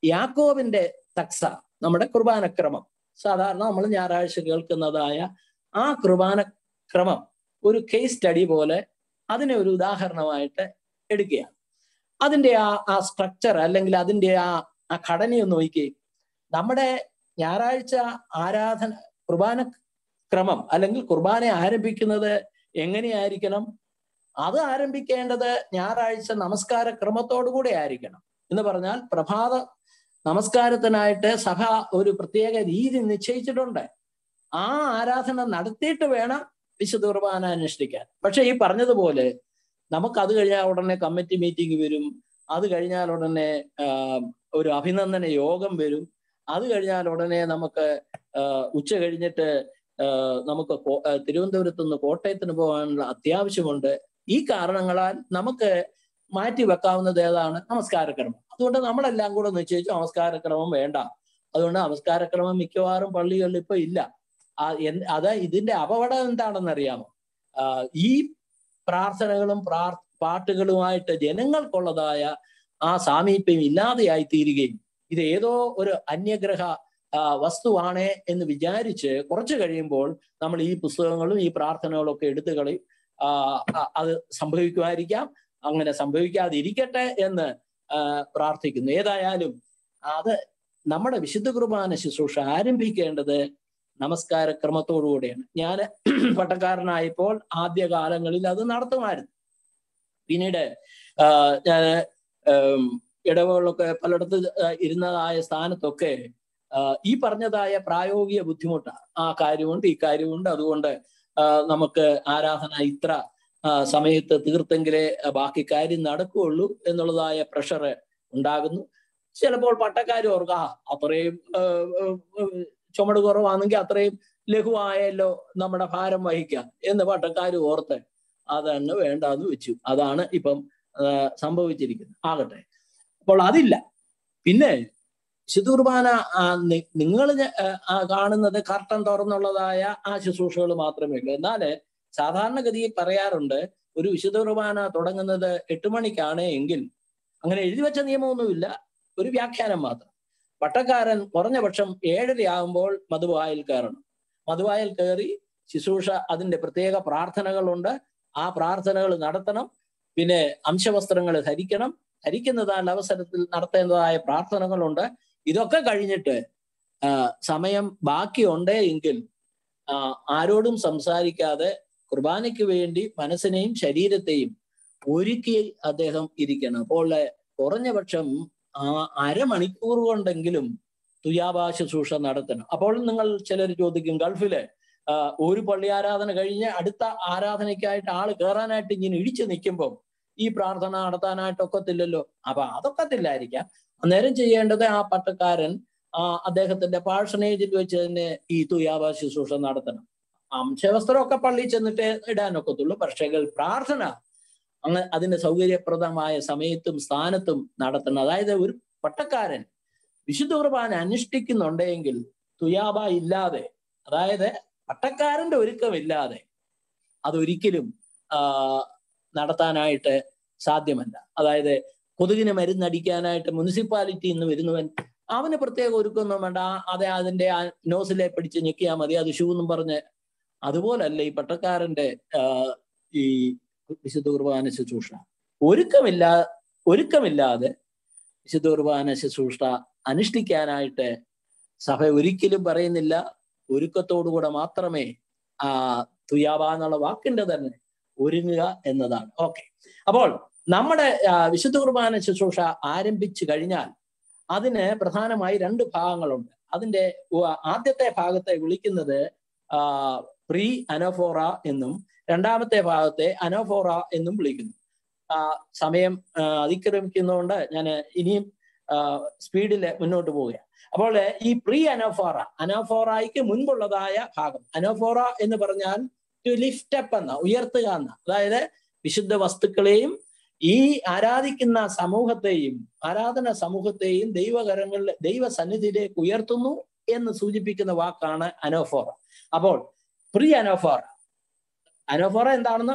യാക്കോബിന്റെ തക്സ നമ്മുടെ കുർബാനക്രമം. സാധാരണ നമ്മൾ ഞായറാഴ്ച കേൾക്കുന്നതായ ആ കുർബാനക്രമം ഒരു കേസ് സ്റ്റഡി പോലെ അതിനെ ഒരു ഉദാഹരണമായിട്ട് എടുക്കുക അതിന്റെ ആ ആ സ്ട്രക്ചർ അല്ലെങ്കിൽ അതിന്റെ ആ ആ ഘടനയൊന്ന് നോക്കി നമ്മുടെ ഞായറാഴ്ച ആരാധന കുർബാന ക്രമം അല്ലെങ്കിൽ കുർബാന ആരംഭിക്കുന്നത് എങ്ങനെയായിരിക്കണം? അത് ആരംഭിക്കേണ്ടത് ഞായറാഴ്ച നമസ്കാര ക്രമത്തോടു കൂടെ ആയിരിക്കണം. എന്ന് പറഞ്ഞാൽ പ്രഭാത നമസ്കാരത്തിനായിട്ട് സഭ ഒരു പ്രത്യേക രീതി നിശ്ചയിച്ചിട്ടുണ്ട്. ആ ആരാധന നടത്തിയിട്ട് വേണം വിശുദ്ധ കുർബാന അനുഷ്ഠിക്കാൻ പക്ഷെ ഈ പറഞ്ഞതുപോലെ നമുക്ക് അത് കഴിഞ്ഞാൽ ഉടനെ കമ്മിറ്റി മീറ്റിംഗ് വരും. അത് കഴിഞ്ഞാൽ ഉടനെ ഒരു അഭിനന്ദന യോഗം വരും. അത് കഴിഞ്ഞാൽ ഉടനെ നമുക്ക് ഉച്ച കഴിഞ്ഞിട്ട് നമുക്ക് തിരുവനന്തപുരത്ത് നിന്ന് കോട്ടയത്തിന് പോകാനുള്ള അത്യാവശ്യമുണ്ട്. ഈ കാരണങ്ങളാൽ നമുക്ക് മാറ്റി വെക്കാവുന്നത് ഏതാണ്? നമസ്കാരക്രമം. അതുകൊണ്ട് നമ്മളെല്ലാം കൂടെ നിശ്ചയിച്ചു നമസ്കാരക്രമം വേണ്ട. അതുകൊണ്ട് നമസ്കാരക്രമം മിക്കവാറും പള്ളികളിൽ ഇപ്പൊ ഇല്ല. അത് ഇതിന്റെ അപകടം എന്താണെന്ന് അറിയാമോ ഈ പ്രാർത്ഥനകളും പ്രാർ പാട്ടുകളുമായിട്ട് ജനങ്ങൾക്കുള്ളതായ ആ സാമീപ്യം ഇല്ലാതെയായി തീരുകയും ഇത് ഏതോ ഒരു അന്യഗ്രഹ വസ്തുവാണ് എന്ന് വിചാരിച്ച് കുറച്ച് കഴിയുമ്പോൾ നമ്മൾ ഈ പുസ്തകങ്ങളും ഈ പ്രാർത്ഥനകളും ഒക്കെ എടുത്തു കളി അത് സംഭവിക്കുമായിരിക്കാം. അങ്ങനെ സംഭവിക്കാതിരിക്കട്ടെ എന്ന് പ്രാർത്ഥിക്കുന്നു. ഏതായാലും അത് നമ്മുടെ വിശുദ്ധ കുർബാന ശുശ്രൂഷ ആരംഭിക്കേണ്ടത് നമസ്കാര ക്രമത്തോടുകൂടിയാണ് ഞാൻ പട്ടക്കാരനായപ്പോൾ ആദ്യ കാലങ്ങളിൽ അത് നടത്തുമായിരുന്നു. പിന്നീട് ഞാൻ ഇടവുകളൊക്കെ പലയിടത്ത് ഇരുന്നതായ സ്ഥാനത്തൊക്കെ ഈ പറഞ്ഞതായ പ്രായോഗിക ബുദ്ധിമുട്ടാണ് ആ കാര്യമുണ്ട് ഈ കാര്യമുണ്ട്. അതുകൊണ്ട് നമുക്ക് ആരാധന ഇത്ര സമയത്ത് തീർത്തെങ്കിലേ ബാക്കി കാര്യം നടക്കുകയുള്ളൂ എന്നുള്ളതായ പ്രഷർ ഉണ്ടാകുന്നു. ചിലപ്പോൾ പട്ടക്കാർ ഓർക്കുക "ആ, അത്രയും ചുമട് കുറവാണെങ്കിൽ അത്രയും ലഘുവായല്ലോ നമ്മുടെ ഭാരം വഹിക്കാം എന്ന് പട്ടക്കാർ ഓർത്ത് അതങ്ങ് വേണ്ടാന്ന് വെച്ചു. അതാണ് ഇപ്പം സംഭവിച്ചിരിക്കുന്നത്. ആകട്ടെ. അപ്പോൾ അതില്ല. പിന്നെ വിശുദ്ധ കുർബാന നിങ്ങൾ കാണുന്നത് കർട്ടൻ തുറന്നുള്ളതായ ആ ശുശ്രൂഷകൾ മാത്രമേ ഉള്ളൂ. എന്നാൽ സാധാരണഗതിയിൽ പറയാറുണ്ട് ഒരു വിശുദ്ധ കുർബാന തുടങ്ങുന്നത് എട്ട് മണിക്കാണ് എങ്കിൽ അങ്ങനെ എഴുതി വെച്ച നിയമമൊന്നുമില്ല. ഒരു വ്യാഖ്യാനം മാത്രം. പട്ടക്കാരൻ കുറഞ്ഞ പക്ഷം ഏഴരയാകുമ്പോൾ മധുവായിൽ കയറണം. മധുവായിൽ കയറി ശുശ്രൂഷ അതിന്റെ പ്രത്യേക പ്രാർത്ഥനകളുണ്ട്. ആ പ്രാർത്ഥനകൾ നടത്തണം. പിന്നെ അംശവസ്ത്രങ്ങൾ ധരിക്കണം. ധരിക്കുന്നതായ അവസരത്തിൽ നടത്തേണ്ടതായ പ്രാർത്ഥനകളുണ്ട്. ഇതൊക്കെ കഴിഞ്ഞിട്ട് സമയം ബാക്കിയുണ്ടേ എങ്കിൽ ആരോടും സംസാരിക്കാതെ കുർബാനയ്ക്ക് വേണ്ടി മനസ്സിനെയും ശരീരത്തെയും ഒരുക്കി അദ്ദേഹം ഇരിക്കണം. അപ്പോൾ കുറഞ്ഞ പക്ഷം ആ അരമണിക്കൂർ കൊണ്ടെങ്കിലും തുയാബാ ശുശ്രൂഷ നടത്തണം. അപ്പോൾ നിങ്ങൾ ചിലർ ചോദിക്കും ഗൾഫിൽ ഒരു പള്ളി ആരാധന കഴിഞ്ഞ് അടുത്ത ആരാധനയ്ക്കായിട്ട് ആൾ കയറാനായിട്ട് ഇങ്ങനെ ഇടിച്ചു നിൽക്കുമ്പോൾ ഈ പ്രാർത്ഥന നടത്താനായിട്ട് ഒക്കത്തില്ലല്ലോ? അപ്പൊ അതൊക്കത്തില്ലായിരിക്കാം. അന്നേരം ചെയ്യേണ്ടത് ആ പട്ടക്കാരൻ ആ അദ്ദേഹത്തിന്റെ പാഴ്സണേജിൽ വെച്ച് തന്നെ ഈ തുയാബ ശുശ്രൂഷ നടത്തണം. അംശവസ്ത്രമൊക്കെ പള്ളിയിൽ ചെന്നിട്ട് ഇടാനൊക്കത്തുള്ളൂ. പക്ഷേ പ്രാർത്ഥന അങ്ങ് അതിന്റെ സൗകര്യപ്രദമായ സമയത്തും സ്ഥാനത്തും നടത്തണം അതായത് ഒരു പട്ടക്കാരൻ വിശുദ്ധ കുർബാന അനുഷ്ഠിക്കുന്നുണ്ടെങ്കിൽ തുയാബ ഇല്ലാതെ അതായത് പട്ടക്കാരന്റെ ഒരുക്കമില്ലാതെ അതൊരിക്കലും നടത്താനായിട്ട് സാധ്യമല്ല. അതായത് കൊതുകിന് മരുന്നടിക്കാനായിട്ട് മുനിസിപ്പാലിറ്റി ഇന്ന് വരുന്നവൻ അവന് പ്രത്യേക ഒരുക്കൊന്നും വേണ്ട. അതെ അതിന്റെ ആ നോസിലെ പിടിച്ച് ഞെക്കിയാൽ മതി. അത് ഷൂ എന്നും പറഞ്ഞ് അതുപോലല്ല ഈ പട്ടക്കാരന്റെ ഈ വിശുദ്ധ കുർബാന ശുശ്രൂഷ. ഒരുക്കമില്ല ഒരുക്കമില്ലാതെ വിശുദ്ധ കുർബാന ശുശ്രൂഷ അനുഷ്ഠിക്കാനായിട്ട് സഭ ഒരിക്കലും പറയുന്നില്ല. ഒരുക്കത്തോടുകൂടെ മാത്രമേ ആ തുയാബ എന്നുള്ള വാക്കിന്റെ തന്നെ ഒരുങ്ങുക എന്നതാണ്. ഓക്കെ. അപ്പോൾ നമ്മുടെ വിശുദ്ധ കുർബാന ശുശ്രൂഷ ആരംഭിച്ചു കഴിഞ്ഞാൽ അതിന് പ്രധാനമായി രണ്ട് ഭാഗങ്ങളുണ്ട്. അതിന്റെ ആദ്യത്തെ ഭാഗത്തെ വിളിക്കുന്നത് പ്രീ അനഫോറ എന്നും രണ്ടാമത്തെ ഭാഗത്തെ അനോഫോറ എന്നും വിളിക്കുന്നു. സമയം അതിക്രമിക്കുന്നതുകൊണ്ട് ഞാൻ ഇനിയും സ്പീഡിൽ മുന്നോട്ട് പോവുകയാണ്. അപ്പോൾ ഈ പ്രീ അനോഫോറ അനോഫോറയ്ക്ക് മുൻപുള്ളതായ ഭാഗം. അനോഫോറ എന്ന് പറഞ്ഞാൽ ടു ലിഫ്റ്റ് അപ്പ് എന്ന ഉയർത്തുക എന്ന. അതായത് വിശുദ്ധ വസ്തുക്കളെയും ഈ ആരാധിക്കുന്ന സമൂഹത്തെയും ആരാധന സമൂഹത്തെയും ദൈവകരങ്ങളിൽ ദൈവസന്നിധിയിലേക്ക് ഉയർത്തുന്നു എന്ന് സൂചിപ്പിക്കുന്ന വാക്കാണ് അനോഫോറ. അപ്പോൾ പ്രീ അനോഫോറ അനോഫോറ എന്താണെന്ന്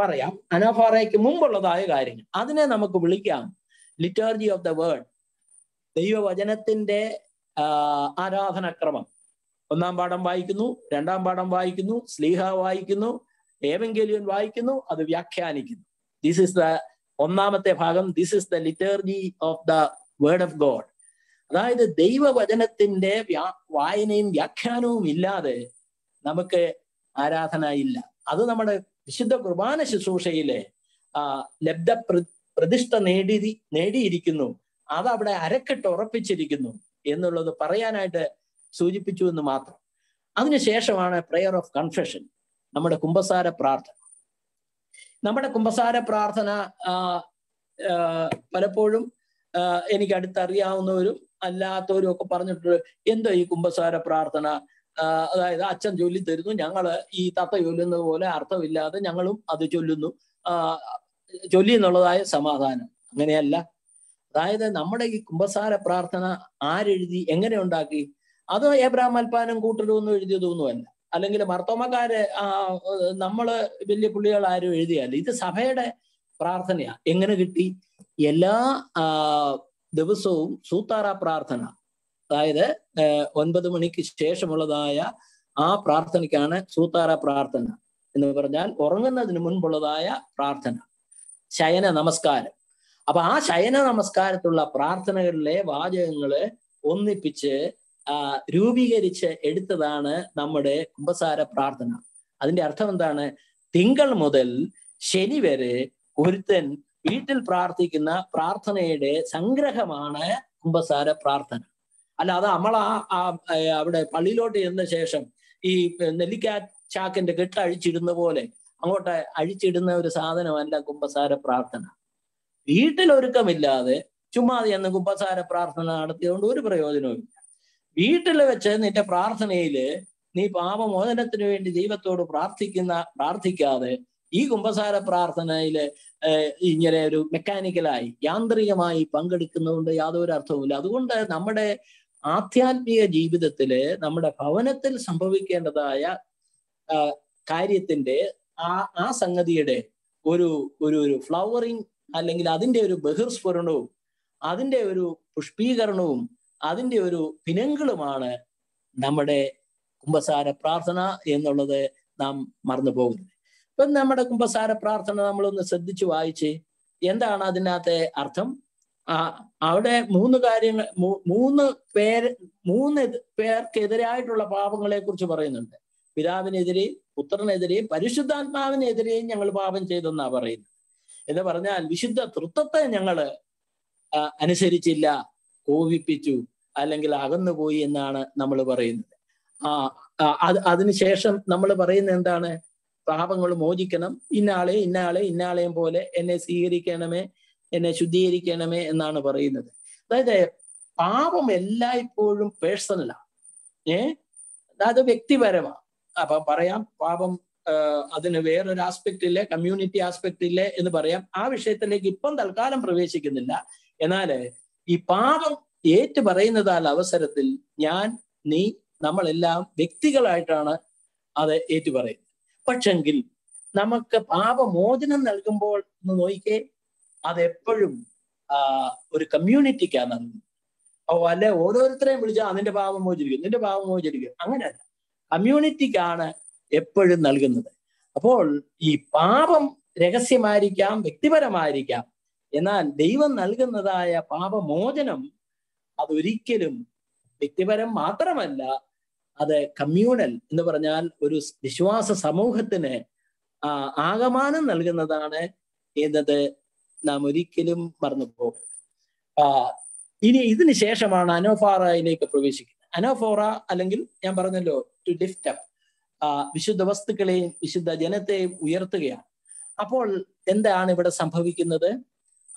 പറയാം. അനോഫോറയ്ക്ക് മുമ്പുള്ളതായ കാര്യങ്ങൾ. അതിനെ നമുക്ക് വിളിക്കാം. ലിറ്റർജി ഓഫ് ദ വേർഡ് ദൈവവചനത്തിന്റെ ആരാധനക്രമം. ഒന്നാം പാഠം വായിക്കുന്നു രണ്ടാം പാഠം വായിക്കുന്നു സ്ലീഹ വായിക്കുന്നു ഏവെങ്കേലിയൻ വായിക്കുന്നു അത് വ്യാഖ്യാനിക്കുന്നു. ദിസ് ഇസ് ദ ഒന്നാമത്തെ ഭാഗം. This is the liturgy of the word of God അതായത് ദൈവവചനത്തിന്റെ വ്യാ വായനയും വ്യാഖ്യാനവും ഇല്ലാതെ നമുക്ക് ആരാധന ഇല്ല. അത് നമ്മുടെ വിശുദ്ധ കുർബാന ശുശ്രൂഷയിലെ ലബ്ധ പ്ര- പ്രതിഷ്ഠ നേടി നേടിയിരിക്കുന്നു. അത് അവിടെ അരക്കെട്ട് ഉറപ്പിച്ചിരിക്കുന്നു എന്നുള്ളത് പറയാനായിട്ട് സൂചിപ്പിച്ചു എന്ന് മാത്രം. അതിനുശേഷമാണ് പ്രെയർ ഓഫ് കൺഫെഷൻ നമ്മുടെ കുംഭസാര പ്രാർത്ഥന. നമ്മുടെ കുംഭസാര പ്രാർത്ഥന പലപ്പോഴും എനിക്ക് അടുത്തറിയാവുന്നവരും അല്ലാത്തവരും ഒക്കെ പറഞ്ഞിട്ടുണ്ട് എന്തോ ഈ കുംഭസാര പ്രാർത്ഥന? അതായത് അച്ഛൻ ചൊല്ലി തരുന്നു. ഞങ്ങൾ ഈ തത്ത ചൊല്ലുന്നത് പോലെ അർത്ഥമില്ലാതെ ഞങ്ങളും അത് ചൊല്ലുന്നു. ചൊല്ലി എന്നുള്ളതായ സമാധാനം. അങ്ങനെയല്ല. അതായത് നമ്മുടെ ഈ കുംഭസാര പ്രാർത്ഥന ആരെഴുതി എങ്ങനെ ഉണ്ടാക്കി? അത് ഏബ്രാം അൽപ്പാനും കൂട്ടരും ഒന്നും എഴുതിയതൊന്നുമല്ല. അല്ലെങ്കിൽ മർത്തോമക്കാര് നമ്മൾ വലിയ പുള്ളികൾ ആരും എഴുതിയല്ല ഇത് സഭയുടെ പ്രാർത്ഥനയാ. എങ്ങനെ കിട്ടി? എല്ലാ ദിവസവും സൂത്താറ പ്രാർത്ഥന. അതായത് ഒൻപത് മണിക്ക് ശേഷമുള്ളതായ ആ പ്രാർത്ഥനയ്ക്കാണ് സൂത്താറ പ്രാർത്ഥന എന്ന് പറഞ്ഞാൽ ഉറങ്ങുന്നതിന് മുൻപുള്ളതായ പ്രാർത്ഥന. ശയന നമസ്കാരം. അപ്പൊ ആ ശയന നമസ്കാരത്തുള്ള പ്രാർത്ഥനകളിലെ വാചകങ്ങൾ ഒന്നിപ്പിച്ച് രൂപീകരിച്ച് എടുത്തതാണ് നമ്മുടെ കുംഭസാര പ്രാർത്ഥന. അതിന്റെ അർത്ഥം എന്താണ്? തിങ്കൾ മുതൽ ശനി വരെ ഒരുത്തൻ വീട്ടിൽ പ്രാർത്ഥിക്കുന്ന പ്രാർത്ഥനയുടെ സംഗ്രഹമാണ് കുംഭസാര പ്രാർത്ഥന. അല്ലാതെ നമ്മൾ ആ അവിടെ പള്ളിയിലോട്ട് ചെന്ന ശേഷം ഈ നെല്ലിക്ക ചാക്കിന്റെ കെട്ട് അഴിച്ചിടുന്ന പോലെ അങ്ങോട്ട് അഴിച്ചിടുന്ന ഒരു സാധനമല്ല കുംഭസാര പ്രാർത്ഥന. വീട്ടിലൊരുക്കമില്ലാതെ ചുമ്മാ എന്ന് കുംഭസാര പ്രാർത്ഥന നടത്തിയതുകൊണ്ട് ഒരു പ്രയോജനവുമില്ല വീട്ടിൽ വെച്ച് നിന്റെ പ്രാർത്ഥനയിൽ നീ പാപമോചനത്തിന് വേണ്ടി ദൈവത്തോട് പ്രാർത്ഥിക്കുന്ന പ്രാർത്ഥിക്കാതെ ഈ കുംഭസാര പ്രാർത്ഥനയിൽ ഇങ്ങനെ ഒരു മെക്കാനിക്കലായി യാന്ത്രികമായി പങ്കെടുക്കുന്നതുകൊണ്ട് യാതൊരു അർത്ഥവുമില്ല. അതുകൊണ്ട് നമ്മുടെ ആധ്യാത്മിക ജീവിതത്തിൽ നമ്മുടെ ഭവനത്തിൽ സംഭവിക്കേണ്ടതായ കാര്യത്തിന്റെ ആ ആ സംഗതിയുടെ ഒരു ഒരു ഒരു ഫ്ലവറിങ് അല്ലെങ്കിൽ അതിന്റെ ഒരു ബഹിർസ്ഫുരണവും അതിന്റെ ഒരു പുഷ്പീകരണവും അതിന്റെ ഒരു പിനങ്ങളുമാണ് നമ്മുടെ കുംഭസാര പ്രാർത്ഥന എന്നുള്ളത് നാം മറന്നു പോകുന്നത്. ഇപ്പം നമ്മുടെ കുംഭസാര പ്രാർത്ഥന നമ്മളൊന്ന് ശ്രദ്ധിച്ചു വായിച്ച് എന്താണ് അതിനകത്തെ അർത്ഥം? അവിടെ മൂന്ന് കാര്യങ്ങൾ മൂന്ന് പേര് മൂന്ന് പേർക്കെതിരായിട്ടുള്ള പാപങ്ങളെ കുറിച്ച് പറയുന്നുണ്ട്. പിതാവിനെതിരെയും പുത്രനെതിരെയും പരിശുദ്ധാത്മാവിനെതിരെയും ഞങ്ങൾ പാപം ചെയ്തെന്നാ പറയുന്നത്. എന്ന് പറഞ്ഞാൽ വിശുദ്ധ തൃത്വത്തെ ഞങ്ങൾ ആ, അനുസരിച്ചില്ല കോപിപ്പിച്ചു അല്ലെങ്കിൽ അകന്നുപോയി എന്നാണ് നമ്മൾ പറയുന്നത്. ആ, അത് അതിനുശേഷം നമ്മൾ പറയുന്ന എന്താണ്? പാപങ്ങൾ മോചിക്കണം ഇന്നാളെ ഇന്നാളെ ഇന്നാളെയും പോലെ എന്നെ സ്വീകരിക്കണമേ എന്നെ ശുദ്ധീകരിക്കണമേ എന്നാണ് പറയുന്നത്. അതായത് പാപം എല്ലായ്പ്പോഴും പേഴ്സണലാണ് ഏ? അത് വ്യക്തിപരമാണ് അപ്പൊ പറയാം പാപം അതിന് വേറൊരു ആസ്പെക്ട് ഇല്ലേ കമ്മ്യൂണിറ്റി ആസ്പെക്ട് ഇല്ലേ എന്ന് പറയാം. ആ വിഷയത്തിലേക്ക് ഇപ്പം തൽക്കാലം പ്രവേശിക്കുന്നില്ല. എന്നാൽ ഈ പാപം ഏറ്റു പറയുന്നതാൽ അവസരത്തിൽ ഞാൻ നീ നമ്മളെല്ലാം വ്യക്തികളായിട്ടാണ് അത് ഏറ്റുപറയുന്നത്. പക്ഷെങ്കിൽ നമുക്ക് പാപമോചനം നൽകുമ്പോൾ ഒന്ന് നോക്കിക്കേ അതെപ്പോഴും ഒരു കമ്മ്യൂണിറ്റിക്കാണ് നൽകുന്നത് അല്ലെ ഓരോരുത്തരെയും വിളിച്ചാൽ അതിന്റെ പാപം മോചരിക്കും നിന്റെ പാപം മോചരിക്കും അങ്ങനെയല്ല. കമ്മ്യൂണിറ്റിക്കാണ് എപ്പോഴും നൽകുന്നത്. അപ്പോൾ ഈ പാപം രഹസ്യമായിരിക്കാം വ്യക്തിപരമായിരിക്കാം. എന്നാൽ ദൈവം നൽകുന്നതായ പാപമോചനം അതൊരിക്കലും വ്യക്തിപരം മാത്രമല്ല അത് കമ്മ്യൂണൽ എന്ന് പറഞ്ഞാൽ ഒരു വിശ്വാസ സമൂഹത്തിന് ആകമാനം നൽകുന്നതാണ് എന്നത് നാം ഒരിക്കലും മറന്നു പോകരുത് ഇനി ഇതിന് ശേഷമാണ് അനോഫാറയിലേക്ക് പ്രവേശിക്കുന്നത്. അനോഫോറ അല്ലെങ്കിൽ ഞാൻ പറഞ്ഞല്ലോ ടു ലിഫ്റ്റ് അപ്പ് വിശുദ്ധ വസ്തുക്കളെയും വിശുദ്ധ ജനത്തെയും ഉയർത്തുകയാണ്. അപ്പോൾ എന്താണ് ഇവിടെ സംഭവിക്കുന്നത്?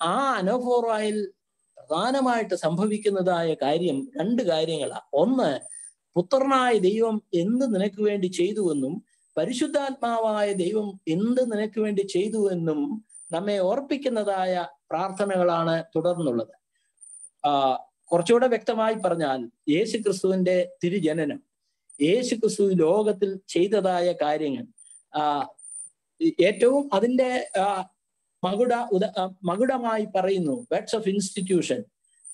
ആ അനോഫോറയിൽ പ്രധാനമായിട്ട് സംഭവിക്കുന്നതായ കാര്യം രണ്ട് കാര്യങ്ങളാണ് ഒന്ന് പുത്രനായ ദൈവം എന്ത് നിനക്ക് വേണ്ടി ചെയ്തുവെന്നും പരിശുദ്ധാത്മാവായ ദൈവം എന്ത് നിനക്ക് വേണ്ടി ചെയ്തുവെന്നും നമ്മെ ഓർപ്പിക്കുന്നതായ പ്രാർത്ഥനകളാണ് തുടർന്നുള്ളത്. കുറച്ചുകൂടെ വ്യക്തമായി പറഞ്ഞാൽ യേശു ക്രിസ്തുവിന്റെ തിരുജനനം യേശു ക്രിസ്തു ലോകത്തിൽ ചെയ്തതായ കാര്യങ്ങൾ ഏറ്റവും അതിന്റെ മകുട ഉദ മകുടമായി പറയുന്നു വേർഡ്സ് ഓഫ് ഇൻസ്റ്റിറ്റ്യൂഷൻ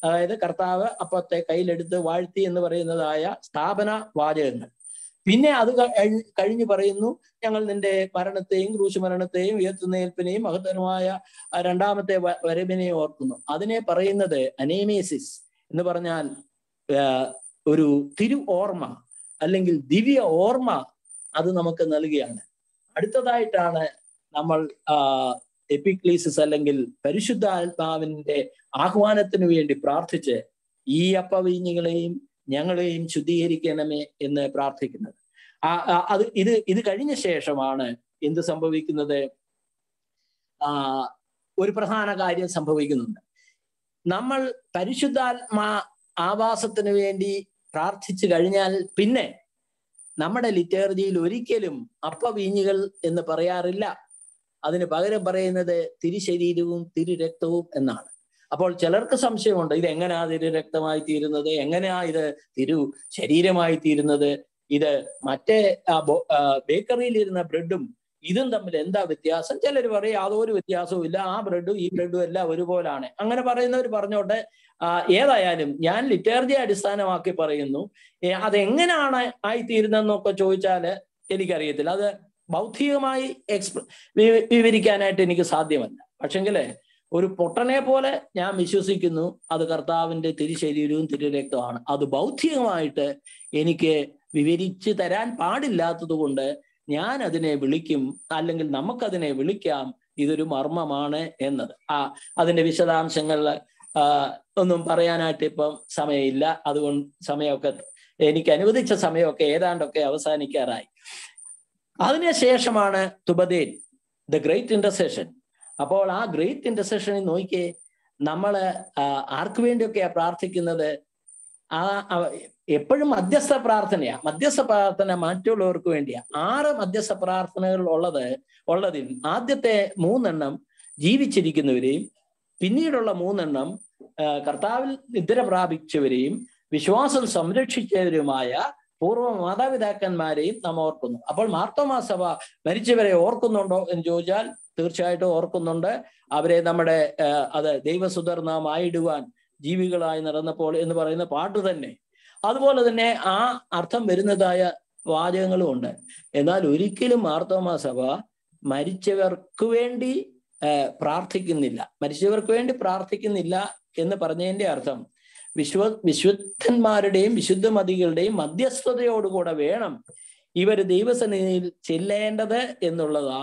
അതായത് കർത്താവ് അപ്പത്തെ കയ്യിലെടുത്ത് വാഴ്ത്തി എന്ന് പറയുന്നതായ സ്ഥാപന വാചകങ്ങൾ. പിന്നെ അത് കഴിഞ്ഞു പറയുന്നു ഞങ്ങൾ നിന്റെ മരണത്തെയും ക്രൂശ് മരണത്തെയും ഉയർത്തുന്നേൽപ്പിനെയും മഹത്തരമായ രണ്ടാമത്തെ വരവിനെയും ഓർക്കുന്നു. അതിനെ പറയുന്നത് അനേമേസിസ് എന്ന് പറഞ്ഞാൽ ഒരു തിരു ഓർമ്മ അല്ലെങ്കിൽ ദിവ്യ ഓർമ്മ അത് നമുക്ക് നൽകുകയാണ്. അടുത്തതായിട്ടാണ് നമ്മൾ എപ്പിക്ലീസിസ് അല്ലെങ്കിൽ പരിശുദ്ധാത്മാവിന്റെ ആഹ്വാനത്തിന് വേണ്ടി പ്രാർത്ഥിച്ച് ഈ അപ്പവീഞ്ഞികളെയും ഞങ്ങളെയും ശുദ്ധീകരിക്കണമേ എന്ന് പ്രാർത്ഥിക്കുന്നത്. ആ അത് ഇത് ഇത് കഴിഞ്ഞ ശേഷമാണ് എന്ത് സംഭവിക്കുന്നത്? ഒരു പ്രധാന കാര്യം സംഭവിക്കുന്നുണ്ട്. നമ്മൾ പരിശുദ്ധാത്മാ ആവാസത്തിന് വേണ്ടി പ്രാർത്ഥിച്ചു കഴിഞ്ഞാൽ പിന്നെ നമ്മുടെ ലിറ്റേർജിയിൽ ഒരിക്കലും അപ്പവീഞ്ഞുകൾ എന്ന് പറയാറില്ല. അതിന് പകരം പറയുന്നത് തിരുശരീരവും തിരുരക്തവും എന്നാണ്. അപ്പോൾ ചിലർക്ക് സംശയമുണ്ട് ഇത് എങ്ങനെയാ തിരു രക്തമായി തീരുന്നത്? എങ്ങനെയാ ഇത് തിരു ശരീരമായി തീരുന്നത്? ഇത് മറ്റേ ബേക്കറിയിൽ ഇരുന്ന ബ്രെഡും ഇതും തമ്മിൽ എന്താ വ്യത്യാസം? ചിലർ പറയും യാതൊരു വ്യത്യാസവും ഇല്ല. ആ ബ്രെഡും ഈ ബ്രെഡും എല്ലാം ഒരുപോലാണ്. അങ്ങനെ പറയുന്നവർ പറഞ്ഞോട്ടെ ഏതായാലും ഞാൻ ലിറ്റേർജിയെ അടിസ്ഥാനമാക്കി പറയുന്നു അതെങ്ങനെയാണ് ആയിത്തീരുന്നതെന്നൊക്കെ ചോദിച്ചാൽ എനിക്കറിയത്തില്ല. അത് ബൗദ്ധികമായി എക്സ്പ്ര വിവരിക്കാനായിട്ട് എനിക്ക് സാധ്യമല്ല. പക്ഷെങ്കിൽ ഒരു പൊട്ടനെ പോലെ ഞാൻ വിശ്വസിക്കുന്നു. അത് കർത്താവിന്റെ തിരുശരീരവും തിരുരക്തമാണ് അത് ബൗദ്ധികമായിട്ട് എനിക്ക് വിവരിച്ചു തരാൻ പാടില്ലാത്തത് കൊണ്ട് ഞാൻ അതിനെ വിളിക്കും. അല്ലെങ്കിൽ നമുക്കതിനെ വിളിക്കാം. ഇതൊരു മർമ്മമാണ് എന്നത്. ആ അതിന്റെ വിശദാംശങ്ങൾ ഒന്നും പറയാനായിട്ട് ഇപ്പം സമയമില്ല. അതുകൊണ്ട് സമയമൊക്കെ എനിക്ക് അനുവദിച്ച സമയമൊക്കെ ഏതാണ്ടൊക്കെ അവസാനിക്കാറായി. അതിനുശേഷമാണ് തുബദേൻ ദ ഗ്രേറ്റ് ഇന്റർസെഷൻ അപ്പോൾ ആ ഗ്രേറ്റ് ഇന്റർസെഷനിൽ നോക്കിയേ നമ്മൾ ആർക്കു വേണ്ടിയൊക്കെയാ പ്രാർത്ഥിക്കുന്നത്? ആ എപ്പോഴും മധ്യസ്ഥ പ്രാർത്ഥനയാ. മധ്യസ്ഥ പ്രാർത്ഥന മറ്റുള്ളവർക്ക് വേണ്ടിയാ. ആറ് മധ്യസ്ഥ പ്രാർത്ഥനകൾ ഉള്ളത് ഉള്ളതിൽ ആദ്യത്തെ മൂന്നെണ്ണം ജീവിച്ചിരിക്കുന്നവരെയും പിന്നീടുള്ള മൂന്നെണ്ണം കർത്താവിൽ നിദ്ര പ്രാപിച്ചവരെയും വിശ്വാസം സംരക്ഷിച്ചവരുമായ പൂർവ മാതാപിതാക്കന്മാരെയും നാം ഓർക്കുന്നു. അപ്പോൾ മാർത്തോമാ സഭ മരിച്ചവരെ ഓർക്കുന്നുണ്ടോ എന്ന് ചോദിച്ചാൽ തീർച്ചയായിട്ടും ഓർക്കുന്നുണ്ട്. അവരെ നമ്മുടെ അത് ദൈവസുധർ നാം ആയിടുവാൻ ജീവികളായി നടന്നപ്പോൾ എന്ന് പറയുന്ന പാട്ട് തന്നെ. അതുപോലെ തന്നെ ആ അർത്ഥം വരുന്നതായ വാചകങ്ങളും ഉണ്ട്. എന്നാൽ ഒരിക്കലും മാർത്തോമാ സഭ മരിച്ചവർക്ക് വേണ്ടി പ്രാർത്ഥിക്കുന്നില്ല. മരിച്ചവർക്ക് വേണ്ടി പ്രാർത്ഥിക്കുന്നില്ല എന്ന് പറഞ്ഞതിന്റെ അർത്ഥം വിശ്വ വിശുദ്ധന്മാരുടെയും വിശുദ്ധമതികളുടെയും മധ്യസ്ഥതയോടുകൂടെ വേണം ഇവർ ദൈവസന്നിധിയിൽ ചെല്ലേണ്ടത് എന്നുള്ളതാ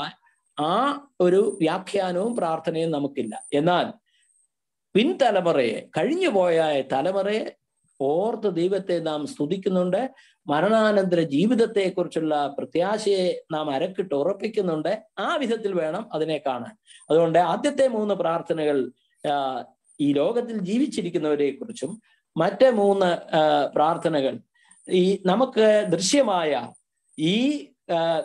ആ ഒരു വ്യാഖ്യാനവും പ്രാർത്ഥനയും നമുക്കില്ല. എന്നാൽ പിൻതലമുറയെ കഴിഞ്ഞു പോയ തലമുറയെ ഓർത്ത് ദൈവത്തെ നാം സ്തുതിക്കുന്നുണ്ട്. മരണാനന്തര ജീവിതത്തെക്കുറിച്ചുള്ള പ്രത്യാശയെ നാം അരക്കിട്ട് ഉറപ്പിക്കുന്നുണ്ട്. ആ വിധത്തിൽ വേണം അതിനെ കാണാൻ. അതുകൊണ്ട് ആദ്യത്തെ മൂന്ന് പ്രാർത്ഥനകൾ ഈ ലോകത്തിൽ ജീവിച്ചിരിക്കുന്നവരെ കുറിച്ചും മറ്റ് മൂന്ന് പ്രാർത്ഥനകൾ. ഈ നമുക്ക് ദൃശ്യമായ ഈ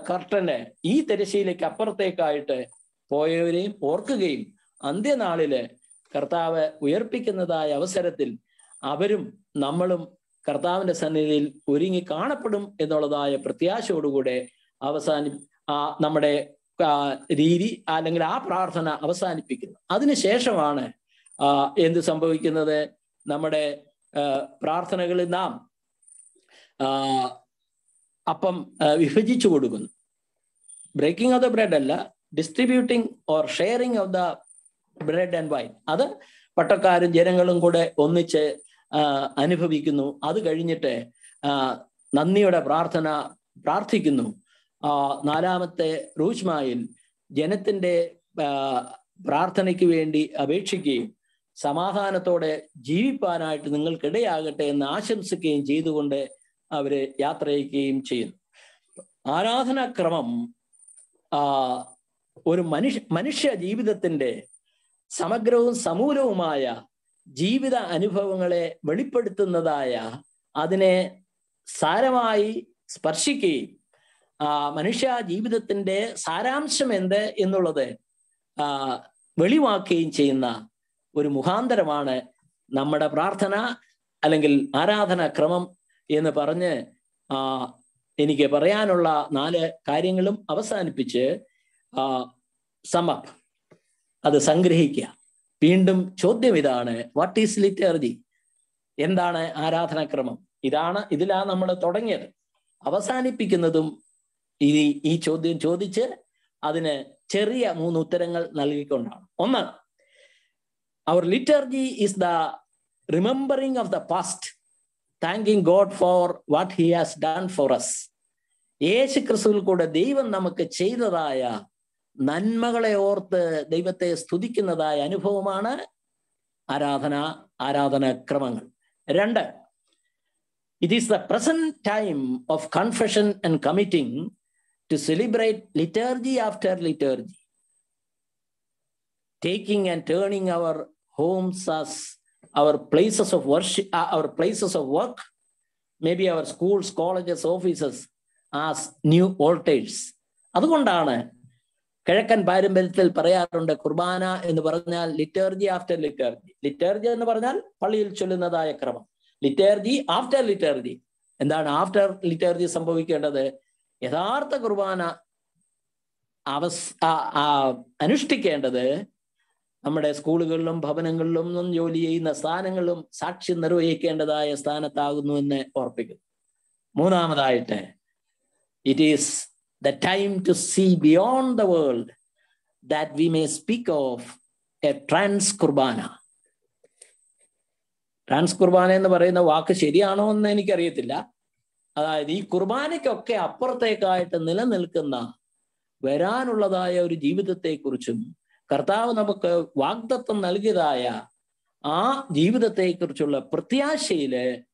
കർട്ടന് ഈ തിരശ്ശീലയ്ക്ക് അപ്പുറത്തേക്കായിട്ട് പോയവരെയും ഓർക്കുകയും അന്ത്യനാളിൽ കർത്താവ് ഉയർപ്പിക്കുന്നതായ അവസരത്തിൽ അവരും നമ്മളും കർത്താവിന്റെ സന്നിധിയിൽ ഒരുങ്ങി കാണപ്പെടും എന്നുള്ളതായ പ്രത്യാശയോടുകൂടെ അവസാനി ആ നമ്മുടെ രീതി അല്ലെങ്കിൽ ആ പ്രാർത്ഥന അവസാനിപ്പിക്കുന്നു. അതിനുശേഷമാണ് എന്ത് സംഭവിക്കുന്നത്? നമ്മുടെ പ്രാർത്ഥനകളിൽ നാം അപ്പം വിഭജിച്ചു കൊടുക്കുന്നു. ബ്രേക്കിംഗ് ഓഫ് ദ ബ്രെഡ് അല്ല distributing or sharing of the bread and wine അത് പട്ടക്കാരും ജനങ്ങളും കൂടെ ഒന്നിച്ച് അനുഭവിക്കുന്നു. അത് കഴിഞ്ഞിട്ട് നന്ദിയുടെ പ്രാർത്ഥന പ്രാർത്ഥിക്കുന്നു. നാലാമത്തെ റൂജ്മായിൽ ജനത്തിന്റെ പ്രാർത്ഥനയ്ക്ക് വേണ്ടി അപേക്ഷിക്കുകയും സമാധാനത്തോടെ ജീവിപ്പാനായിട്ട് നിങ്ങൾക്കിടയാകട്ടെ എന്ന് ആശംസിക്കുകയും ചെയ്തുകൊണ്ട് അവർ യാത്ര ചെയ്യുകയും ചെയ്യുന്നു. ആരാധനാക്രമം ആ, ഒരു മനുഷ്യ മനുഷ്യ ജീവിതത്തിന്റെ സമഗ്രവും സമൂലവുമായ ജീവിത അനുഭവങ്ങളെ വെളിപ്പെടുത്തുന്നതായ അതിനെ സാരമായി സ്പർശിക്കുകയും മനുഷ്യ ജീവിതത്തിന്റെ സാരാംശം എന്ത് എന്നുള്ളത് വെളിവാക്കുകയും ചെയ്യുന്ന ഒരു മുഖാന്തരമാണ് നമ്മുടെ പ്രാർത്ഥന അല്ലെങ്കിൽ ആരാധനാക്രമം എന്ന് പറഞ്ഞ് ആ എനിക്ക് പറയാനുള്ള നാല് കാര്യങ്ങളും അവസാനിപ്പിച്ച് ആ സമപ്പ് അത് സംഗ്രഹിക്കുക. വീണ്ടും ചോദ്യം ഇതാണ് വാട്ട് ഈസ് ലിറ്റർജി എന്താണ് ആരാധനാക്രമം? ഇതാണ് ഇതിലാ നമ്മൾ തുടങ്ങിയത്. അവസാനിപ്പിക്കുന്നതും ഈ ഈ ചോദ്യം ചോദിച്ച് അതിന് ചെറിയ മൂന്ന് ഉത്തരങ്ങൾ നൽകിക്കൊണ്ടാണ്. ഒന്ന് our liturgy is the remembering of the past thanking God for what he has done for us യേശു ക്രിസ്തുവിൽ കൂടെ ദൈവം നമുക്ക് ചെയ്തതായ നന്മകളെ ഓർത്ത് ദൈവത്തെ സ്തുതിക്കുന്നതായ അനുഭവമാണ് ആരാധന ആരാധനാക്രമങ്ങൾ രണ്ട് it is the present time of confession and committing to celebrate liturgy after liturgy taking and turning our homes as our places of worship, uh, our places of work, maybe our schools, colleges, offices as new altars. അതുകൊണ്ടാണ് കിഴക്കൻ പാരമ്പര്യത്തിൽ പറയാറുണ്ട് കുർബാന എന്ന് പറഞ്ഞാൽ liturgy after liturgy liturgy എന്ന് പറഞ്ഞാൽ പള്ളിയിൽ ചൊല്ലുന്നതായ ക്രമം. ലിറ്റേർജി ആഫ്റ്റർ ലിറ്റേർജി എന്താണ് ആഫ്റ്റർ ലിറ്റേർജി സംഭവിക്കേണ്ടത്? യഥാർത്ഥ കുർബാന അവസ് അനുഷ്ഠിക്കേണ്ടത് നമ്മുടെ സ്കൂളുകളിലും ഭവനങ്ങളിലും ജോലി ചെയ്യുന്ന സ്ഥാനങ്ങളിലും സാക്ഷ്യം നിർവഹിക്കേണ്ടതായ സ്ഥാനത്താകുന്നു എന്ന് ഓർപ്പിക്കുന്നു. മൂന്നാമതായിട്ട് it is the time to see beyond the world that we may speak of a trans Qurbana trans Qurbana എന്ന് പറയുന്ന വാക്ക് ശരിയാണോ എന്ന് എനിക്കറിയത്തില്ല. അതായത് ഈ കുർബാനയ്ക്കൊക്കെ അപ്പുറത്തേക്കായിട്ട് നിലനിൽക്കുന്ന വരാനുള്ളതായ ഒരു ജീവിതത്തെക്കുറിച്ചും കർത്താവ് നമുക്ക് വാഗ്ദത്വം നൽകിയതായ ആ ജീവിതത്തെക്കുറിച്ചുള്ള പ്രത്യാശയിൽ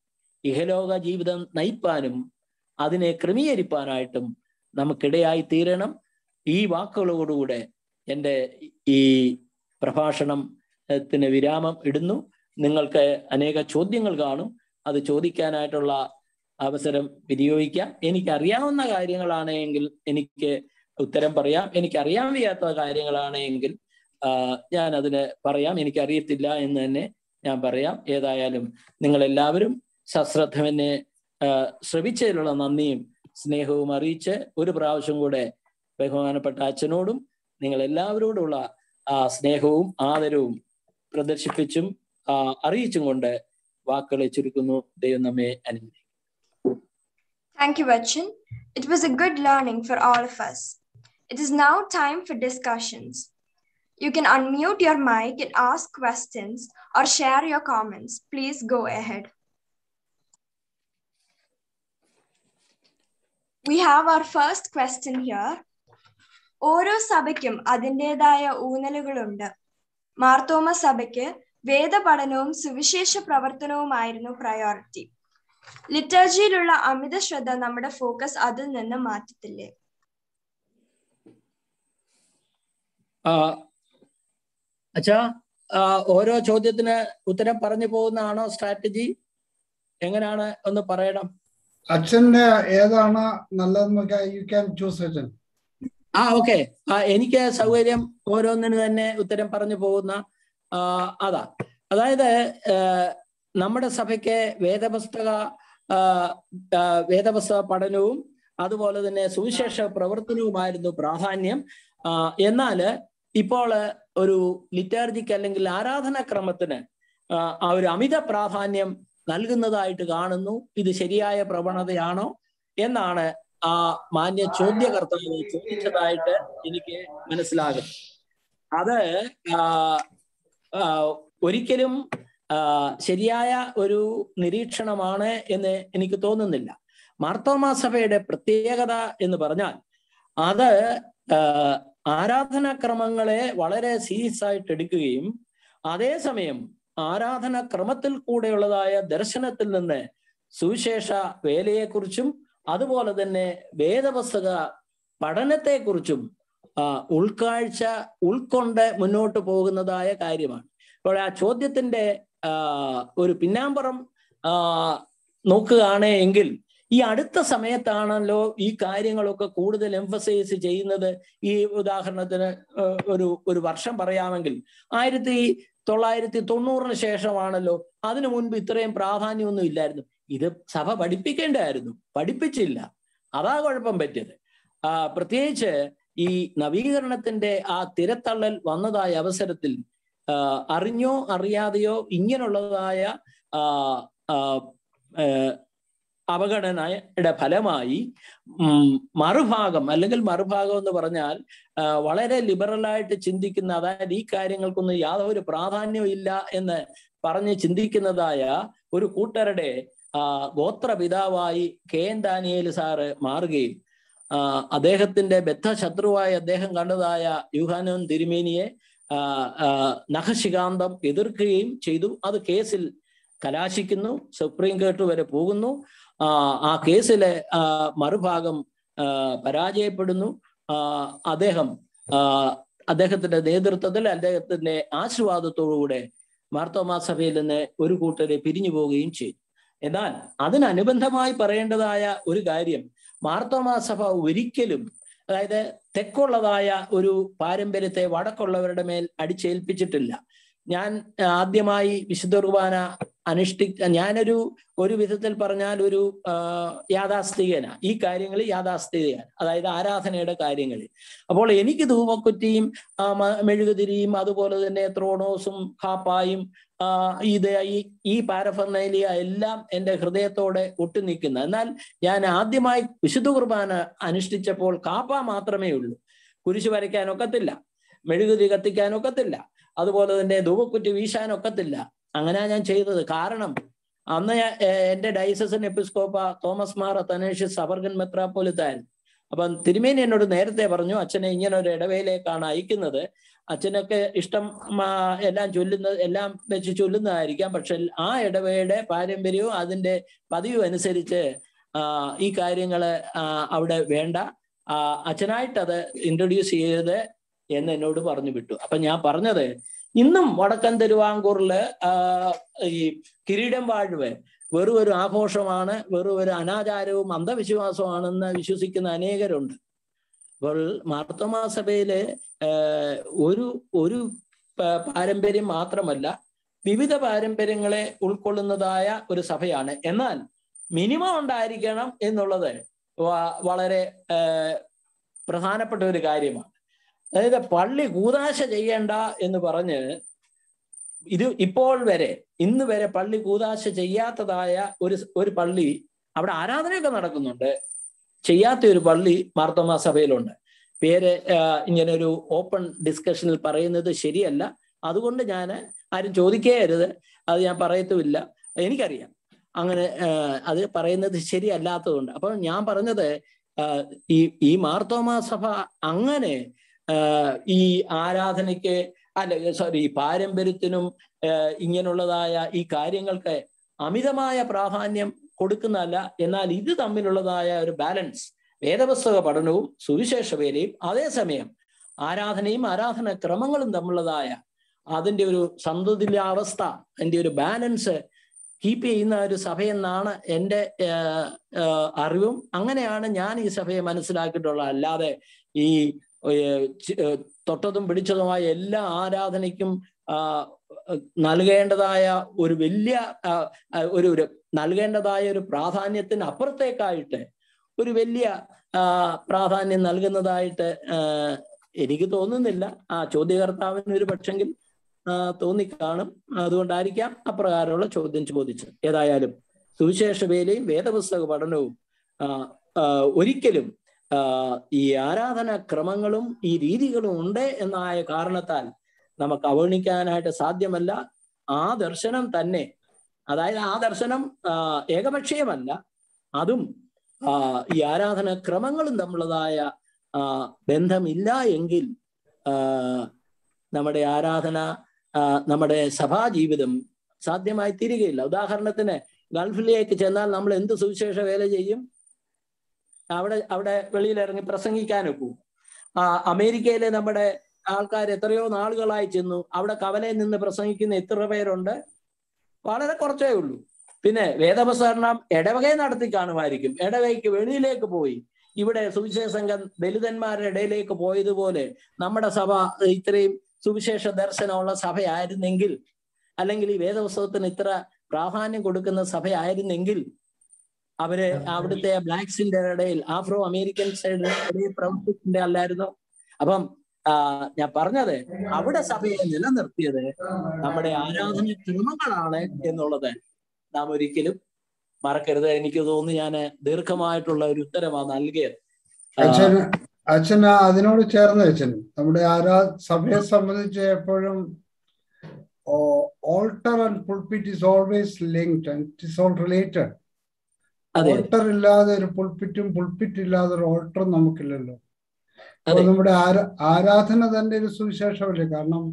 ഇഹലോക ജീവിതം നയിപ്പാനും അതിനെ ക്രമീകരിപ്പാനായിട്ടും നമുക്കിടയായി തീരണം. ഈ വാക്കുകളോടുകൂടെ എന്റെ ഈ പ്രഭാഷണത്തിന് വിരാമം ഇടുന്നു. നിങ്ങൾക്ക് അനേക ചോദ്യങ്ങൾ കാണും. അത് ചോദിക്കാനായിട്ടുള്ള അവസരം വിനിയോഗിക്കാം. എനിക്ക് അറിയാവുന്ന കാര്യങ്ങളാണെങ്കിൽ എനിക്ക് ഉത്തരം പറയാം. എനിക്ക് അറിയാൻ വയ്യാത്ത കാര്യങ്ങളാണെങ്കിൽ ഞാൻ അതിന് പറയാം എനിക്ക് അറിയത്തില്ല എന്ന് തന്നെ ഞാൻ പറയാം ഏതായാലും നിങ്ങൾ എല്ലാവരും സശ്രദ്ധമെന്നെ ആ, ശ്രവിച്ചതിലുള്ള നന്ദിയും സ്നേഹവും അറിയിച്ച് ഒരു പ്രാവശ്യം കൂടെ ബഹുമാനപ്പെട്ട അച്ഛനോടും നിങ്ങൾ എല്ലാവരോടുള്ള ആ സ്നേഹവും ആദരവും പ്രദർശിപ്പിച്ചും അറിയിച്ചും കൊണ്ട് വാക്കുകളെ ചുരുക്കുന്നു ദൈവം നമ്മെ അനുഗ്രഹിക്കും Thank you, Vachin. It was a good learning for all of us. It is now time for discussions. You can unmute your mic and ask questions or share your comments. Please go ahead. We have our first question here. ഓരോ സഭയ്ക്കും അതിന്റെതായ ഊന്നലുകളുണ്ട് മാർത്തോമ സഭയ്ക്ക് വേദപഠനവും സുവിശേഷ പ്രവർത്തനവുമായിരുന്നു priority ലിറ്റർജിയിലുള്ള അമിത ശ്രദ്ധ നമ്മുടെ focus അതിൽ നിന്ന് മാറ്റത്തില്ലേ അച്ഛാ ഓരോ ചോദ്യത്തിന് ഉത്തരം പറഞ്ഞു പോകുന്നതാണോ സ്ട്രാറ്റജി? എങ്ങനെയാണ് ഒന്ന് പറയണം? അച്ഛന്റെ ഏതാണ് നല്ലതെന്ന് യു ക്യാൻ ചൂസ് അച്ഛൻ. ആ ഓക്കെ എനിക്ക് സൗകര്യം ഓരോന്നിന് തന്നെ ഉത്തരം പറഞ്ഞു പോകുന്ന അതാ. അതായത് നമ്മുടെ സഭയ്ക്ക് വേദപുസ്തക വേദപുസ്തക പഠനവും അതുപോലെ തന്നെ സുവിശേഷ പ്രവർത്തനവുമായിരുന്നു പ്രാധാന്യം. എന്നാൽ എന്നാൽ ഇപ്പോൾ ഒരു ലിറ്റാർജിക്ക് അല്ലെങ്കിൽ ആരാധനാക്രമത്തിന് ആ, ഒരു അമിത പ്രാധാന്യം നൽകുന്നതായിട്ട് കാണുന്നു. ഇത് ശരിയായ പ്രവണതയാണോ എന്നാണ് ആ മാന്യ ചോദ്യകർത്താവ് ചോദിച്ചതായിട്ട് എനിക്ക് മനസ്സിലാകും. അത് ഒരിക്കലും ശരിയായ ഒരു നിരീക്ഷണമാണ് എന്ന് എനിക്ക് തോന്നുന്നില്ല. മാർത്തോമാ സഭയുടെ പ്രത്യേകത എന്ന് പറഞ്ഞാൽ അത് ആരാധനാക്രമങ്ങളെ വളരെ സീരിയസ് ആയിട്ട് എടുക്കുകയും അതേസമയം ആരാധനാക്രമത്തിൽ കൂടെയുള്ളതായ ദർശനത്തിൽ നിന്ന് സുവിശേഷ വേലയെക്കുറിച്ചും അതുപോലെ തന്നെ വേദപുസ്തക പഠനത്തെക്കുറിച്ചും ഉൾക്കാഴ്ച ഉൾക്കൊണ്ട് മുന്നോട്ട് പോകുന്നതായ കാര്യമാണ്. അപ്പോൾ ആ ചോദ്യത്തിന്റെ ഒരു പിന്നാമ്പുറം നോക്കുകയാണ് എങ്കിൽ ഈ അടുത്ത സമയത്താണല്ലോ ഈ കാര്യങ്ങളൊക്കെ കൂടുതൽ എംഫസൈസ് ചെയ്യുന്നത്. ഈ ഉദാഹരണത്തിന് ഒരു ഒരു വർഷം പറയാമെങ്കിൽ ആയിരത്തി തൊള്ളായിരത്തി തൊണ്ണൂറിന് ശേഷമാണല്ലോ അതിനു മുൻപ് ഇത്രയും പ്രാധാന്യമൊന്നും ഇല്ലായിരുന്നു. ഇത് സഭ പഠിപ്പിക്കേണ്ടായിരുന്നു. പഠിപ്പിച്ചില്ല. അതാ കുഴപ്പം പറ്റിയത്. ആ പ്രത്യേകിച്ച് ഈ നവീകരണത്തിന്റെ ആ തിരത്തള്ളൽ വന്നതായ അവസരത്തിൽ അറിഞ്ഞോ അറിയാതെയോ ഇങ്ങനെയുള്ളതായ അവഗണനയുടെ ഫലമായി മറുഭാഗം അല്ലെങ്കിൽ മറുഭാഗം എന്ന് പറഞ്ഞാൽ വളരെ ലിബറലായിട്ട് ചിന്തിക്കുന്ന അതായത് ഈ കാര്യങ്ങൾക്കൊന്നും യാതൊരു പ്രാധാന്യവും ഇല്ല എന്ന് പറഞ്ഞ് ചിന്തിക്കുന്നതായ ഒരു കൂട്ടരുടെ ഗോത്രപിതാവായി കെ എൻ ദാനിയേൽ സാറ് മാറുകയും അദ്ദേഹത്തിന്റെ ബദ്ധശത്രുവായി അദ്ദേഹം കണ്ടതായ യുഹാനോൻ തിരുമേനിയെ നഖശികാന്തം എതിർക്കുകയും ചെയ്തു. അത് കേസിൽ കലാശിക്കുന്നു സുപ്രീം കോർട്ട് വരെ പോകുന്നു. ആ കേസിലെ മറുഭാഗം പരാജയപ്പെടുന്നു. അദ്ദേഹം അദ്ദേഹത്തിന്റെ നേതൃത്വത്തിൽ അദ്ദേഹത്തിന്റെ ആശീർവാദത്തോടുകൂടെ മാർത്തോമാ സഭയിൽ നിന്ന് ഒരു കൂട്ടരെ പിരിഞ്ഞു പോവുകയും ചെയ്തു. എന്നാൽ അതിനനുബന്ധമായി പറയേണ്ടതായ ഒരു കാര്യം മാർത്തോമാ സഭ ഒരിക്കലും അതായത് തെക്കുള്ളതായ ഒരു പാരമ്പര്യത്തെ വടക്കുള്ളവരുടെ മേൽ അടിച്ചേൽപ്പിച്ചിട്ടില്ല. ഞാൻ ആദ്യമായി വിശുദ്ധ കുർബാന അനുഷ്ഠി ഞാനൊരു ഒരു വിധത്തിൽ പറഞ്ഞാൽ ഒരു യാഥാസ്ഥികന ഈ കാര്യങ്ങളിൽ യാഥാസ്ഥികയാണ് അതായത് ആരാധനയുടെ കാര്യങ്ങളിൽ. അപ്പോൾ എനിക്ക് ധൂമക്കുറ്റിയും മെഴുകുതിരിയും അതുപോലെ തന്നെ ത്രോണോസും ഹാപ്പായും ഇത് ഈ ഈ എല്ലാം എന്റെ ഹൃദയത്തോടെ ഒട്ടി നിൽക്കുന്ന എന്നാൽ ഞാൻ ആദ്യമായി വിശുദ്ധ കുർബാന അനുഷ്ഠിച്ചപ്പോൾ കാപ്പ മാത്രമേ ഉള്ളൂ. കുരിശ് വരയ്ക്കാനൊക്കത്തില്ല മെഴുകുതിരി കത്തിക്കാനൊക്കത്തില്ല അതുപോലെ തന്നെ ധൂമക്കുറ്റി വീശാൻ ഒക്കത്തില്ല. അങ്ങനെ ഞാൻ ചെയ്തത്. കാരണം അന്ന് എന്റെ ഡൈസസൻ എപ്പിസ്കോപ്പ തോമസ് മാർ തനേഷ്യസ് അവർഗൻ മെത്രാപ്പോലിത്തായിരുന്നു. അപ്പം തിരുമേനി എന്നോട് നേരത്തെ പറഞ്ഞു അച്ഛനെ ഇങ്ങനെ ഒരു ഇടവേലേക്കാണ് അയക്കുന്നത്. അച്ഛനൊക്കെ ഇഷ്ടം എല്ലാം ചൊല്ലുന്നത് എല്ലാം വെച്ച് ചൊല്ലുന്നതായിരിക്കാം. പക്ഷെ ആ ഇടവയുടെ പാരമ്പര്യവും അതിന്റെ പതിവും അനുസരിച്ച് ഈ കാര്യങ്ങൾ അവിടെ വേണ്ട. അച്ഛനായിട്ട് അത് ഇൻട്രൊഡ്യൂസ് ചെയ്ത് എന്ന് എന്നോട് പറഞ്ഞു വിട്ടു അപ്പൊ ഞാൻ പറഞ്ഞത് ഇന്നും വടക്കൻ തിരുവാങ്കൂറിൽ ഈ കിരീടം വാഴ്വ് വെറും ഒരു ആഘോഷമാണ് വെറും ഒരു അനാചാരവും അന്ധവിശ്വാസമാണെന്ന് വിശ്വസിക്കുന്ന അനേകരുണ്ട്. അപ്പോൾ മാർത്തോമാ സഭയിൽ ഒരു ഒരു പാരമ്പര്യം മാത്രമല്ല വിവിധ പാരമ്പര്യങ്ങളെ ഉൾക്കൊള്ളുന്നതായ ഒരു സഭയാണ്. എന്നാൽ മിനിമം ഉണ്ടായിരിക്കണം എന്നുള്ളത് വളരെ പ്രധാനപ്പെട്ട ഒരു കാര്യമാണ്. അതായത് പള്ളി കൂതാശ ചെയ്യേണ്ട എന്ന് പറഞ്ഞ് ഇത് ഇപ്പോൾ വരെ ഇന്ന് വരെ പള്ളി കൂതാശ ചെയ്യാത്തതായ ഒരു ഒരു പള്ളി അവിടെ ആരാധനയൊക്കെ നടക്കുന്നുണ്ട്. ചെയ്യാത്ത ഒരു പള്ളി മാർത്തോമാ സഭയിലുണ്ട്. പേര് ഇങ്ങനെ ഒരു ഓപ്പൺ ഡിസ്കഷനിൽ പറയുന്നത് ശരിയല്ല. അതുകൊണ്ട് ഞാൻ ആരും ചോദിക്കേരുത്. അത് ഞാൻ പറയത്തുമില്ല. എനിക്കറിയാം. അങ്ങനെ അത് പറയുന്നത് ശരിയല്ലാത്തതുകൊണ്ട്. അപ്പൊ ഞാൻ പറഞ്ഞത് ഈ ഈ മാർത്തോമാ സഭ അങ്ങനെ ഈ ആരാധനയ്ക്ക് അല്ല സോറി പാരമ്പര്യത്തിനും ഇങ്ങനെയുള്ളതായ ഈ കാര്യങ്ങൾക്ക് അമിതമായ പ്രാധാന്യം കൊടുക്കുന്നതല്ല. എന്നാൽ ഇത് തമ്മിലുള്ളതായ ഒരു ബാലൻസ് വേദപുസ്തക പഠനവും സുവിശേഷ വേലയും അതേസമയം ആരാധനയും ആരാധന ക്രമങ്ങളും തമ്മിലുള്ളതായ അതിന്റെ ഒരു സന്തുലിതാവസ്ഥ അതിന്റെ ഒരു ബാലൻസ് കീപ്പ് ചെയ്യുന്ന ഒരു സഭയെന്നാണ് എന്റെ അറിവും. അങ്ങനെയാണ് ഞാൻ ഈ സഭയെ മനസ്സിലാക്കിയിട്ടുള്ളത്. അല്ലാതെ ഈ തൊട്ടതും പിടിച്ചതുമായ എല്ലാ ആരാധനയ്ക്കും നൽകേണ്ടതായ ഒരു വലിയ ഒരു നൽകേണ്ടതായ ഒരു പ്രാധാന്യത്തിന് അപ്പുറത്തേക്കായിട്ട് ഒരു വലിയ പ്രാധാന്യം നൽകുന്നതായിട്ട് എനിക്ക് തോന്നുന്നില്ല. ആ ചോദ്യകർത്താവിന് ഒരു പക്ഷെങ്കിൽ തോന്നി തോന്നിക്കാണും. അതുകൊണ്ടായിരിക്കാം അപ്രകാരമുള്ള ചോദ്യം ചോദിച്ചത്. ഏതായാലും സുവിശേഷ വേലയും വേദപുസ്തക പഠനവും ഒരിക്കലും ഈ ആരാധന ക്രമങ്ങളും ഈ രീതികളും ഉണ്ട് എന്നായ കാരണത്താൽ നമുക്ക് അവഗണിക്കാനായിട്ട് സാധ്യമല്ല. ആ ദർശനം തന്നെ അതായത് ആ ദർശനം ഏകപക്ഷീയമല്ല. അതും ഈ ആരാധന ക്രമങ്ങളും തമ്മിലുള്ളതായ ബന്ധമില്ല എങ്കിൽ നമ്മുടെ ആരാധന നമ്മുടെ സഭാജീവിതം സാധ്യമായി തീരുകയില്ല ഉദാഹരണത്തിന് ഗൾഫിലേക്ക് ചെന്നാൽ നമ്മൾ എന്ത് സുവിശേഷ വേല ചെയ്യും? അവിടെ അവിടെ വെളിയിൽ ഇറങ്ങി ആ അമേരിക്കയിലെ നമ്മുടെ ആൾക്കാർ എത്രയോ നാളുകളായി ചെന്നു. അവിടെ കവലയിൽ നിന്ന് പ്രസംഗിക്കുന്ന എത്ര പേരുണ്ട്? വളരെ കുറച്ചേ ഉള്ളൂ. പിന്നെ വേദപ്രസരണം ഇടവകയെ നടത്തി കാണുമായിരിക്കും. ഇടവകയ്ക്ക് വെളിയിലേക്ക് പോയി. ഇവിടെ സുവിശേഷ സംഘം ദലിതന്മാരുടെ ഇടയിലേക്ക് പോയതുപോലെ നമ്മുടെ സഭ ഇത്രയും സുവിശേഷ ദർശനമുള്ള സഭയായിരുന്നെങ്കിൽ അല്ലെങ്കിൽ ഈ വേദപുസ്തകത്തിന് ഇത്ര പ്രാധാന്യം കൊടുക്കുന്ന സഭയായിരുന്നെങ്കിൽ അവർ അവിടുത്തെ ബ്ലാക്സിന്റെ ഇടയിൽ ആഫ്രോ അമേരിക്കൻ സൈഡിൽ പ്രവർത്തിച്ചിന്റെ അല്ലായിരുന്നു. അപ്പം ഞാൻ പറഞ്ഞത് അവിടെ സഭയെ നിലനിർത്തിയത് നമ്മുടെ ആരാധന ക്രമങ്ങളാണ് എന്നുള്ളത് നാം ഒരിക്കലും മറക്കരുത്. എനിക്ക് തോന്നുന്നു ഞാൻ ദീർഘമായിട്ടുള്ള ഒരു ഉത്തരമാണ് നൽകിയത്. അച്ഛൻ അതിനോട് ചേർന്ന് അച്ഛൻ നമ്മുടെ ആരാ സഭയെ സംബന്ധിച്ച് എപ്പോഴും altar and pulpit is always linked and it is all related altar ഇല്ലാതെ ഒരു പുൾപിറ്റും പുൾപിറ്റ് ഇല്ലാതെ ഒരു ഓൾട്ടറും നമുക്കില്ലല്ലോ. അപ്പോൾ നമ്മുടെ ആരാധന തന്നെ ഒരു സുവിശേഷമല്ലേ? കാരണം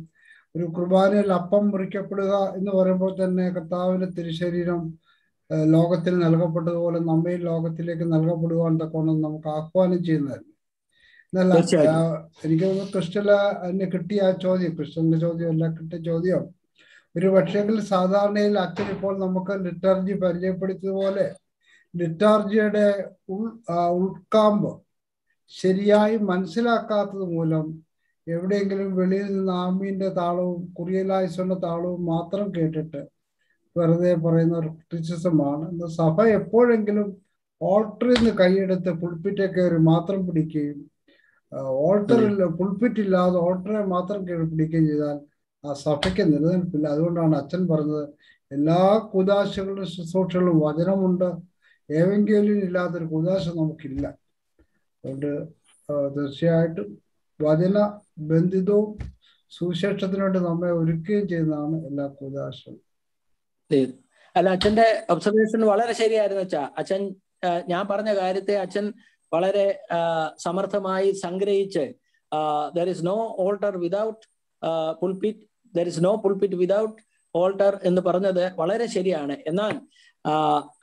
ഒരു കുർബാനയിൽ അപ്പം മുറിക്കപ്പെടുക എന്ന് പറയുമ്പോൾ തന്നെ കർത്താവിന്റെ തിരുശരീരം ലോകത്തിൽ നൽകപ്പെട്ടതുപോലെ നമ്മയിൽ ലോകത്തിലേക്ക് നൽകപ്പെടുവാൻ തക്കോണം നമുക്ക് ആഹ്വാനം ചെയ്യുന്നതല്ലേ? എന്നല്ല എനിക്ക് തോന്നുന്നു ക്രിസ്റ്റല എന്നെ കിട്ടിയ ആ ചോദ്യം ക്രിസ്റ്റലിന്റെ ചോദ്യം അല്ല കിട്ടിയ ചോദ്യം. ഒരു പക്ഷേങ്കിൽ സാധാരണയിൽ അച്ഛൻ ഇപ്പോൾ നമുക്ക് ലിറ്റർജി പരിചയപ്പെടുത്തിയതുപോലെ ലിറ്റർജിയുടെ ഉൾ ഉൾക്കാമ്പ് ശരിയായി മനസ്സിലാക്കാത്തത് മൂലം എവിടെയെങ്കിലും വെളിയിൽ നിന്ന് ആമീന്റെ താളവും കുറിയലായുസന്റെ താളവും മാത്രം കേട്ടിട്ട് വെറുതെ പറയുന്ന ഒരു ക്രിറ്റിസിസമാണ്. ഇന്ന് സഭ എപ്പോഴെങ്കിലും ഓൾട്ടറിൽ നിന്ന് കൈയെടുത്ത് പുൾപ്പിറ്റെ കയറി മാത്രം പിടിക്കുകയും ഓൾട്ടറിൽ പുൾപ്പിറ്റ് ഇല്ലാതെ ഓൾട്ടറെ മാത്രം കയറി പിടിക്കുകയും ചെയ്താൽ ആ സഭയ്ക്ക് നിലനിൽപ്പില്ല. അതുകൊണ്ടാണ് അച്ഛൻ പറഞ്ഞത് എല്ലാ കുദാശകളും ശുശ്രൂഷകളും വചനമുണ്ട് ഏവെങ്കിലും ഇല്ലാത്തൊരു കുദാശ നമുക്കില്ല. അതുകൊണ്ട് തീർച്ചയായിട്ടും വചന ബന്ധിതവും സുവിശേഷത്തിനു നമ്മെ ഒരുക്കുകയും ചെയ്യുന്നതാണ് എല്ലാ തീർ- അല്ല അച്ഛന്റെ ഒബ്സർവേഷൻ വളരെ ശരിയായിരുന്നു അച്ഛാ. അച്ഛൻ ഞാൻ പറഞ്ഞ കാര്യത്തെ അച്ഛൻ വളരെ സമർത്ഥമായി സംഗ്രഹിച്ച് there is no altar without pulpit there is no pulpit without altar എന്ന് പറഞ്ഞത് വളരെ ശരിയാണ്. എന്നാൽ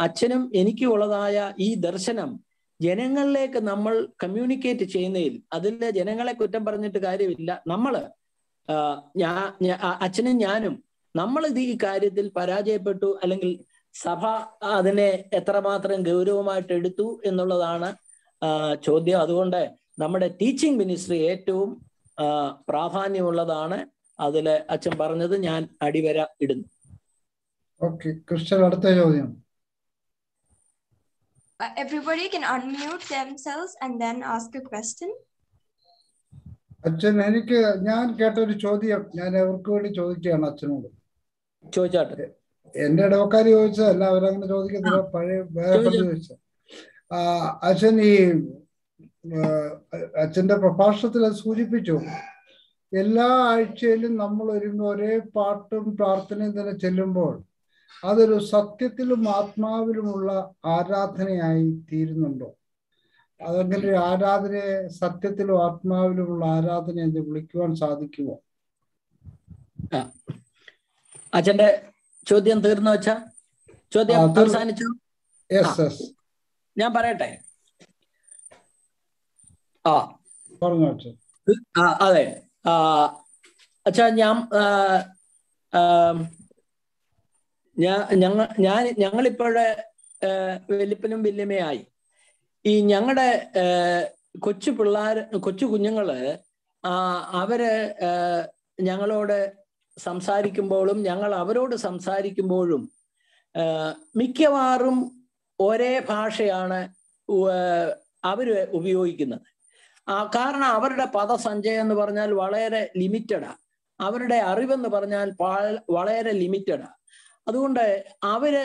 അച്ഛനും എനിക്കും ഉള്ളതായ ഈ ദർശനം ജനങ്ങളിലേക്ക് നമ്മൾ കമ്മ്യൂണിക്കേറ്റ് ചെയ്യുന്നതിൽ അതിലെ ജനങ്ങളെ കുറ്റം പറഞ്ഞിട്ട് കാര്യമില്ല. നമ്മൾ ഞാൻ അച്ഛനും ഞാനും നമ്മൾ ഇത് ഈ കാര്യത്തിൽ പരാജയപ്പെട്ടു അല്ലെങ്കിൽ സഭ അതിനെ എത്രമാത്രം ഗൗരവമായിട്ട് എടുത്തു എന്നുള്ളതാണ് ചോദ്യം. അതുകൊണ്ട് നമ്മുടെ ടീച്ചിങ് മിനിസ്ട്രി ഏറ്റവും പ്രാധാന്യമുള്ളതാണ്. അതിൽ അച്ഛൻ പറഞ്ഞത് ഞാൻ അടിവര ഇടുന്നു. ഓക്കെ ക്രിസ്റ്റൽ അടുത്ത ചോദ്യം. Uh, everybody can unmute themselves and then ask a question. അച്ഛൻ എനിക്ക് ഞാൻ കേട്ട ഒരു ചോദ്യം ഞാൻ അവർക്ക് വേണ്ടി ചോദിക്കുകയാണ് അച്ഛനോട്. ചോദിച്ചാട്ടെ. എന്റെ ഇടവക്കാർ ചോദിച്ചതല്ല അവരങ്ങനെ ചോദിക്കത്തില്ല പഴയ വേറെ ചോദിച്ച. അച്ഛൻ ഈ അച്ഛന്റെ പ്രഭാഷണത്തിൽ അത് സൂചിപ്പിച്ചു. എല്ലാ ആഴ്ചയിലും നമ്മൾ ഒരുങ്ങി ഒരേ പാട്ടും പ്രാർത്ഥനയും തന്നെ ചെല്ലുമ്പോൾ അതൊരു സത്യത്തിലും ആത്മാവിലുമുള്ള ആരാധനയായി തീരുന്നുണ്ടോ? അതങ്ങനെ ഒരു ആരാധനയെ സത്യത്തിലും ആത്മാവിലുമുള്ള ആരാധന എന്ന് വിളിക്കുവാൻ സാധിക്കുമോ? അച്ഛന്റെ ചോദ്യം തീർന്നു വെച്ചാ ചോദ്യം. അവസാനിച്ചു? ഞാൻ പറയട്ടെ? ആ. പറഞ്ഞു അതെ. ആ അച്ഛാ ഞാൻ ആ, ഞങ്ങൾ ഞാൻ ഞങ്ങളിപ്പോഴെ വലിപ്പനും വല്യമ്മയായി. ഈ ഞങ്ങളുടെ കൊച്ചു പിള്ളേർ കൊച്ചു കുഞ്ഞുങ്ങൾ അവർ ഞങ്ങളോട് സംസാരിക്കുമ്പോഴും ഞങ്ങൾ അവരോട് സംസാരിക്കുമ്പോഴും മിക്കവാറും ഒരേ ഭാഷയാണ് അവർ ഉപയോഗിക്കുന്നത്. കാരണം അവരുടെ പദസഞ്ചയം എന്ന് പറഞ്ഞാൽ വളരെ ലിമിറ്റഡാ. അവരുടെ അറിവെന്ന് പറഞ്ഞാൽ വളരെ ലിമിറ്റഡാ. അതുകൊണ്ട് അവർ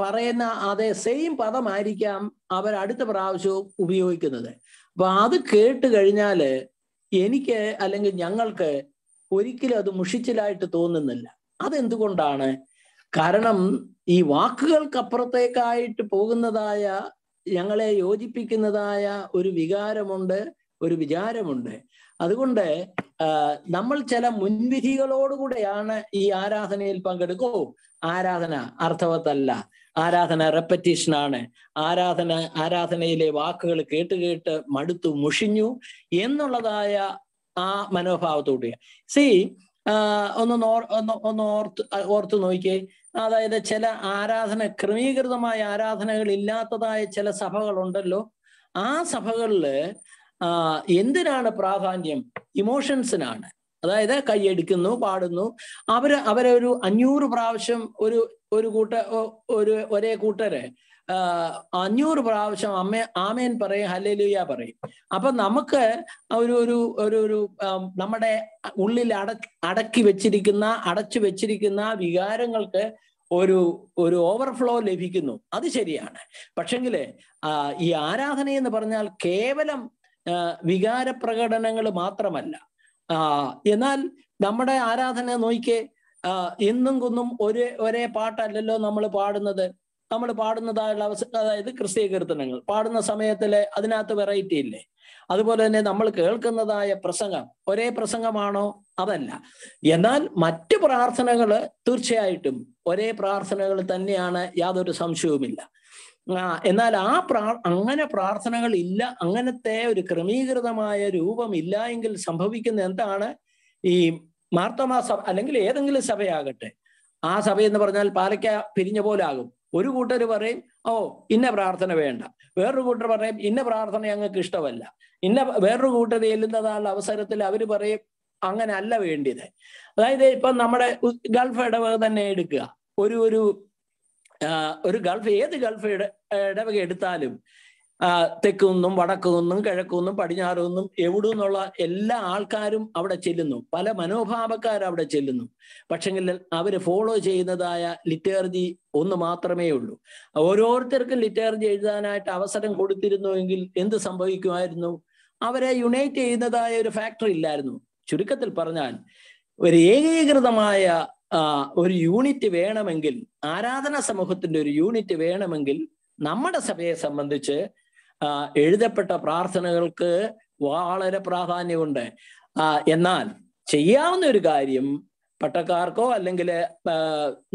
പറയുന്ന അതേ സെയിം പദമായിരിക്കാം അവർ അടുത്ത പ്രാവശ്യവും ഉപയോഗിക്കുന്നത്. അപ്പൊ അത് കേട്ട് കഴിഞ്ഞാൽ എനിക്ക് അല്ലെങ്കിൽ ഞങ്ങൾക്ക് ഒരിക്കലും അത് മുഷിച്ചിലായിട്ട് തോന്നുന്നില്ല. അതെന്തുകൊണ്ടാണ്? കാരണം ഈ വാക്കുകൾക്കപ്പുറത്തേക്കായിട്ട് പോകുന്നതായ ഞങ്ങളെ യോജിപ്പിക്കുന്നതായ ഒരു വികാരമുണ്ട് ഒരു വിചാരമുണ്ട്. അതുകൊണ്ട് നമ്മൾ ചില മുൻവിധികളോടുകൂടെയാണ് ഈ ആരാധനയിൽ പങ്കെടുക്കോ. ആരാധന അർത്ഥവത്തല്ല. ആരാധന റെപ്പറ്റീഷൻ ആണ്. ആരാധന ആരാധനയിലെ വാക്കുകൾ കേട്ട് കേട്ട് മടുത്തു മുഷിഞ്ഞു എന്നുള്ളതായ ആ മനോഭാവത്തോടെ. സി ഒന്ന് ഒന്ന് ഓർത്ത് ഓർത്ത് നോക്കിയേ അതായത് ചില ആരാധന ക്രമീകൃതമായ ആരാധനകൾ ഇല്ലാത്തതായ ചില സഭകളുണ്ടല്ലോ. ആ സഭകളിൽ ആ, എന്തിനാണ് പ്രാധാന്യം? ഇമോഷൻസിനാണ് അതായത് കൈയടിക്കുന്നു പാടുന്നു. അവർ അവരെ ഒരു അഞ്ഞൂറ് പ്രാവശ്യം ഒരു ഒരു കൂട്ട ഒരു ഒരേ കൂട്ടരെ. അഞ്ഞൂറ് പ്രാവശ്യം അമ്മ ആമേൻ പറയും ഹല്ലേലൂയ പറയും. അപ്പൊ നമുക്ക് ഒരു ഒരു ഒരു ഒരു നമ്മുടെ ഉള്ളിൽ അട അടക്കി വെച്ചിരിക്കുന്ന അടച്ചു വെച്ചിരിക്കുന്ന വികാരങ്ങൾക്ക് ഒരു ഒരു ഓവർഫ്ലോ ലഭിക്കുന്നു. അത് ശരിയാണ്. പക്ഷെങ്കിൽ ഈ ആരാധന എന്ന് പറഞ്ഞാൽ കേവലം വികാരപ്രകടനങ്ങൾ വികാര പ്രകടനങ്ങൾ മാത്രമല്ല. എന്നാൽ നമ്മുടെ ആരാധന നോക്കിക്കേ എന്നും കുന്നും ഒരേ ഒരേ പാട്ടല്ലല്ലോ നമ്മൾ പാടുന്നത്. നമ്മൾ പാടുന്നതായുള്ള അവസ അതായത് ക്രിസ്തീയ കീർത്തനങ്ങൾ. പാടുന്ന സമയത്തിലെ അതിനകത്ത് വെറൈറ്റി ഇല്ലേ? അതുപോലെ തന്നെ നമ്മൾ കേൾക്കുന്നതായ പ്രസംഗം. ഒരേ പ്രസംഗമാണോ? അതല്ല. എന്നാൽ മറ്റു പ്രാർത്ഥനകൾ തീർച്ചയായിട്ടും ഒരേ പ്രാർത്ഥനകൾ തന്നെയാണ് യാതൊരു സംശയവുമില്ല. എന്നാൽ ആ പ്രാ അങ്ങനെ പ്രാർത്ഥനകൾ ഇല്ല അങ്ങനത്തെ ഒരു ക്രമീകൃതമായ രൂപം ഇല്ല എങ്കിൽ സംഭവിക്കുന്ന എന്താണ്? ഈ മാർത്തമാ സഭ അല്ലെങ്കിൽ ഏതെങ്കിലും സഭയാകട്ടെ. ആ സഭ എന്ന് പറഞ്ഞാൽ പാലയ്ക്ക പിരിഞ്ഞ പോലെ ആകും. ഒരു കൂട്ടർ പറയും ഓ ഇന്ന പ്രാർത്ഥന വേണ്ട. വേറൊരു കൂട്ടർ പറയും ഇന്ന പ്രാർത്ഥന ഞങ്ങൾക്ക് ഇഷ്ടമല്ല. ഇന്ന വേറൊരു കൂട്ടർ ചെല്ലുന്നതായുള്ള അവസരത്തിൽ അവർ പറയും അങ്ങനെ അല്ല വേണ്ടിയത്. അതായത് ഇപ്പൊ നമ്മുടെ ഗൾഫ് ഇടവക തന്നെ എടുക്കുക. ഒരു ഒരു ഒരു ഗൾഫ് ഏത് ഗൾഫ് ഇട ഇടവക എടുത്താലും തെക്കു നിന്നും വടക്കു നിന്നും കിഴക്കു നിന്നും പടിഞ്ഞാറു നിന്നും എവിടെ നിന്നുള്ള എല്ലാ ആൾക്കാരും അവിടെ ചെല്ലുന്നു. പല മനോഭാവക്കാർ അവിടെ ചെല്ലുന്നു. പക്ഷെങ്കിൽ അവർ ഫോളോ ചെയ്യുന്നതായ ലിറ്റേർജി ഒന്ന് മാത്രമേ ഉള്ളൂ. ഓരോരുത്തർക്കും ലിറ്റേർജി എഴുതാനായിട്ട് അവസരം കൊടുത്തിരുന്നു എങ്കിൽ എന്ത് സംഭവിക്കുമായിരുന്നു? അവരെ യുണൈറ്റ് ചെയ്യുന്നതായ ഒരു ഫാക്ടറി ഇല്ലായിരുന്നു. ചുരുക്കത്തിൽ പറഞ്ഞാൽ ഒരു ഏകീകൃതമായ ഒരു യൂണിറ്റ് വേണമെങ്കിൽ ആരാധന സമൂഹത്തിന്റെ ഒരു യൂണിറ്റ് വേണമെങ്കിൽ നമ്മുടെ സഭയെ സംബന്ധിച്ച് എഴുതപ്പെട്ട പ്രാർത്ഥനകൾക്ക് വളരെ പ്രാധാന്യമുണ്ട്. എന്നാൽ ചെയ്യാവുന്ന ഒരു കാര്യം പട്ടക്കാർക്കോ അല്ലെങ്കിൽ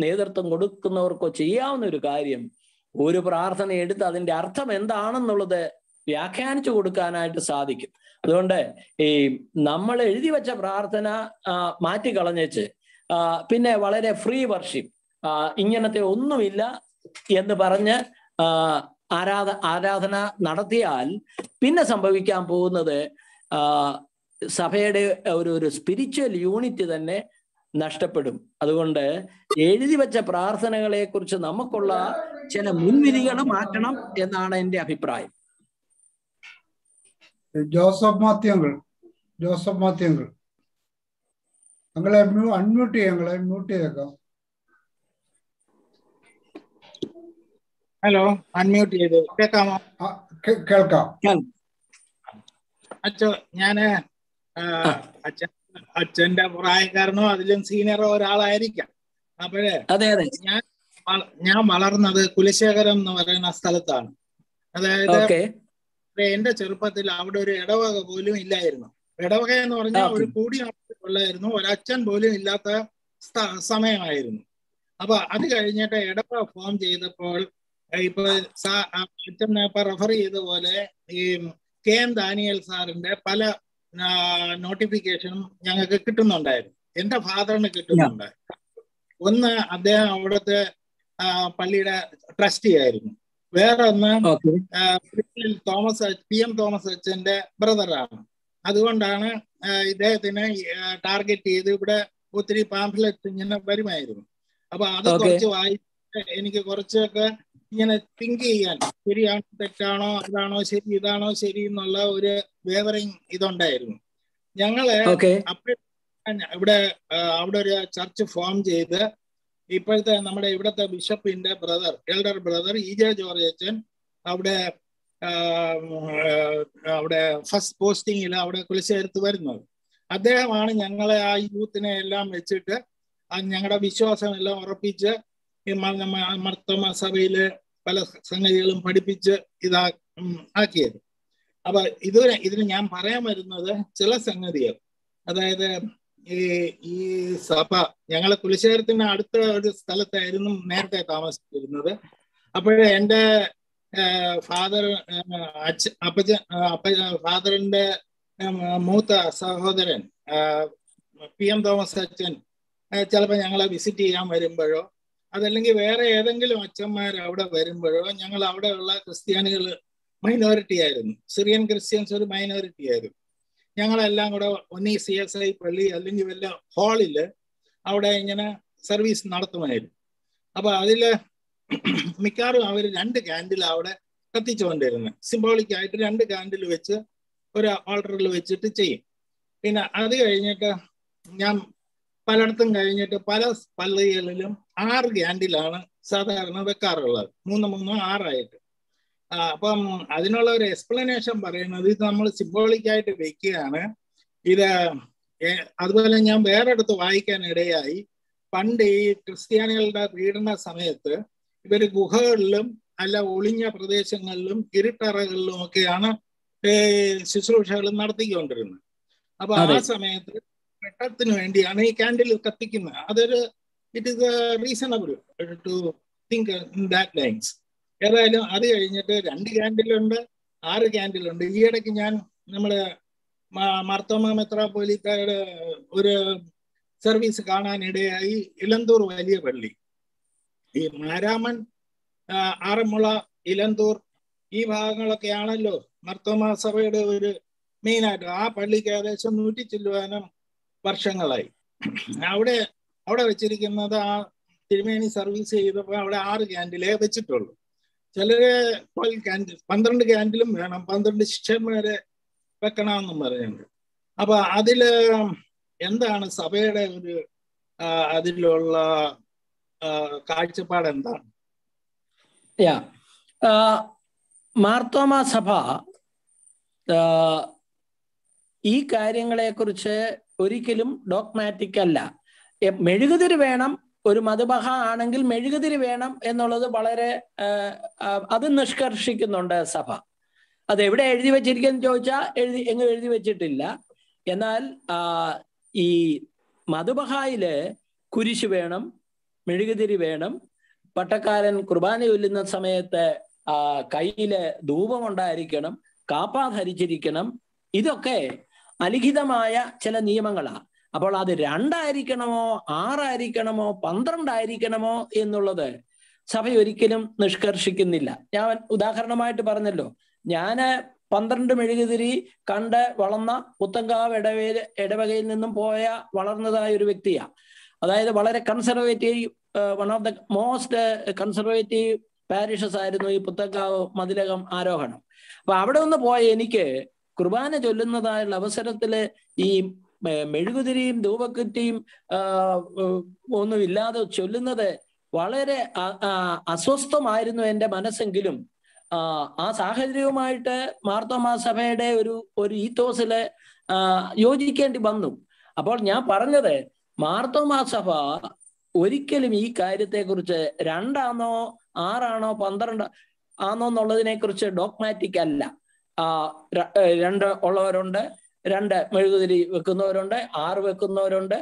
നേതൃത്വം കൊടുക്കുന്നവർക്കോ ചെയ്യാവുന്ന ഒരു കാര്യം ഒരു പ്രാർത്ഥന എടുത്ത് അതിന്റെ അർത്ഥം എന്താണെന്നുള്ളത് വ്യാഖ്യാനിച്ചു കൊടുക്കാനായിട്ട് സാധിക്കും. അതുകൊണ്ട് ഈ നമ്മൾ എഴുതി വെച്ച പ്രാർത്ഥന മാറ്റി മാറ്റിക്കളഞ്ഞേച്ച് ആ, പിന്നെ വളരെ ഫ്രീ വർഷിപ്പ് ഇങ്ങനത്തെ ഒന്നുമില്ല എന്ന് പറഞ്ഞ് ആരാധ ആരാധന നടത്തിയാൽ പിന്നെ സംഭവിക്കാൻ പോകുന്നത് സഭയുടെ ഒരു ഒരു സ്പിരിച്വൽ യൂണിറ്റ് തന്നെ നഷ്ടപ്പെടും. അതുകൊണ്ട് എഴുതി വെച്ച പ്രാർത്ഥനകളെ കുറിച്ച് നമുക്കുള്ള ചില മുൻവിധികൾ മാറ്റണം എന്നാണ് എന്റെ അഭിപ്രായം. ജോസഫ് മാത്യങ്ങൾ ജോസഫ് മാത്യങ്ങൾ ഞങ്ങളെ അൺമ്യൂട്ട് ചെയ്യാം ഞങ്ങളെ മ്യൂട്ട് ചെയ്തേക്കാം. ഹലോ അൺമ്യൂട്ട് ചെയ്തു? കേൾക്കാമോ കേൾക്കാം. അച്ഛോ ഞാൻ അച്ഛൻ അച്ഛന്റെ പ്രായക്കാരനോ അതിലും സീനിയറോ ഒരാളായിരിക്കാം. അപ്പോഴേ അതെ അതെ. ഞാൻ ഞാൻ വളർന്നത് കുലശേഖരം എന്ന് പറയുന്ന സ്ഥലത്താണ്. അതായത് ഓക്കെ. എന്റെ ചെറുപ്പത്തിൽ അവിടെ ഒരു ഇടവക പോലും ഇല്ലായിരുന്നു. ഇടവക എന്ന് പറഞ്ഞാൽ ഒരു കൂടി ഉള്ളായിരുന്നു ഒരച്ഛൻ പോലും ഇല്ലാത്ത സമയമായിരുന്നു. അപ്പൊ അത് കഴിഞ്ഞിട്ട് ഇടവക ഫോം ചെയ്തപ്പോൾ ഇപ്പൊ അച്ഛൻ ഇപ്പൊ റെഫർ ചെയ്ത പോലെ ഈ കെ എം ദാനിയൽ സാറിന്റെ പല നോട്ടിഫിക്കേഷനും ഞങ്ങൾക്ക് കിട്ടുന്നുണ്ടായിരുന്നു. എന്റെ ഫാദറിന് കിട്ടുന്നുണ്ട്. ഒന്ന് അദ്ദേഹം അവിടുത്തെ പള്ളിയുടെ ട്രസ്റ്റി ആയിരുന്നു. വേറെ ഒന്ന് ഓക്കെ. ആ, പ്രിൻസിൽ തോമസ് പി എം തോമസ് അച്ഛന്റെ ബ്രദറാണ് അതുകൊണ്ടാണ് ഇദ്ദേഹത്തിനെ ടാർഗറ്റ് ചെയ്ത് ഇവിടെ ഒത്തിരി പാംഫ്ലെറ്റ് ഇങ്ങനെ വരുമായിരുന്നു. അപ്പൊ അത് കുറച്ച് വായിച്ച് എനിക്ക് കുറച്ചൊക്കെ ഇങ്ങനെ തിങ്ക് ചെയ്യാൻ ശരിയാണോ തെറ്റാണോ അതാണോ ശരി ഇതാണോ ശരി എന്നുള്ള ഒരു വേവറിങ് ഇതുണ്ടായിരുന്നു. ഞങ്ങൾ ഇവിടെ അവിടെ ഒരു ചർച്ച് ഫോം ചെയ്ത് ഇപ്പോഴത്തെ നമ്മുടെ ഇവിടുത്തെ ബിഷപ്പിന്റെ brother elder brother E J George അച്ഛൻ അവിടെ അവിടെ ഫസ്റ്റ് പോസ്റ്റിങ്ങിൽ അവിടെ കുലശേരത്ത് വരുന്നത്. അദ്ദേഹമാണ് ഞങ്ങളെ ആ യൂത്തിനെ എല്ലാം വെച്ചിട്ട് ഞങ്ങളുടെ വിശ്വാസം എല്ലാം ഉറപ്പിച്ച് മർത്തമ സഭയിൽ പല സംഗതികളും പഠിപ്പിച്ച് ഇതാ ആക്കിയത്. അപ്പൊ ഇത് ഇതിന് ഞാൻ പറയാൻ വരുന്നത് ചില സംഗതികൾ. അതായത് ഈ ഈ സഭ ഞങ്ങളെ കുലശേഖരത്തിന് അടുത്ത ഒരു സ്ഥലത്തായിരുന്നു നേരത്തെ താമസിച്ചിരുന്നത്. അപ്പോഴേ എന്റെ ഫാദർ അപ്പച്ച അപ്പ ഫാദറിന്റെ മൂത്ത സഹോദരൻ പി എം തോമസ് അച്ഛൻ ചിലപ്പോൾ ഞങ്ങളെ വിസിറ്റ് ചെയ്യാൻ വരുമ്പോഴോ അതല്ലെങ്കിൽ വേറെ ഏതെങ്കിലും അച്ഛന്മാർ അവിടെ വരുമ്പോഴോ ഞങ്ങൾ അവിടെയുള്ള ക്രിസ്ത്യാനികൾ മൈനോറിറ്റി ആയിരുന്നു. സിറിയൻ ക്രിസ്ത്യൻസ് ഒരു മൈനോറിറ്റി ആയിരുന്നു. ഞങ്ങളെല്ലാം കൂടെ ഒന്നീ സി എസ് ഐ പള്ളി അല്ലെങ്കിൽ വല്ല ഹാളിൽ അവിടെ ഇങ്ങനെ സർവീസ് നടത്തുമായിരുന്നു. അപ്പൊ അതിൽ മിക്കവാറും അവർ രണ്ട് കാൻഡിൽ അവിടെ കത്തിച്ചുകൊണ്ടിരുന്നത് സിംബോളിക് ആയിട്ട് രണ്ട് കാൻഡിൽ വെച്ച് ഒരു ഓൾട്ടറിൽ വെച്ചിട്ട് ചെയ്യും. പിന്നെ അത് കഴിഞ്ഞിട്ട് ഞാൻ പലയിടത്തും കഴിഞ്ഞിട്ട് പല പള്ളികളിലും ആറ് ക്യാൻഡിലാണ് സാധാരണ വെക്കാറുള്ളത്. മൂന്ന് മൂന്നോ ആറായിട്ട്. അപ്പം അതിനുള്ള ഒരു എക്സ്പ്ലനേഷൻ പറയുന്നത് ഇത് നമ്മൾ സിംബോളിക് ആയിട്ട് വെക്കുകയാണ്. ഇത് അതുപോലെ ഞാൻ വേറെ വേറെടുത്ത് വായിക്കാൻ ഇടയായി. പണ്ട് ഈ ക്രിസ്ത്യാനികളുടെ പീഡന സമയത്ത് ഇവർ ഗുഹകളിലും അല്ല ഒളിഞ്ഞ പ്രദേശങ്ങളിലും ഇരുട്ടറകളിലും ഒക്കെയാണ് ശുശ്രൂഷകൾ നടത്തിക്കൊണ്ടിരുന്നത്. അപ്പൊ ആ. സമയത്ത് വെട്ടത്തിന് വേണ്ടിയാണ് ഈ കാൻഡിൽ കത്തിക്കുന്നത്. അതൊരു it is reasonable to think in that lines ഏതായാലും അത് കഴിഞ്ഞിട്ട് രണ്ട് ക്യാൻഡിലുണ്ട് ആറ് ക്യാൻഡിലുണ്ട്. ഈ ഇടയ്ക്ക് ഞാൻ നമ്മുടെ മാർത്തോമ മെത്രാപോലിത്തയുടെ ഒരു സർവീസ് കാണാനിടയായി ഇലന്തൂർ വലിയ പള്ളി. ഈ മാരാമൺ ആറന്മുള ഇലന്തൂർ ഈ ഭാഗങ്ങളൊക്കെയാണല്ലോ മർത്തോമ സഭയുടെ ഒരു മെയിൻ ആയിട്ട് ആ പള്ളിക്ക് ഏകദേശം നൂറ്റി ചില്ലുവാനം വർഷങ്ങളായി. അവിടെ അവിടെ വെച്ചിരിക്കുന്നത് ആ തിരുമേനി സർവീസ് ചെയ്തപ്പോൾ അവിടെ ആറ് ക്യാൻഡിലേ വെച്ചിട്ടുള്ളൂ. ചിലര് ട്വൽവ് ക്യാൻഡിൽ പന്ത്രണ്ട് ക്യാൻഡിലും വേണം പന്ത്രണ്ട് ശിഷ്യന്മാരെ വെക്കണമെന്നും പറയുന്നുണ്ട് അപ്പൊ അതിൽ എന്താണ് സഭയുടെ ഒരു അതിലുള്ള കാഴ്ചപ്പാട് എന്താണ്? യാ. മാർത്തോമ സഭ ഈ കാര്യങ്ങളെക്കുറിച്ച് ഒരിക്കലും ഡോക്മാറ്റിക് അല്ല. മെഴുകുതിരി വേണം ഒരു മതബഹ ആണെങ്കിൽ മെഴുകുതിരി വേണം എന്നുള്ളത് വളരെ അത് നിഷ്കർഷിക്കുന്നുണ്ട് സഭ. അത് എവിടെ എഴുതി വെച്ചിരിക്കുന്നു ചോദിച്ചാൽ എഴുതി എങ്ങും എഴുതി വെച്ചിട്ടില്ല. എന്നാൽ ഈ മധുബഹായിൽ കുരിശ് വേണം മെഴുകുതിരി വേണം. പട്ടക്കാരൻ കുർബാന ചൊല്ലുന്ന സമയത്ത് ആ കയ്യിൽ ധൂപമുണ്ടായിരിക്കണം കാപ്പ ധരിച്ചിരിക്കണം. ഇതൊക്കെ അലിഖിതമായ ചില നിയമങ്ങളാണ് അപ്പോൾ അത് രണ്ടായിരിക്കണമോ ആറായിരിക്കണമോ പന്ത്രണ്ടായിരിക്കണമോ എന്നുള്ളത് സഭ ഒരിക്കലും നിഷ്കർഷിക്കുന്നില്ല. ഞാൻ ഉദാഹരണമായിട്ട് പറഞ്ഞല്ലോ. ഞാൻ പന്ത്രണ്ട് മെഴുകുതിരി കണ്ട് വളർന്ന പുത്തങ്കാവ് ഇടവേ ഇടവകയിൽ നിന്നും പോയ വളർന്നതായ ഒരു വ്യക്തിയാണ് അതായത് വളരെ conservative one of the most conservative parishes ആയിരുന്നു ഈ പുത്തക്കാവ് മതിലകം ആരോഹണം. അപ്പൊ അവിടെ ഒന്ന് പോയ എനിക്ക് കുർബാന ചൊല്ലുന്നതായുള്ള അവസരത്തിൽ ഈ മെഴുകുതിരിയും ധൂപക്കുറ്റിയും ഒന്നുമില്ലാതെ ചൊല്ലുന്നത് വളരെ അസ്വസ്ഥമായിരുന്നു എന്റെ മനസ്സെങ്കിലും. ആ, സാഹചര്യവുമായിട്ട് മാർത്തോമാ സഭയുടെ ഒരു ഒരു ഈത്തോസിൽ തോസിൽ യോജിക്കേണ്ടി വന്നു. അപ്പോൾ ഞാൻ പറഞ്ഞത് മാർത്തോമാ സഭ ഒരിക്കലും ഈ കാര്യത്തെക്കുറിച്ച് രണ്ടാണോ ആറാണോ പന്ത്രണ്ട് ആണോ എന്നുള്ളതിനെ കുറിച്ച് ഡോക്മാറ്റിക് അല്ല രണ്ട് ഉള്ളവരുണ്ട് രണ്ട് മെഴുകുതിരി വെക്കുന്നവരുണ്ട് ആറ് വെക്കുന്നവരുണ്ട്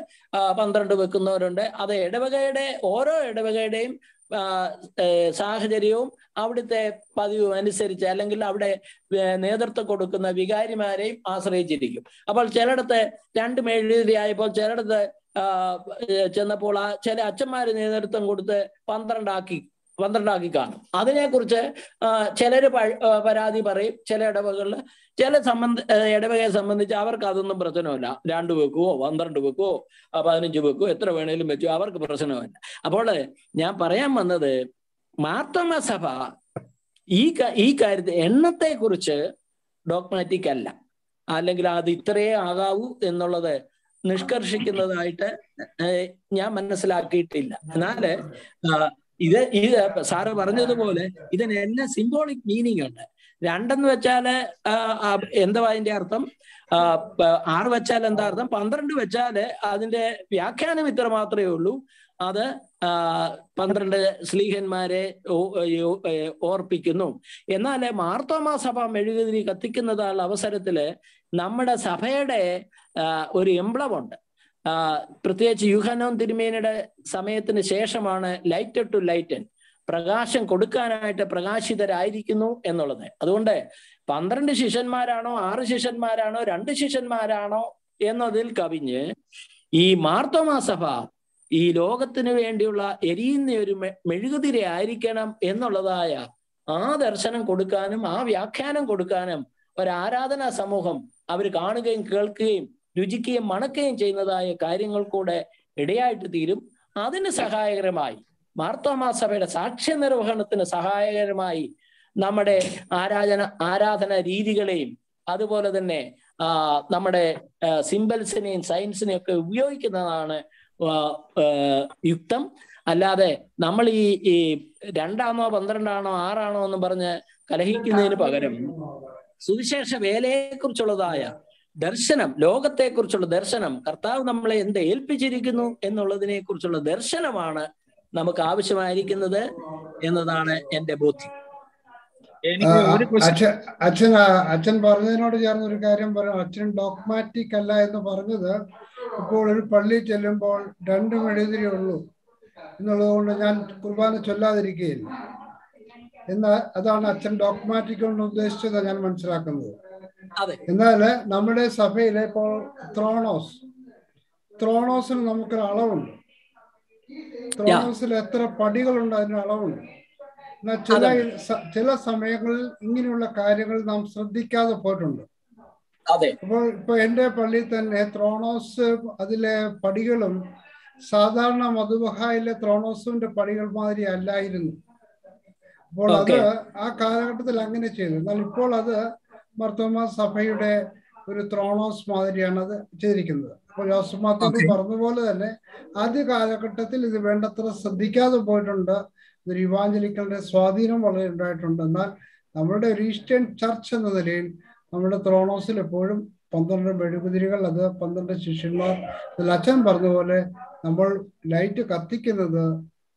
പന്ത്രണ്ട് വെക്കുന്നവരുണ്ട്. അത് ഇടവകയുടെ ഓരോ ഇടവകയുടെയും സാഹചര്യവും അവിടുത്തെ പതിവും അനുസരിച്ച് അല്ലെങ്കിൽ അവിടെ നേതൃത്വം കൊടുക്കുന്ന വികാരിമാരെയും ആശ്രയിച്ചിരിക്കും. അപ്പോൾ ചിലയിടത്ത് രണ്ട് മെഴുകുതിരി ആയപ്പോൾ ചിലയിടത്ത് ചെന്നപ്പോൾ ആ ചില അച്ഛന്മാര് നേതൃത്വം കൊടുത്ത് പന്ത്രണ്ടാക്കി പന്ത്രണ്ടാക്കി കാണും. അതിനെക്കുറിച്ച് ചിലര് പരാതി പറയും ചില ഇടവകളിൽ ചില സംബന്ധ ഇടവകയെ സംബന്ധിച്ച് അവർക്ക് അതൊന്നും പ്രശ്നമല്ല. രണ്ട് വെക്കുവോ പന്ത്രണ്ട് വെക്കുവോ പതിനഞ്ച് വെക്കുവോ എത്ര വേണേലും വെച്ചോ അവർക്ക് പ്രശ്നമല്ല. അപ്പോൾ ഞാൻ പറയാൻ വന്നത് മാർത്തോമ സഭ ഈ ഈ കാര്യത്തിൽ എണ്ണത്തെ കുറിച്ച് ഡോക്മാറ്റിക് അല്ല. അല്ലെങ്കിൽ അത് ഇത്രയേ ആകാവൂ എന്നുള്ളത് നിഷ്കർഷിക്കുന്നതായിട്ട് ഞാൻ മനസ്സിലാക്കിയിട്ടില്ല. എന്നാൽ ഇത് ഇത് സാറ് പറഞ്ഞതുപോലെ ഇതിനെല്ലാം സിംബോളിക് മീനിങ് ഉണ്ട്. രണ്ടെന്ന് വെച്ചാൽ എന്താ അതിന്റെ അർത്ഥം? ആറ് വെച്ചാൽ എന്താ അർത്ഥം? പന്ത്രണ്ട് വെച്ചാൽ അതിന്റെ വ്യാഖ്യാനം ഇത്ര മാത്രമേ ഉള്ളൂ. അത് പന്ത്രണ്ട് സ്ലീഹന്മാരെ ഓർപ്പിക്കുന്നു. എന്നാൽ മാർത്തോമാ സഭ മെഴുകുതിരി കത്തിക്കുന്നതായുള്ള അവസരത്തിൽ നമ്മുടെ സഭയുടെ ഒരു എംബ്ലമുണ്ട്. പ്രത്യേകിച്ച് യുഹനോൻ തിരുമേനിയുടെ സമയത്തിന് ശേഷമാണ് ലൈറ്റ് ടു ലൈറ്റൻ പ്രകാശം കൊടുക്കാനായിട്ട് പ്രകാശിതരായിരിക്കുന്നു എന്നുള്ളത്. അതുകൊണ്ട് പന്ത്രണ്ട് ശിഷ്യന്മാരാണോ ആറ് ശിഷ്യന്മാരാണോ രണ്ട് ശിഷ്യന്മാരാണോ എന്നതിൽ കവിഞ്ഞ് ഈ മാർത്തോമാ സഭ ഈ ലോകത്തിന് വേണ്ടിയുള്ള എരിയുന്ന ഒരു മെഴുകുതിര ആയിരിക്കണം എന്നുള്ളതായ ആ ദർശനം കൊടുക്കാനും ആ വ്യാഖ്യാനം കൊടുക്കാനും ഒരു ആരാധനാ സമൂഹം അവർ കാണുകയും കേൾക്കുകയും രുചിക്കുകയും മണക്കുകയും ചെയ്യുന്നതായ കാര്യങ്ങൾ കൂടെ ഇടയായിട്ട് തീരും. അതിന് സഹായകരമായി മാർത്തോമാ സഭയുടെ സാക്ഷ്യ നിർവഹണത്തിന് സഹായകരമായി നമ്മുടെ ആരാധന ആരാധന രീതികളെയും അതുപോലെ തന്നെ നമ്മുടെ സിംബൽസിനെയും സയൻസിനെയും ഒക്കെ ഉപയോഗിക്കുന്നതാണ് യുക്തം. അല്ലാതെ നമ്മൾ ഈ ഈ രണ്ടാണോ പന്ത്രണ്ടാണോ ആറാണോ എന്ന് പറഞ്ഞ് കലഹിക്കുന്നതിന് പകരം സുവിശേഷ വേലയെക്കുറിച്ചുള്ളതായ ദർശനം ലോകത്തെക്കുറിച്ചുള്ള ദർശനം കർത്താവ് നമ്മളെ എന്ത് ഏൽപ്പിച്ചിരിക്കുന്നു എന്നുള്ളതിനെ കുറിച്ചുള്ള ദർശനമാണ് നമുക്ക് ആവശ്യമായിരിക്കുന്നത് എന്നതാണ് എന്റെ ബോധ്യം. എനിക്ക് ഒരു ക്വസ്റ്റ്യൻ അച്ഛൻ അച്ഛൻ പറഞ്ഞതിനോട് ചേർന്ന് ഒരു കാര്യം പറയാം. അച്ഛൻ ഡോക്മാറ്റിക് അല്ല എന്ന് പറഞ്ഞത് ഇപ്പോൾ ഒരു പള്ളി ചെല്ലുമ്പോൾ രണ്ട് മെഴുതിരി ഉള്ളൂ. എന്നുള്ളത് കൊണ്ട് ഞാൻ കുർബാന ചൊല്ലാതിരിക്കുകയില്ല. എന്ന അതാണ് അച്ഛൻ ഡോക്മാറ്റിക് കൊണ്ട് ഉദ്ദേശിച്ചത് ഞാൻ മനസ്സിലാക്കുന്നത്. എന്നാൽ നമ്മുടെ സഭയിലെ ഇപ്പോൾ ത്രോണോസ്. ത്രോണോസിന് നമുക്കൊരു അളവുണ്ട്. ത്രോണോസിൽ എത്ര പടികളുണ്ട് അതിന് അളവുണ്ട്. എന്നാൽ ചില ചില സമയങ്ങളിൽ ഇങ്ങനെയുള്ള കാര്യങ്ങൾ നാം ശ്രദ്ധിക്കാതെ പോയിട്ടുണ്ട്. അതെ. അപ്പോൾ ഇപ്പൊ എന്റെ പള്ളിയിൽ തന്നെ ത്രോണോസ് അതിലെ പടികളും സാധാരണ മധുബഹായിലെ ത്രോണോസിന്റെ പടികൾ മാതിരി അല്ലായിരുന്നു. അപ്പോൾ അത് ആ കാലഘട്ടത്തിൽ അങ്ങനെ ചെയ്തു. എന്നാൽ ഇപ്പോൾ അത് മർത്തോമ സഭയുടെ ഒരു ത്രോണോസ് മാതിരിയാണ് അത് ചെയ്തിരിക്കുന്നത്. അപ്പോൾ ജോസഫ്. പറഞ്ഞ പോലെ തന്നെ ആദ്യ കാലഘട്ടത്തിൽ ഇത് വേണ്ടത്ര ശ്രദ്ധിക്കാതെ പോയിട്ടുണ്ട്. ഇതൊരു ഇവാഞ്ചലിക്കളുടെ സ്വാധീനം വളരെ ഉണ്ടായിട്ടുണ്ട്. എന്നാൽ നമ്മുടെ ഒരു ഈസ്റ്റേൺ ചർച്ച് എന്ന നിലയിൽ നമ്മുടെ ത്രോണോസിൽ എപ്പോഴും പന്ത്രണ്ട് മെഴുകുതിരികൾ അത് പന്ത്രണ്ട് ശിഷ്യന്മാർ. അച്ഛൻ പറഞ്ഞ പോലെ നമ്മൾ ലൈറ്റ് കത്തിക്കുന്നത്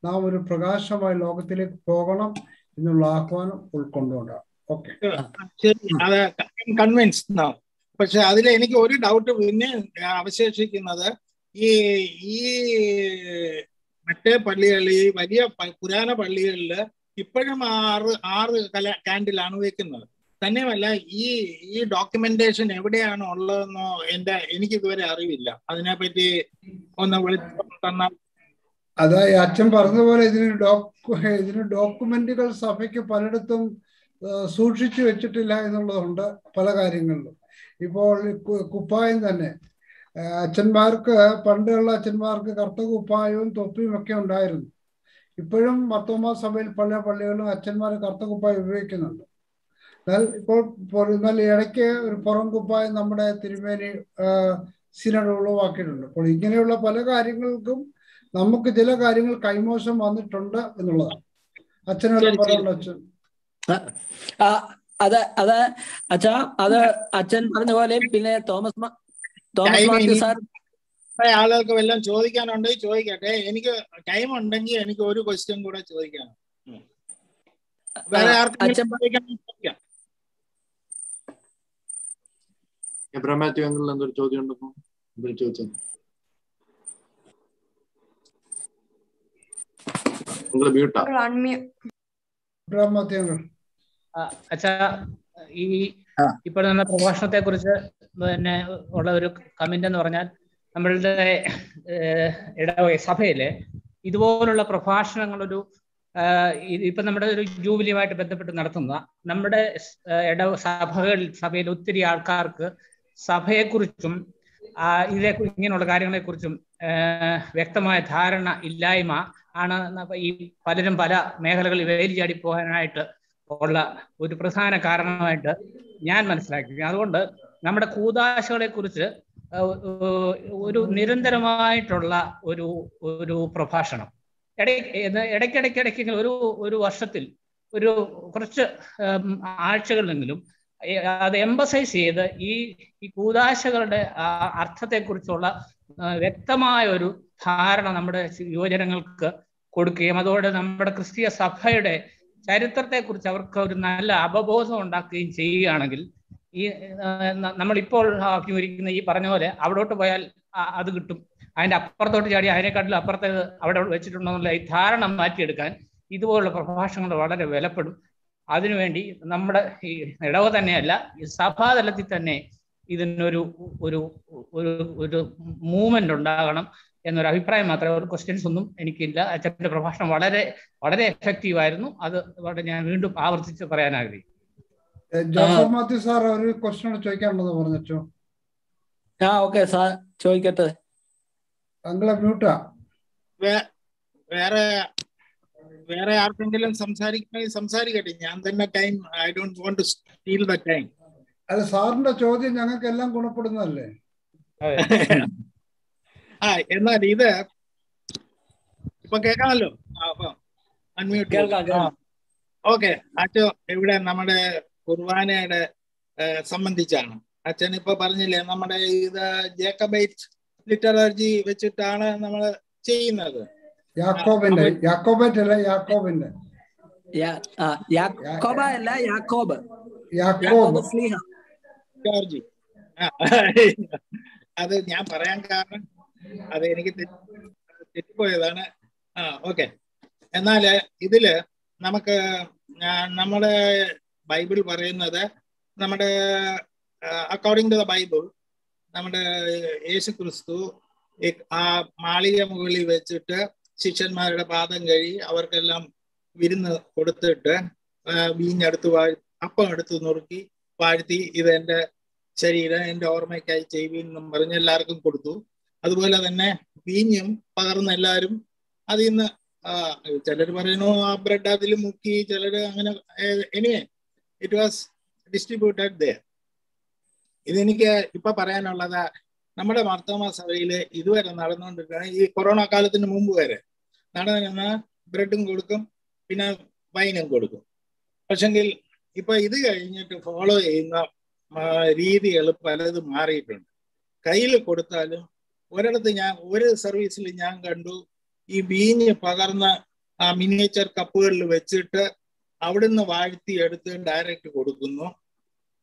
നാം ഒരു പ്രകാശമായ ലോകത്തിലേക്ക് പോകണം എന്നുള്ള ആഹ്വാനം ഉൾക്കൊണ്ടുകൊണ്ടാണ് ഓക്കെ. ശരി അത് കൺവിൻസ് പക്ഷെ അതിൽ എനിക്ക് ഒരു ഡൗട്ട് പിന്നെ അവശേഷിക്കുന്നത് ഈ ഈ മറ്റേ പള്ളികളിൽ വലിയ പുരാന പള്ളികളിൽ ഇപ്പോഴും ആറ് ആറ് കല കാൻഡിലാണ് വെക്കുന്നത്. തന്നെയുമല്ല ഈ ഈ ഡോക്യുമെന്റേഷൻ എവിടെയാണ് ഉള്ളതെന്നോ എന്റെ എനിക്ക് ഇതുവരെ അറിവില്ല. അതിനെപ്പറ്റി ഒന്ന് തന്നാൽ അതായത് അച്ഛൻ പറഞ്ഞതുപോലെ ഇതിന് ഇതിന് ഡോക്യുമെന്റുകൾ സഭയ്ക്ക് പലയിടത്തും സൂക്ഷിച്ചു വെച്ചിട്ടില്ല എന്നുള്ളതുണ്ട് പല കാര്യങ്ങളിലും. ഇപ്പോൾ കുപ്പായം തന്നെ. അച്ഛന്മാർക്ക് പണ്ടുള്ള അച്ഛന്മാർക്ക് കറുത്ത കുപ്പായവും തൊപ്പിയും ഒക്കെ ഉണ്ടായിരുന്നു. ഇപ്പോഴും മർത്തോമ സഭയിൽ പല പള്ളികളിലും അച്ഛന്മാർ കറുത്ത കുപ്പായം ഉപയോഗിക്കുന്നുണ്ട്. എന്നാൽ ഇപ്പോൾ എന്നാൽ ഇടയ്ക്ക് ഒരു പുറം കുപ്പായം നമ്മുടെ തിരുമേനി സിനഡ് ഉളവാക്കിയിട്ടുണ്ട് അപ്പോൾ ഇങ്ങനെയുള്ള പല കാര്യങ്ങൾക്കും നമുക്ക് ചില കാര്യങ്ങൾ കൈമോശം വന്നിട്ടുണ്ട് എന്നുള്ളതാണ്. അച്ഛനോട്. അച്ഛൻ. അത് അത് അച്ഛാ അത് അച്ഛൻ പറഞ്ഞ പോലെ പിന്നെ തോമസ് തോമസ് മാത്യു സാർ. ആളുകൾക്ക് വല്ലതും ചോദിക്കാനുണ്ടെങ്കിൽ ചോദിക്കട്ടെ. എനിക്ക് ടൈം ഉണ്ടെങ്കിൽ എനിക്ക് ഒരു ക്വസ്റ്റ്യൻ കൂടെ ചോദിക്കാണ് വേറെ ആർക്കും ചോദിക്കാം. എബ്രഹാം മാത്യു അങ്കിളിൽ എന്തൊരു ചോദ്യം ഉണ്ടെന്നോ എന്തൊരു ചോദിച്ചത് നിങ്ങൾ മ്യൂട്ടാ. ബ്രഹ്മത്യങ്ങൾ ആ, അച്ഛാ ഈ. ഇപ്പോൾ നമ്മുടെ പ്രഭാഷണത്തെ കുറിച്ച് പിന്നെ ഉള്ള ഒരു കമന്റ് എന്ന് പറഞ്ഞാൽ നമ്മളുടെ ഏഹ്, ഇടവക സഭയിൽ ഇതുപോലുള്ള പ്രഭാഷണങ്ങൾ ഒരു ഇപ്പൊ നമ്മുടെ ഒരു ജൂബിലിയുമായിട്ട് ബന്ധപ്പെട്ട് നടത്തുന്ന നമ്മുടെ ഇടവ സഭകളിൽ സഭയിൽ ഒത്തിരി ആൾക്കാർക്ക് സഭയെക്കുറിച്ചും ഇതേ ഇങ്ങനെയുള്ള കാര്യങ്ങളെക്കുറിച്ചും വ്യക്തമായ ധാരണ ഇല്ലായ്മ ആണ് ഈ പലരും പല മേഖലകളിൽ വേലിചാടി പോകാനായിട്ട് ഉള്ള ഒരു പ്രധാന കാരണമായിട്ട് ഞാൻ മനസ്സിലാക്കി അതുകൊണ്ട് നമ്മുടെ കൂതാശകളെ കുറിച്ച് ഒരു നിരന്തരമായിട്ടുള്ള ഒരു ഒരു പ്രഭാഷണം. ഇടയ്ക്ക് ഇടയ്ക്കിടയ്ക്കിടയ്ക്ക് ഒരു ഒരു വർഷത്തിൽ ഒരു കുറച്ച് ആഴ്ചകളിലെങ്കിലും അത് എംബസൈസ് ചെയ്ത് ഈ ഈ കൂതാശകളുടെ അർത്ഥത്തെക്കുറിച്ചുള്ള വ്യക്തമായ ഒരു ധാരണ നമ്മുടെ യുവജനങ്ങൾക്ക് കൊടുക്കുകയും അതോടെ നമ്മുടെ ക്രിസ്തീയ സഭയുടെ ചരിത്രത്തെക്കുറിച്ച് അവർക്ക് ഒരു നല്ല അവബോധം ഉണ്ടാക്കുകയും ചെയ്യുകയാണെങ്കിൽ ഈ നമ്മളിപ്പോൾ അഭിമുഖിക്കുന്ന ഈ പറഞ്ഞ പോലെ അവിടോട്ട് പോയാൽ അത് കിട്ടും. അതിന്റെ അപ്പുറത്തോട്ട് ചാടി അതിനെക്കാട്ടിലും അപ്പുറത്തേത് അവിടെ വെച്ചിട്ടുണ്ടോ എന്നുള്ള ഈ ധാരണ മാറ്റിയെടുക്കാൻ ഇതുപോലുള്ള പ്രഭാഷണങ്ങൾ വളരെ വിലപ്പെടും. അതിനുവേണ്ടി നമ്മുടെ ഈ ഇടവ തന്നെയല്ല ഈ സഭാതലത്തിൽ തന്നെ ഇതിനൊരു ഒരു ഒരു ഒരു മൂവ്മെന്റ് ഉണ്ടാകണം എന്നൊരു അഭിപ്രായം മാത്രമേ ഒരു ക്വസ്റ്റ്യൻസ് ഒന്നും എനിക്കില്ല. അച്ഛന്റെ പ്രഭാഷണം വളരെ വളരെ എഫക്റ്റീവ് ആയിരുന്നു. അത് ഇവിടെ ഞാൻ വീണ്ടും ആവർത്തിച്ച് പറയാൻ ആഗ്രഹിക്കും ജോസഫ് മാത്യു സാർ ഒരു ക്വസ്റ്റ്യൻ ചോദിക്കാനുള്ളത് പറഞ്ഞോ? ആ ഓക്കെ സാർ ചോദിക്കട്ടെ. മ്യൂട്ടാ വേറെ വേറെ ആർക്കെങ്കിലും സംസാരിക്കണമെങ്കിൽ സംസാരിക്കട്ടെ. ഞാൻ തന്നെ time I don't want to steal the time അല്ല സാറിന്റെ ചോദ്യം ഞങ്ങൾക്ക് എല്ലാം ഗുണപ്പെടുന്നതല്ലേ ആ എന്നാൽ ഇത് ഇപ്പൊ കേൾക്കാമല്ലോ. ഓക്കെ അച്ഛൻ ഇവിടെ നമ്മുടെ കുർബാനയുടെ സംബന്ധിച്ചാണ്. അച്ഛൻ ഇപ്പൊ പറഞ്ഞില്ലേ നമ്മുടെ ഇത് ജേക്കബൈറ്റ് ലിറ്ററർജി വെച്ചിട്ടാണ് നമ്മൾ ചെയ്യുന്നത്. യാക്കോബിന്റെ യാക്കോബേറ്റ് അല്ല യാക്കോബിന്റെ. യാ- ആ, യാക്കോബ അല്ല യാക്കോബ്. ജോർജി. അത് ഞാൻ പറയാൻ കാരണം അത് എനിക്ക് തെറ്റിപ്പോയതാണ്. ആ ഓക്കെ. എന്നാൽ ഇതിൽ നമുക്ക് നമ്മുടെ ബൈബിൾ പറയുന്നത് നമ്മുടെ അക്കോർഡിംഗ് ടു ദ ബൈബിൾ നമ്മുടെ യേശു ക്രിസ്തു ആ മാളിക മുകളിൽ വെച്ചിട്ട് ശിഷ്യന്മാരുടെ പാദം കഴി അവർക്കെല്ലാം വിരുന്ന് കൊടുത്തിട്ട് വീഞ്ഞെടുത്ത് വാഴ് അപ്പം എടുത്ത് നുറുക്കി വാഴ്ത്തി ഇത് എന്റെ ശരീരം എന്റെ ഓർമ്മയ്ക്കായി ചെയ്യുവിൻ പറഞ്ഞ് എല്ലാവർക്കും കൊടുത്തു. അതുപോലെ തന്നെ വീഞ്ഞും പകർന്ന് എല്ലാവരും അതിൽ നിന്ന് ചിലർ പറയുന്നു ആ ബ്രെഡ് അതിൽ മുക്കി ചിലർ അങ്ങനെ anyway it was distributed they ഇതെനിക്ക് ഇപ്പൊ പറയാനുള്ളത് നമ്മുടെ മാർത്തോമ സഭയിൽ ഇതുവരെ നടന്നുകൊണ്ടിരിക്കുകയാണ് ഈ കൊറോണ കാലത്തിന് മുമ്പ് വരെ. നടന്നിരുന്ന ബ്രെഡും കൊടുക്കും പിന്നെ വൈനും കൊടുക്കും. പക്ഷെങ്കിൽ ഇപ്പൊ ഇത് കഴിഞ്ഞിട്ട് ഫോളോ ചെയ്യുന്ന രീതികൾ പലതും മാറിയിട്ടുണ്ട്. കയ്യിൽ കൊടുത്താലും ഒരിടത്ത് ഞാൻ ഒരു സർവീസിൽ ഞാൻ കണ്ടു ഈ വീഞ്ഞ് പകർന്ന ആ മിനിയേച്ചർ കപ്പുകളിൽ വെച്ചിട്ട് അവിടുന്ന് വാഴ്ത്തി എടുത്ത് ഡയറക്റ്റ് കൊടുക്കുന്നു.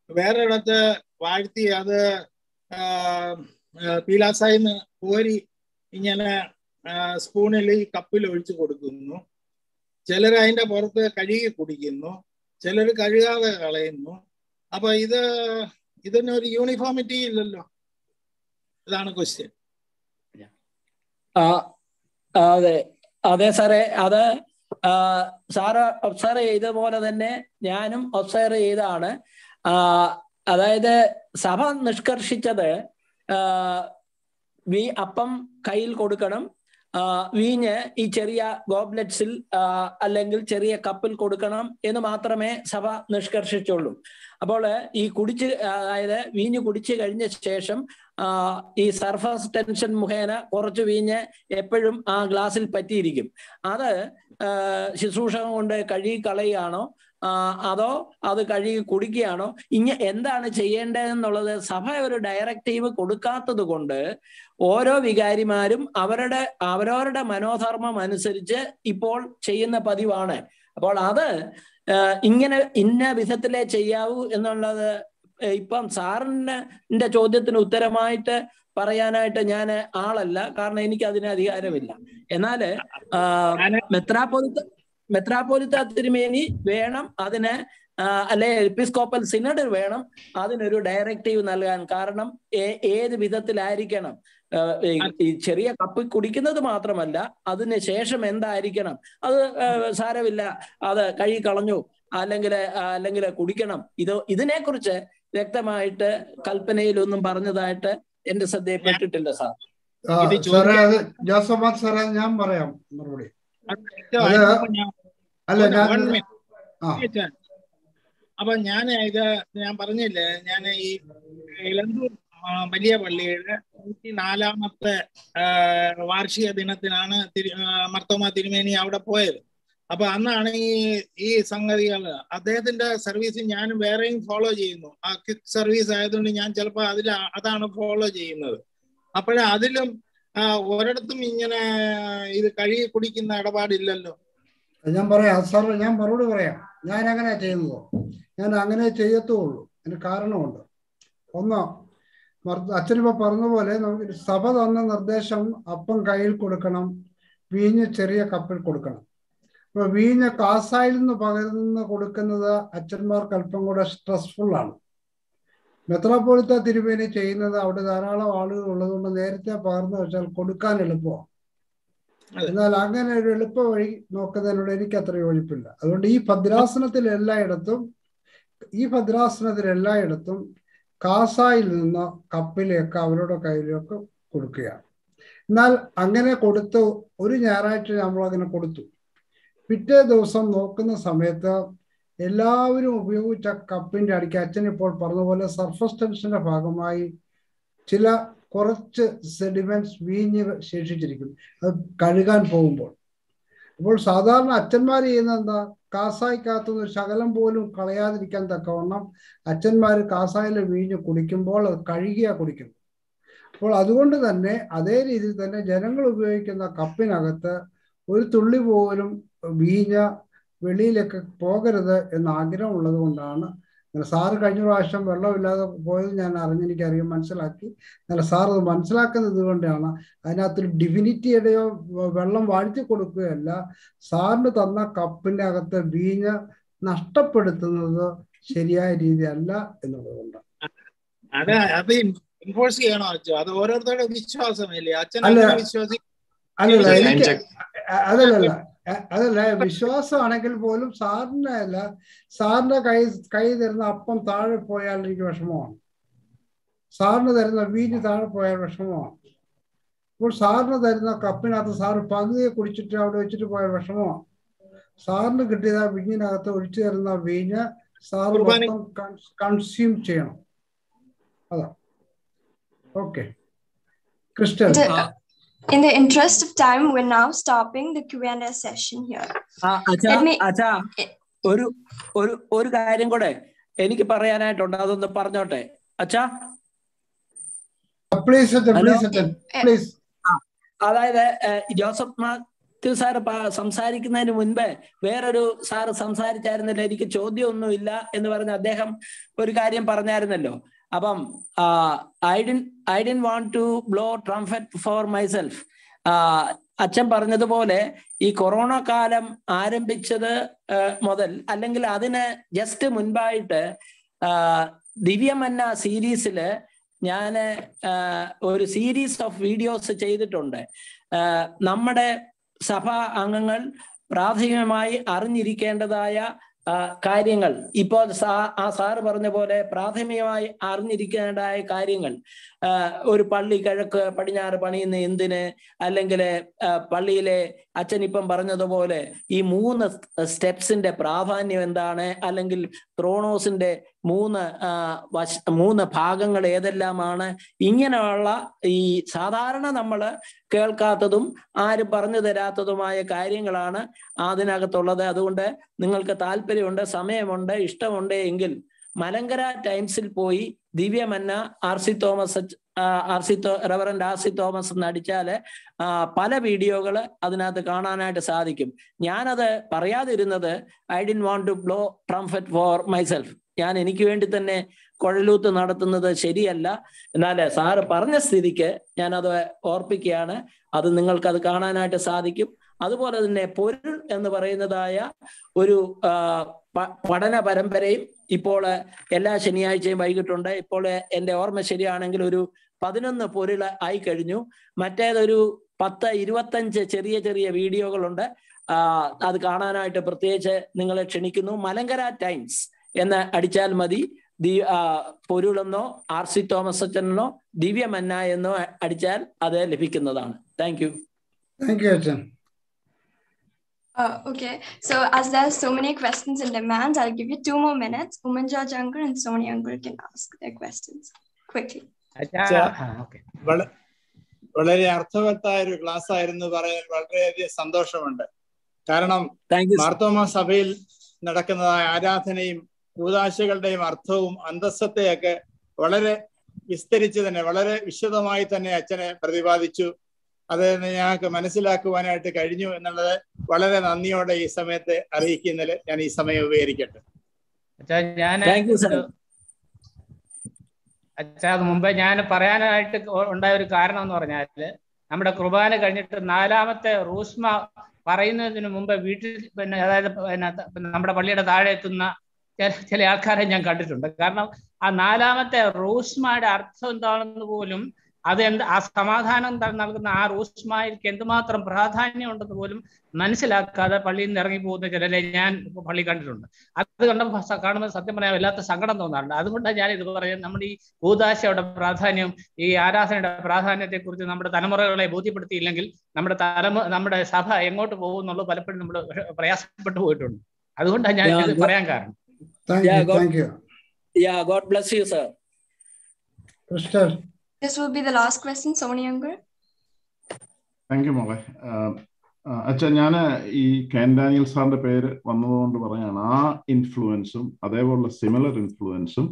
വേറെ ഇടത്ത് വാഴ്ത്തി അത് പീലാസായിന്ന് കോരി ഇങ്ങനെ സ്പൂണിൽ ഈ കപ്പിൽ ഒഴിച്ചു കൊടുക്കുന്നു. ചിലർ അതിന്റെ പുറത്ത് കഴുകി കുടിക്കുന്നു. ചിലർ കഴുകാതെ കളയുന്നു. അപ്പൊ ഇത് ഇതിനൊരു യൂണിഫോമിറ്റി ഇല്ലല്ലോ. ഇതാണ് ക്വസ്റ്റ്യൻ അതെ. അതെ സാറേ. അത് സാറ് ഒബ്സർവ് ചെയ്ത പോലെ തന്നെ ഞാനും ഒബ്സർവ് ചെയ്താണ് അതായത് സഭ നിഷ്കർഷിച്ചത് അപ്പം കയ്യിൽ കൊടുക്കണം വീഞ്ഞ് ഈ ചെറിയ ഗോബ്ലെറ്റ്സിൽ അല്ലെങ്കിൽ ചെറിയ കപ്പിൽ കൊടുക്കണം എന്ന് മാത്രമേ സഭ നിഷ്കർഷിച്ചുള്ളൂ. അപ്പോൾ ഈ കുടിച്ച് അതായത് വീഞ്ഞ് കുടിച്ചു കഴിഞ്ഞ ശേഷം ഈ സർഫസ് ടെൻഷൻ മുഖേന കുറച്ച് വീഞ്ഞ് എപ്പോഴും ആ ഗ്ലാസ്സിൽ പറ്റിയിരിക്കും. അത് ശുശ്രൂഷ കൊണ്ട് കഴുകി കളയുകയാണോ? അതോ അത് കഴുകി കുടിക്കുകയാണോ? ഇങ്ങ എന്താണ് ചെയ്യേണ്ടതെന്നുള്ളത് സഭ ഒരു ഡയറക്റ്റീവ് കൊടുക്കാത്തത് കൊണ്ട് ഓരോ വികാരിമാരും അവരുടെ അവരവരുടെ മനോധർമ്മം അനുസരിച്ച് ഇപ്പോൾ ചെയ്യുന്ന പതിവാണ്. അപ്പോൾ അത് ഇങ്ങനെ ഇന്ന വിധത്തിലേ ചെയ്യാവൂ എന്നുള്ളത് ഇപ്പം സാറിന്റെ ചോദ്യത്തിന് ഉത്തരമായിട്ട് പറയാനായിട്ട് ഞാൻ ആളല്ല. കാരണം എനിക്ക് അതിന് അധികാരമില്ല. എന്നാൽ ആ, മെത്രാപ്പൊലിത്ത മെത്രാപ്പൊലിത്ത തിരുമേനി വേണം അതിന് അല്ലെ എപ്പിസ്കോപ്പൽ സിനഡ് വേണം അതിനൊരു ഡയറക്റ്റീവ് നൽകാൻ. കാരണം ഏത് വിധത്തിലായിരിക്കണം? ഈ- ചെറിയ കപ്പ് കുടിക്കുന്നത് മാത്രമല്ല അതിന് ശേഷം എന്തായിരിക്കണം? അത് സാരമില്ല. അത് കഴുകി കളഞ്ഞു. അല്ലെങ്കിൽ അല്ലെങ്കിൽ കുടിക്കണം. ഇത് ഇതിനെക്കുറിച്ച് വ്യക്തമായിട്ട് കൽപ്പനയിലൊന്നും പറഞ്ഞതായിട്ട് എന്റെ ശ്രദ്ധയിൽപ്പെട്ടിട്ടില്ല സാർ. ഞാൻ പറയാം മറുപടി. അല്ല ഞാൻ? അപ്പൊ ഞാൻ ഇത് ഞാൻ പറഞ്ഞില്ലേ ഞാൻ ഈ ഇളന്തൂർ വലിയ പള്ളിയുടെ നൂറ്റി നാലാമത്തെ വാർഷിക ദിനത്തിനാണ് തിരു മർത്തോമ തിരുമേനി അവിടെ പോയത്. അപ്പൊ അന്നാണ് ഈ ഈ സംഗതികൾ അദ്ദേഹത്തിന്റെ സർവീസ് ഞാൻ വേറെയും ഫോളോ ചെയ്യുന്നു. ആ ക്വിക്ക് സർവീസ് ആയതുകൊണ്ട് ഞാൻ ചിലപ്പോൾ അതിൽ അതാണ് ഫോളോ ചെയ്യുന്നത്. അപ്പോഴ അതിലും ആ, ഒരിടത്തും ഇങ്ങനെ ഇത് കഴുകി കുടിക്കുന്ന ഇടപാടില്ലല്ലോ. ഞാൻ പറയാം. സാർ ഞാൻ മറുപടി പറയാം. ഞാൻ അങ്ങനെ ചെയ്യുന്നത്. ഞാൻ അങ്ങനെ ചെയ്യത്തുള്ളൂ. അതിന് കാരണമുണ്ട്. ഒന്ന് അച്ഛനിപ്പോ പറഞ്ഞ പോലെ നമുക്ക് സഭ തന്ന നിർദ്ദേശം അപ്പം കയ്യിൽ കൊടുക്കണം വീഞ്ഞ് ചെറിയ കപ്പിൽ കൊടുക്കണം. അപ്പൊ വീഞ്ഞ് കാസായിൽ നിന്ന് പകർന്ന് കൊടുക്കുന്നത് അച്ഛന്മാർക്ക് അല്പം കൂടെ സ്ട്രെസ്ഫുൾ ആണ്. മെത്രാപ്പോളിത്ത തിരുമേനി ചെയ്യുന്നത് അവിടെ ധാരാളം ആളുകൾ ഉള്ളതുകൊണ്ട് നേരത്തെ പകർന്നു വെച്ചാൽ കൊടുക്കാൻ എളുപ്പമാണ് എന്നാൽ അങ്ങനെ ഒരു എളുപ്പ വഴി നോക്കുന്നതിനോട് എനിക്ക് അത്ര യോജിപ്പില്ല അതുകൊണ്ട് ഈ ഭദ്രാസനത്തിൽ എല്ലായിടത്തും ഈ ഭദ്രാസനത്തിൽ എല്ലായിടത്തും കാസായിൽ നിന്ന് കപ്പിലേക്ക് അവരുടെ കയ്യിലേക്ക് കൊടുക്കുകയാണ്. എന്നാൽ അങ്ങനെ കൊടുത്ത് ഒരു ഞായറാഴ്ച നമ്മൾ അങ്ങനെ കൊടുത്തു. പിറ്റേ ദിവസം നോക്കുന്ന സമയത്ത് എല്ലാവരും ഉപയോഗിച്ച കപ്പിന്റെ അടിക്ക്. അച്ഛൻ ഇപ്പോൾ പറഞ്ഞതുപോലെ പോലെ സർഫസ് ടെൻഷന്റെ ഭാഗമായി ചില കുറച്ച് സെഡിമെന്റ്സ് വീഞ്ഞ് ശേഷിച്ചിരിക്കും. അത് കഴുകാൻ പോകുമ്പോൾ. അപ്പോൾ സാധാരണ അച്ഛന്മാർ ചെയ്യുന്ന എന്താ കാസായിക്കകത്തുനിന്ന് ഒരു ശകലം പോലും കളയാതിരിക്കാൻ തക്കവണ്ണം അച്ഛന്മാർ കാസായിലെ വീഞ്ഞ് കുടിക്കുമ്പോൾ അത് കഴുകിയാ കുടിക്കുന്നത് അപ്പോൾ അതുകൊണ്ട് തന്നെ അതേ രീതിയിൽ തന്നെ ജനങ്ങൾ ഉപയോഗിക്കുന്ന കപ്പിനകത്ത് ഒരു തുള്ളി പോലും വീഞ്ഞ വെളിയിലേക്ക് പോകരുത് എന്ന ആഗ്രഹം ഉള്ളത് കൊണ്ടാണ്. അങ്ങനെ സാറ് കഴിഞ്ഞ പ്രാവശ്യം വെള്ളമില്ലാതെ പോയത് ഞാൻ അറിഞ്ഞെനിക്കറിയാം മനസ്സിലാക്കി. എന്നാൽ സാർ അത് മനസ്സിലാക്കുന്നത് കൊണ്ടാണ് അതിനകത്തൊരു ഡിവിനിറ്റിയുടെയോ വെള്ളം വാഴ്ത്തി കൊടുക്കുകയല്ല. സാറിന് തന്ന കപ്പിന്റെ അകത്ത് വീഞ്ഞ് നഷ്ടപ്പെടുത്തുന്നത് ശരിയായ രീതിയല്ല എന്നുള്ളതുകൊണ്ട് അത് അത് ഇൻഫോഴ്സ് ചെയ്യണോ അച്ഛോ അത് ഓരോരുത്തരുടെ വിശ്വാസമല്ലേ അച്ഛൻ അല്ല. അങ്ങനെ വിശ്വസി അല്ലല്ല എനിക്ക് അതല്ലല്ല അതല്ല വിശ്വാസമാണെങ്കിൽ പോലും സാറിന്റെ അല്ല സാറിന്റെ കൈ കൈ തരുന്ന അപ്പം താഴെ പോയാൽ എനിക്ക് വിഷമമാണ്. സാറിന് തരുന്ന വീഞ്ഞ് താഴെ പോയാൽ വിഷമമാണ്. ഇപ്പോൾ സാറിന് തരുന്ന കപ്പിനകത്ത് സാറ് പകുതിയെ കുടിച്ചിട്ട് അവിടെ വെച്ചിട്ട് പോയാൽ വിഷമമാണ്. സാറിന് കിട്ടിയത് ആ വീഞ്ഞിനകത്ത് ഒഴിച്ചു തരുന്ന വീഞ്ഞ് സാറ് മൊത്തം കൺസ്യൂം ചെയ്യണം. അതാ. Okay. Crystal. In the interest of time, we're now stopping the Q&A session here. ഒരു ഒരു ഒരു കാര്യം കൂടെ എനിക്ക് പറയാനായിട്ടുണ്ട് അതൊന്ന് പറഞ്ഞോട്ടെ അച്ഛാ പ്ലീസ്? പ്ലീസ് പ്ലീസ് അതായത് ജോസഫ് മാത്യു സാറ് പ- സംസാരിക്കുന്നതിന് മുൻപേ വേറൊരു സാറ് സംസാരിച്ചായിരുന്നില്ല എനിക്ക് ചോദ്യമൊന്നുമില്ല എന്ന് പറഞ്ഞ് അദ്ദേഹം ഒരു കാര്യം പറഞ്ഞായിരുന്നല്ലോ അപ്പം I didn't I didn't want to blow trumpet for myself അച്ഛൻ പറഞ്ഞതുപോലെ ഈ കൊറോണ കാലം ആരംഭിച്ചത് മുതൽ അല്ലെങ്കിൽ അതിന് ജസ്റ്റ് മുൻപായിട്ട് ദിവ്യമന്ന സീരീസിൽ ഞാൻ ഒരു സീരീസ് ഓഫ് വീഡിയോസ് ചെയ്തിട്ടുണ്ട്. നമ്മുടെ സഭാ അംഗങ്ങൾ പ്രാഥമികമായി അറിഞ്ഞിരിക്കേണ്ടതായ കാര്യങ്ങൾ. ഇപ്പോൾ ആ സാറ് പറഞ്ഞ പോലെ പ്രാഥമികമായി അറിഞ്ഞിരിക്കേണ്ടതായ കാര്യങ്ങൾ. ഒരു പള്ളി കിഴക്ക് പടിഞ്ഞാറ് പണിയുന്ന എന്തിന്? അല്ലെങ്കിൽ പള്ളിയിലെ അച്ഛൻ ഇപ്പം പറഞ്ഞതുപോലെ ഈ മൂന്ന് സ്റ്റെപ്സിന്റെ പ്രാധാന്യം എന്താണ്? അല്ലെങ്കിൽ ത്രോണോസിന്റെ മൂന്ന് മൂന്ന് ഭാഗങ്ങൾ ഏതെല്ലാമാണ് ഇങ്ങനെയുള്ള ഈ സാധാരണ നമ്മൾ കേൾക്കാത്തതും ആരും പറഞ്ഞു തരാത്തതുമായ കാര്യങ്ങളാണ് അതിനകത്തുള്ളത്. അതുകൊണ്ട് നിങ്ങൾക്ക് താല്പര്യമുണ്ട് സമയമുണ്ട് ഇഷ്ടമുണ്ട് എങ്കിൽ മലങ്കര ടൈംസിൽ പോയി Divyamanna R C Thomas R C reverend R C Thomas എന്ന് അടിച്ചാൽ പല വീഡിയോകൾ അതിനകത്ത് കാണാനായിട്ട് സാധിക്കും. ഞാനത് പറയാതിരുന്നത് I didn't want to blow trumpet for myself. ഞാൻ എനിക്ക് വേണ്ടി തന്നെ കുഴലൂത്ത് നടത്തുന്നത് ശരിയല്ല. എന്നാൽ സാറ് പറഞ്ഞ സ്ഥിതിക്ക് ഞാൻ അത് ഓർപ്പിക്കുകയാണ്. അത് നിങ്ങൾക്ക് അത് കാണാനായിട്ട് സാധിക്കും. അതുപോലെ തന്നെ പൊരുൾ എന്ന് പറയുന്നതായ ഒരു പഠന പരമ്പരയും ഇപ്പോൾ എല്ലാ ശനിയാഴ്ചയും വൈകിട്ടുണ്ട്. ഇപ്പോൾ എന്റെ ഓർമ്മ ശരിയാണെങ്കിൽ ഒരു പതിനൊന്ന് പൊരുൾ ആയി കഴിഞ്ഞു. മറ്റേതൊരു പത്ത് ഇരുപത്തഞ്ച് ചെറിയ ചെറിയ വീഡിയോകളുണ്ട്. അത് കാണാനായിട്ട് പ്രത്യേകിച്ച് നിങ്ങളെ ക്ഷണിക്കുന്നു. മലങ്കര ടൈംസ്. എന്ന് അടിച്ചാൽ മതി. ദി പൊരുളെന്നോ ആർ സി തോമസ് അച്ഛനെന്നോ ദിവ്യ മന്ന എന്നോ അടിച്ചാൽ അത് ലഭിക്കുന്നതാണ്. താങ്ക് യു താങ്ക് യു അച്ഛൻ. Uh, okay, so as there are so many questions and demands, I'll give you two more minutes. Umanja Jangar and Sony Angur can ask their questions quickly. വളരെ അർത്ഥവത്തായ ഒരു class ആയിരുന്നു പറയാൻ വളരെയധികം സന്തോഷമുണ്ട്. കാരണം മാർത്തോമ സഭയിൽ നടക്കുന്നതായ ആരാധനയും കൂതാശകളുടെയും അർത്ഥവും അന്തസ്സത്തെയൊക്കെ വളരെ വിസ്തരിച്ച് തന്നെ വളരെ വിശദമായി തന്നെ അച്ഛനെ പ്രതിപാദിച്ചു അത് ഞങ്ങൾക്ക് മനസ്സിലാക്കുവാനായിട്ട് കഴിഞ്ഞു എന്നുള്ളത് വളരെ നന്ദിയോടെ ഈ സമയത്ത് അറിയിക്കുന്നതിൽ ഞാൻ ഈ സമയം ഉപകരിക്കട്ടെ അച്ഛാ ഞാൻ Thank you, sir. അച്ഛാ അത് മുമ്പേ ഞാൻ പറയാനായിട്ട് ഉണ്ടായ ഒരു കാരണം എന്ന് പറഞ്ഞാൽ നമ്മുടെ കുർബാന കഴിഞ്ഞിട്ട് നാലാമത്തെ റൂസ്മ പറയുന്നതിന് മുമ്പ് വീട്ടിൽ പിന്നെ അതായത് പിന്നെ നമ്മുടെ പള്ളിയുടെ താഴെ എത്തുന്ന ചില ചില ആൾക്കാരെ ഞാൻ കണ്ടിട്ടുണ്ട്. കാരണം ആ നാലാമത്തെ റൂസ്മയുടെ അർത്ഥം എന്താണെന്ന് പോലും അത് എന്ത് ആ സമാധാനം നൽകുന്ന ആ റൂസ്മായിക്ക് എന്തുമാത്രം പ്രാധാന്യം ഉണ്ടെന്ന് പോലും മനസ്സിലാക്കാതെ പള്ളിയിൽ നിന്ന് ഇറങ്ങി പോകുന്ന ചിലരെ ഞാൻ പള്ളി കണ്ടിട്ടുണ്ട്. അത് കണ്ടപ്പോൾ കാണുമ്പോൾ സത്യം പറയാൻ വല്ലാത്ത സങ്കടം തോന്നാറുണ്ട്. അതുകൊണ്ടാണ് ഞാൻ ഇത് പറയുന്നത്. നമ്മുടെ ഈ ഭൂതാശയുടെ പ്രാധാന്യം ഈ ആരാധനയുടെ പ്രാധാന്യത്തെക്കുറിച്ച് നമ്മുടെ തലമുറകളെ ബോധ്യപ്പെടുത്തിയില്ലെങ്കിൽ നമ്മുടെ തലമു നമ്മുടെ സഭ എങ്ങോട്ട് പോകുന്നുള്ളൂ എന്നുള്ളത് പലപ്പോഴും നമ്മൾ പ്രയാസപ്പെട്ടു പോയിട്ടുണ്ട്. അതുകൊണ്ടാണ് ഞാൻ ഇത് പറയാൻ കാരണം. Thank Yeah, you. God- thank you. Yeah, God bless you, sir. Crystal This will be the last question, Sony Angur. Thank you മോളെ അച്ഛൻ ഞാൻ ഈ കെൻ ഡാനിയൽ സാറിന്റെ പേര് വന്നതുകൊണ്ട് പറയാണ് ആ ഇൻഫ്ലുവൻസും അതേപോലുള്ള സിമിലർ ഇൻഫ്ലുവൻസും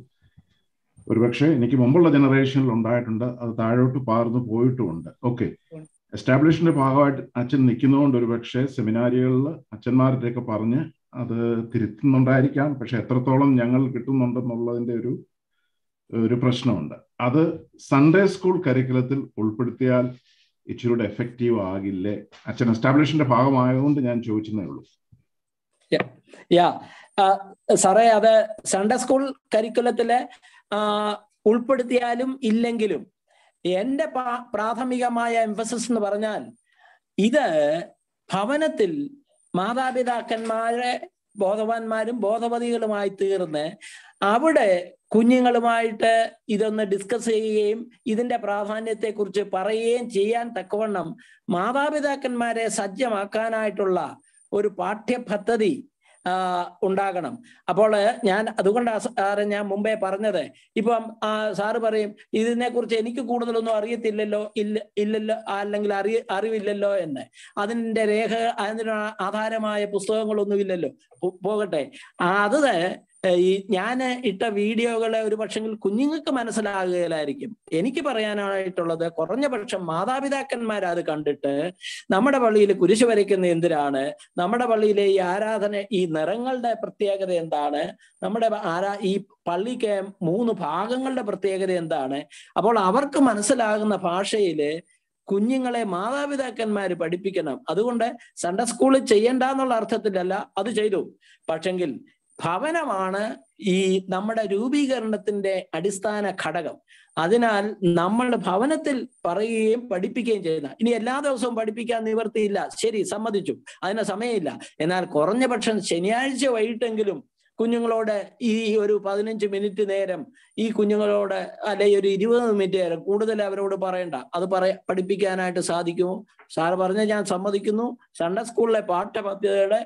ഒരുപക്ഷെ എനിക്ക് മുമ്പുള്ള ജനറേഷനിൽ ഉണ്ടായിട്ടുണ്ട് അത് താഴോട്ട് പാർന്നു പോയിട്ടുമുണ്ട് ഓക്കെ എസ്റ്റാബ്ലിഷിന്റെ ഭാഗമായിട്ട് അച്ഛൻ നിൽക്കുന്നതുകൊണ്ട് ഒരുപക്ഷെ സെമിനാരികളിൽ അച്ഛന്മാരുടെയൊക്കെ പറഞ്ഞ് അത് തിരുത്തുന്നുണ്ടായിരിക്കാം. പക്ഷെ എത്രത്തോളം ഞങ്ങൾ കിട്ടുന്നുണ്ടെന്നുള്ളതിന്റെ ഒരു ഒരു പ്രശ്നമുണ്ട്. അത് സൺഡേ സ്കൂൾ കരിക്കുലത്തിൽ ഉൾപ്പെടുത്തിയാൽ ഇച്ചിരൂടെ എഫക്റ്റീവ് ആകില്ലേ? അച്ഛൻ എസ്റ്റാബ്ലിഷിന്റെ ഭാഗമായതുകൊണ്ട് ഞാൻ ചോദിച്ചതേ ഉള്ളൂ. യാ സാറേ അത് സൺഡേ സ്കൂൾ കരിക്കുലത്തിൽ ഉൾപ്പെടുത്തിയാലും ഇല്ലെങ്കിലും എന്റെ പ്രാഥമികമായ എംഫസിസ് എന്ന് പറഞ്ഞാൽ ഇത് ഭവനത്തിൽ മാതാപിതാക്കന്മാരെ ബോധവാന്മാരും ബോധവതികളുമായി തീർന്ന് അവിടെ കുഞ്ഞുങ്ങളുമായിട്ട് ഇതൊന്ന് ഡിസ്കസ് ചെയ്യുകയും ഇതിന്റെ പ്രാധാന്യത്തെക്കുറിച്ച് പറയുകയും ചെയ്യാൻ തക്കവണ്ണം മാതാപിതാക്കന്മാരെ സജ്ജമാക്കാനായിട്ടുള്ള ഒരു പാഠ്യപദ്ധതി ഉണ്ടാകണം. അപ്പോൾ ഞാൻ അതുകൊണ്ട് സാറ് ഞാൻ മുമ്പേ പറഞ്ഞത്. ഇപ്പം സാറ് പറയും ഇതിനെക്കുറിച്ച് എനിക്ക് കൂടുതലൊന്നും അറിയത്തില്ലല്ലോ ഇല്ല ഇല്ലല്ലോ അല്ലെങ്കിൽ അറിയ അറിവില്ലല്ലോ എന്ന്. അതിന്റെ രേഖ അതിന് ആധാരമായ പുസ്തകങ്ങളൊന്നും ഇല്ലല്ലോ. പോകട്ടെ. അത് ഈ ഞാൻ ഇട്ട വീഡിയോകളെ ഒരു പക്ഷെങ്കിൽ കുഞ്ഞുങ്ങൾക്ക് മനസ്സിലാകുകയില്ലായിരിക്കും. എനിക്ക് പറയാനായിട്ടുള്ളത് കുറഞ്ഞ പക്ഷം മാതാപിതാക്കന്മാർ അത് കണ്ടിട്ട് നമ്മുടെ പള്ളിയിൽ കുരിശ് വരയ്ക്കുന്ന എന്തിനാണ്? നമ്മുടെ പള്ളിയിലെ ഈ ആരാധന ഈ നിറങ്ങളുടെ പ്രത്യേകത എന്താണ്? നമ്മുടെ ആരാ ഈ പള്ളിക്ക് മൂന്ന് ഭാഗങ്ങളുടെ പ്രത്യേകത എന്താണ്? അപ്പോൾ അവർക്ക് മനസ്സിലാകുന്ന ഭാഷയിൽ കുഞ്ഞുങ്ങളെ മാതാപിതാക്കന്മാർ പഠിപ്പിക്കണം. അതുകൊണ്ട് സൺഡേ സ്കൂളിൽ ചെയ്യണ്ട എന്നുള്ള അർത്ഥത്തിലല്ല അത് ചെയ്തു. പക്ഷെങ്കിൽ ഭവനമാണ് ഈ നമ്മുടെ രൂപീകരണത്തിന്റെ അടിസ്ഥാന ഘടകം. അതിനാൽ നമ്മൾ ഭവനത്തിൽ പറയുകയും പഠിപ്പിക്കുകയും ചെയ്യുന്ന ഇനി എല്ലാ ദിവസവും പഠിപ്പിക്കാൻ നിവർത്തിയില്ല ശരി സമ്മതിച്ചു. അതിന് സമയമില്ല. എന്നാൽ കുറഞ്ഞ പക്ഷം ശനിയാഴ്ച വൈകിട്ടെങ്കിലും കുഞ്ഞുങ്ങളോട് ഈ ഒരു പതിനഞ്ച് മിനിറ്റ് നേരം ഈ കുഞ്ഞുങ്ങളോട് അല്ലെ ഒരു ഇരുപത് മിനിറ്റ് നേരം കൂടുതൽ അവരോട് പറയണ്ട. അത് പറയ പഠിപ്പിക്കാനായിട്ട് സാധിക്കുമോ? സാർ പറഞ്ഞ ഞാൻ സമ്മതിക്കുന്നു. സൺഡേ സ്കൂളിലെ പാഠ്യപദ്ധതിയുടെ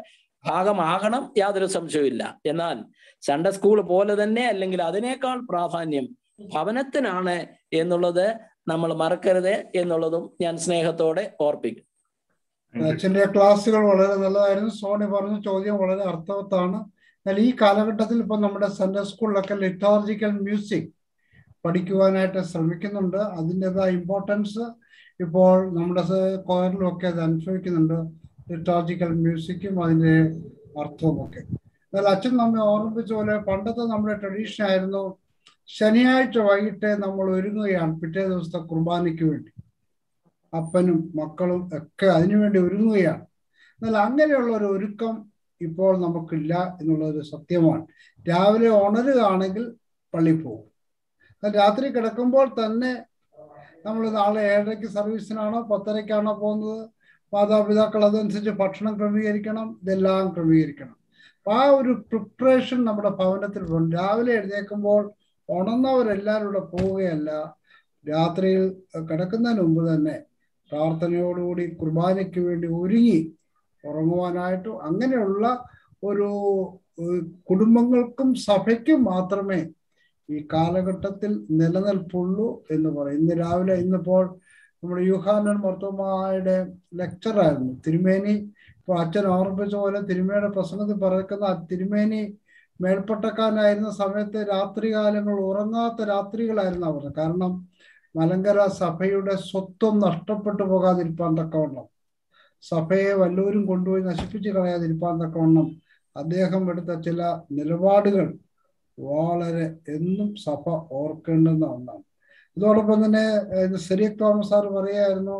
ഭാഗമാകണം യാതൊരു സംശയവുമില്ല. എന്നാൽ സൺഡേ സ്കൂൾ പോലെ തന്നെ അല്ലെങ്കിൽ അതിനേക്കാൾ പ്രാധാന്യം ഭവനത്തിനാണ് എന്നുള്ളത് നമ്മൾ മറക്കരുത് എന്നുള്ളതും ഞാൻ സ്നേഹത്തോടെ ഓർപ്പിക്കും. അച്ഛന്റെ ക്ലാസ്സുകൾ വളരെ നല്ലതായിരുന്നു. സോണി പറഞ്ഞ ചോദ്യം വളരെ അർത്ഥവത്താണ്. എന്നാൽ ഈ കാലഘട്ടത്തിൽ ഇപ്പൊ നമ്മുടെ സെൻട്രൽ സ്കൂളിലൊക്കെ ലിറ്റോർജിക്കൽ മ്യൂസിക് പഠിക്കുവാനായിട്ട് ശ്രമിക്കുന്നുണ്ട്. അതിന്റെതായ ഇമ്പോർട്ടൻസ് ഇപ്പോൾ നമ്മുടെ കോയറിലും ഒക്കെ അത് അനുഭവിക്കുന്നുണ്ട്. ലിറ്റോർജിക്കൽ മ്യൂസിക്കും അതിന്റെ അർത്ഥവുമൊക്കെ. എന്നാൽ അച്ഛൻ നമ്മെ ഓർമ്മിപ്പിച്ച പോലെ പണ്ടത്തെ നമ്മുടെ ട്രഡീഷൻ ആയിരുന്നു ശനിയാഴ്ച വൈകിട്ട് നമ്മൾ ഒരുങ്ങുകയാണ്. പിറ്റേ ദിവസത്തെ കുർബാനയ്ക്ക് വേണ്ടി. അപ്പനും മക്കളും ഒക്കെ അതിനുവേണ്ടി ഒരുങ്ങുകയാണ്. എന്നാൽ അങ്ങനെയുള്ള ഒരു ഒരുക്കം ഇപ്പോൾ നമുക്കില്ല എന്നുള്ളൊരു സത്യമാണ്. രാവിലെ ഉണരുകയാണെങ്കിൽ പള്ളി പോകും. രാത്രി കിടക്കുമ്പോൾ തന്നെ നമ്മൾ നാളെ ഏഴരയ്ക്ക് സർവീസിനാണോ പത്തരയ്ക്കാണോ പോകുന്നത്? മാതാപിതാക്കൾ അതനുസരിച്ച് ഭക്ഷണം ക്രമീകരിക്കണം ഇതെല്ലാം ക്രമീകരിക്കണം. അപ്പൊ ആ ഒരു പ്രിപ്പറേഷൻ നമ്മുടെ ഭവനത്തിൽ പോകണം രാവിലെ എഴുന്നേൽക്കുമ്പോൾ ഉണർന്നവരെല്ലാവരും കൂടെ പോവുകയല്ല രാത്രിയിൽ കിടക്കുന്നതിന് മുമ്പ് തന്നെ പ്രാർത്ഥനയോടുകൂടി കുർബാനയ്ക്ക് വേണ്ടി ഒരുങ്ങി ഉറങ്ങുവാനായിട്ടും അങ്ങനെയുള്ള ഒരു കുടുംബങ്ങൾക്കും സഭയ്ക്കും മാത്രമേ ഈ കാലഘട്ടത്തിൽ നിലനിൽപ്പുള്ളൂ എന്ന് പറയും. ഇന്ന് രാവിലെ ഇന്നിപ്പോൾ നമ്മുടെ യുഹാനൻ മർത്തോമായുടെ ലെക്ചറായിരുന്നു തിരുമേനി ഇപ്പൊ അച്ഛൻ ഓർമ്മിപ്പിച്ച പോലെ തിരുമേനിയുടെ പ്രസംഗത്തിൽ പറയുന്ന തിരുമേനി മേൽപ്പട്ടക്കാരനായിരുന്ന സമയത്ത് രാത്രികാലങ്ങൾ ഉറങ്ങാത്ത രാത്രികളായിരുന്നു അവർ കാരണം മലങ്കര സഭയുടെ സ്വത്വം നഷ്ടപ്പെട്ടു പോകാതിരിക്കാൻ തക്കവണ്ണം. സഭയെ വല്ലവരും കൊണ്ടുപോയി നശിപ്പിച്ച് കളയാതിരിക്കാൻ തക്കവണ്ണം അദ്ദേഹം എടുത്ത ചില നിലപാടുകൾ വളരെ എന്നും സഭ ഓർക്കേണ്ടുന്ന ഒന്നാണ്. ഇതോടൊപ്പം തന്നെ സിറിയക് തോമസ് സാർ പറയായിരുന്നു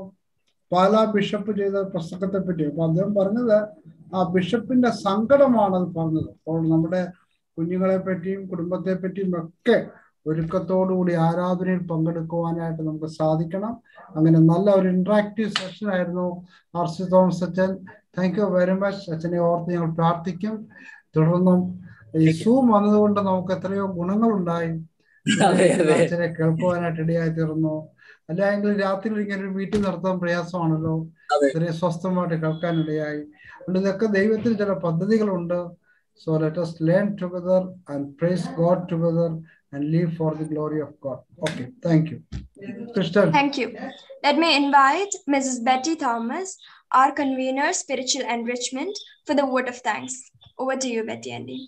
പാലാ ബിഷപ്പ് ചെയ്ത പ്രസംഗത്തെ പറ്റി. അപ്പൊ അദ്ദേഹം പറഞ്ഞത് ആ ബിഷപ്പിന്റെ സങ്കടമാണ് അത് പറഞ്ഞത്. അപ്പോൾ നമ്മുടെ കുഞ്ഞുങ്ങളെ പറ്റിയും കുടുംബത്തെ പറ്റിയും ഒക്കെ ഒരുക്കത്തോടുകൂടി ആരാധനയിൽ പങ്കെടുക്കുവാനായിട്ട് നമുക്ക് സാധിക്കണം. അങ്ങനെ നല്ല ഒരു ഇന്ററാക്റ്റീവ് സെഷൻ ആയിരുന്നു ആർ സി തോമസ് അച്ഛൻ. താങ്ക് യു വെരി മച്ച് അച്ഛനെ ഓർത്ത് ഞങ്ങൾ പ്രാർത്ഥിക്കും. തുടർന്നും ഈ സൂം വന്നതുകൊണ്ട് നമുക്ക് എത്രയോ ഗുണങ്ങളുണ്ടായി. അച്ഛനെ കേൾക്കുവാനായിട്ട് ഇടയായി തീർന്നു അല്ലെങ്കിൽ രാത്രി ഇങ്ങനെ ഒരു മീറ്റിംഗ് നടത്താൻ പ്രയാസമാണല്ലോ അതെ. ചെറിയ സ്വസ്ഥമായിട്ട് കേൾക്കാനിടയായി അതുകൊണ്ട് ഇതൊക്കെ ദൈവത്തിന് ചില പദ്ധതികളുണ്ട് so let us learn together and praise God together and live for the glory of God okay thank you Christen Thank you. Let me invite Mrs. Betty Thomas, our convener, Spiritual Enrichment, for the word of thanks. Over to you, Betty Andy.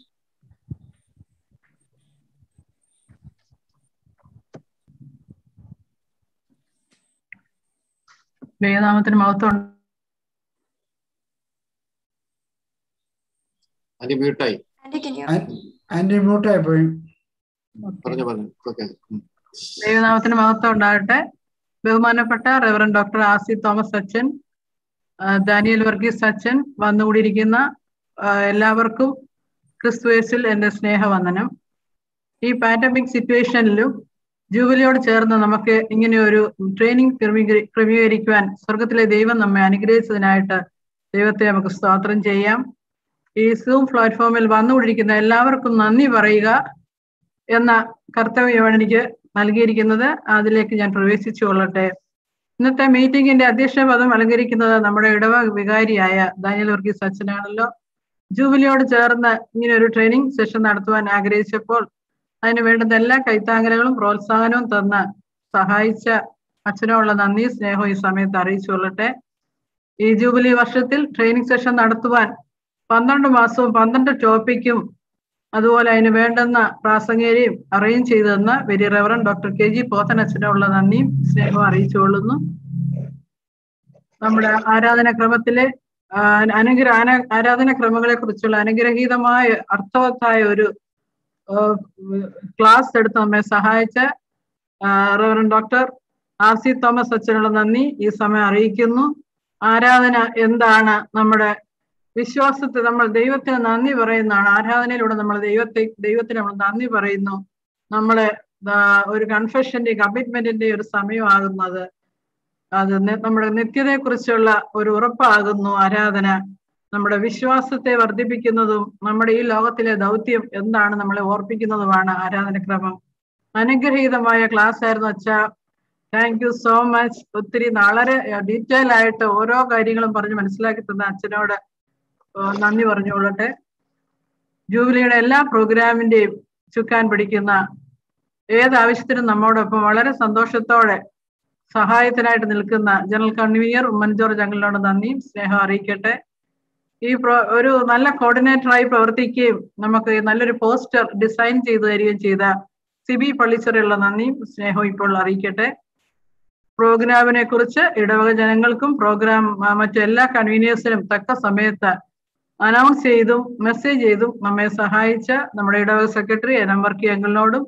ദൈവനാമത്തിന് മഹത്വം അനി മ്യൂട്ടായി. Andy, can you? Anti മ്യൂട്ടായി പോയി. പറഞ്ഞു പറഞ്ഞു. Okay. ദൈവനാമത്തിന് മഹത്വം ഉണ്ടാകട്ടെ. ബഹുമാനപ്പെട്ട reverend doctor ആസി Thomas അച്ഛൻ ദാനിയൽ വർഗീസ് അച്ഛൻ വന്നുകൂടിയിരിക്കുന്ന എല്ലാവർക്കും എല്ലാവർക്കും ക്രിസ്തുവേസിൽ എന്റെ സ്നേഹവന്ദനം. ഈ പാൻഡമിക് സിറ്റുവേഷനിലും ജൂബിലിയോട് ചേർന്ന് നമുക്ക് ഇങ്ങനെ ഒരു ട്രെയിനിങ് ക്രമീകരി ക്രമീകരിക്കുവാൻ സ്വർഗത്തിലെ ദൈവം നമ്മെ അനുഗ്രഹിച്ചതിനായിട്ട് ദൈവത്തെ നമുക്ക് സ്തോത്രം ചെയ്യാം. ഈ സൂം പ്ലാറ്റ്ഫോമിൽ വന്നുകൊണ്ടിരിക്കുന്ന എല്ലാവർക്കും നന്ദി പറയുക എന്ന കർത്തവ്യമാണ് എനിക്ക് നൽകിയിരിക്കുന്നത്. അതിലേക്ക് ഞാൻ പ്രവേശിച്ചു കൊള്ളട്ടെ. ഇന്നത്തെ മീറ്റിംഗിന്റെ അധ്യക്ഷ പദം അലങ്കരിക്കുന്നത് നമ്മുടെ ഇടവ വികാരിയായ ദാനിയൽ വർഗീസ് അച്ഛനാണല്ലോ. ജൂബിലിയോട് ചേർന്ന് ഇങ്ങനെ ഒരു ട്രെയിനിങ് സെഷൻ നടത്തുവാൻ ആഗ്രഹിച്ചപ്പോൾ അതിന് വേണ്ടുന്ന എല്ലാ കൈത്താങ്ങലുകളും പ്രോത്സാഹനവും തന്ന് സഹായിച്ച അച്ഛനോടുള്ള നന്ദി സ്നേഹവും ഈ സമയത്ത് അറിയിച്ചു കൊള്ളട്ടെ. ഈ ജൂബിലി വർഷത്തിൽ ട്രെയിനിങ് സെഷൻ നടത്തുവാൻ പന്ത്രണ്ട് മാസവും പന്ത്രണ്ട് ടോപ്പിക്കും അതുപോലെ അതിന് വേണ്ടുന്ന പ്രാസംഗേരിയും അറേഞ്ച് ചെയ്തു തന്ന very reverend doctor K G Pothan അച്ഛനുള്ള നന്ദിയും സ്നേഹവും അറിയിച്ചുകൊള്ളുന്നു നമ്മുടെ ആരാധനക്രമത്തിലെ അനുഗ്രഹ ആരാധനാക്രമങ്ങളെ കുറിച്ചുള്ള അനുഗ്രഹീതമായ അർത്ഥവത്തായ ഒരു ക്ലാസ് എടുത്ത് നമ്മെ സഹായിച്ച reverend doctor R C Thomas അച്ഛനുള്ള നന്ദി. ഈ സമയം അറിയിക്കുന്നു. ആരാധന എന്താണ് നമ്മുടെ വിശ്വാസത്തെ നമ്മൾ ദൈവത്തിന് നന്ദി പറയുന്നതാണ്. ആരാധനയിലൂടെ നമ്മൾ ദൈവത്തെ ദൈവത്തിന് നമ്മൾ നന്ദി പറയുന്നു. നമ്മളെ ഒരു കൺഫെഷന്റെ കമ്മിറ്റ്മെന്റിന്റെ ഒരു സമയമാകുന്നത്. അത് നമ്മുടെ നിത്യതയെ കുറിച്ചുള്ള ഒരു ഉറപ്പാകുന്നു ആരാധന. നമ്മുടെ വിശ്വാസത്തെ വർദ്ധിപ്പിക്കുന്നതും നമ്മുടെ ഈ ലോകത്തിലെ ദൗത്യം എന്താണ് നമ്മളെ ഓർപ്പിക്കുന്നതുമാണ് ആരാധനക്രമം. അനുഗ്രഹീതമായ ക്ലാസ് ആയിരുന്നു അച്ഛാ. താങ്ക് യു സോ മച്ച് ഒത്തിരി വളരെ ഡീറ്റെയിൽ ആയിട്ട് ഓരോ കാര്യങ്ങളും പറഞ്ഞ് മനസ്സിലാക്കി തന്ന അച്ഛനോട് നന്ദി പറഞ്ഞുകൊള്ളട്ടെ. ജൂബിലിയുടെ എല്ലാ പ്രോഗ്രാമിന്റെയും ചുക്കാൻ പിടിക്കുന്ന ഏത് ആവശ്യത്തിനും നമ്മോടൊപ്പം വളരെ സന്തോഷത്തോടെ സഹായത്തിനായിട്ട് നിൽക്കുന്ന ജനറൽ കൺവീനർ ഉമ്മൻ ജോർജ് അങ്കിളിനോട് നന്ദിയും സ്നേഹം അറിയിക്കട്ടെ. ഈ ഒരു നല്ല കോർഡിനേറ്ററായി പ്രവർത്തിക്കുകയും നമുക്ക് നല്ലൊരു പോസ്റ്റർ ഡിസൈൻ ചെയ്തു തരികയും ചെയ്ത സിബി പള്ളിച്ചെറിയുള്ള നന്ദിയും സ്നേഹവും ഇപ്പോൾ അറിയിക്കട്ടെ. പ്രോഗ്രാമിനെ കുറിച്ച് ഇടവക ജനങ്ങൾക്കും പ്രോഗ്രാം മറ്റു മറ്റെല്ലാ കൺവീനിയേഴ്സിനും തക്ക സമയത്ത് അനൗൺസ് ചെയ്തും മെസ്സേജ് ചെയ്തും നമ്മെ സഹായിച്ച നമ്മുടെ ഇടവക സെക്രട്ടറി എനം വർക്കി അങ്കിളിനോടും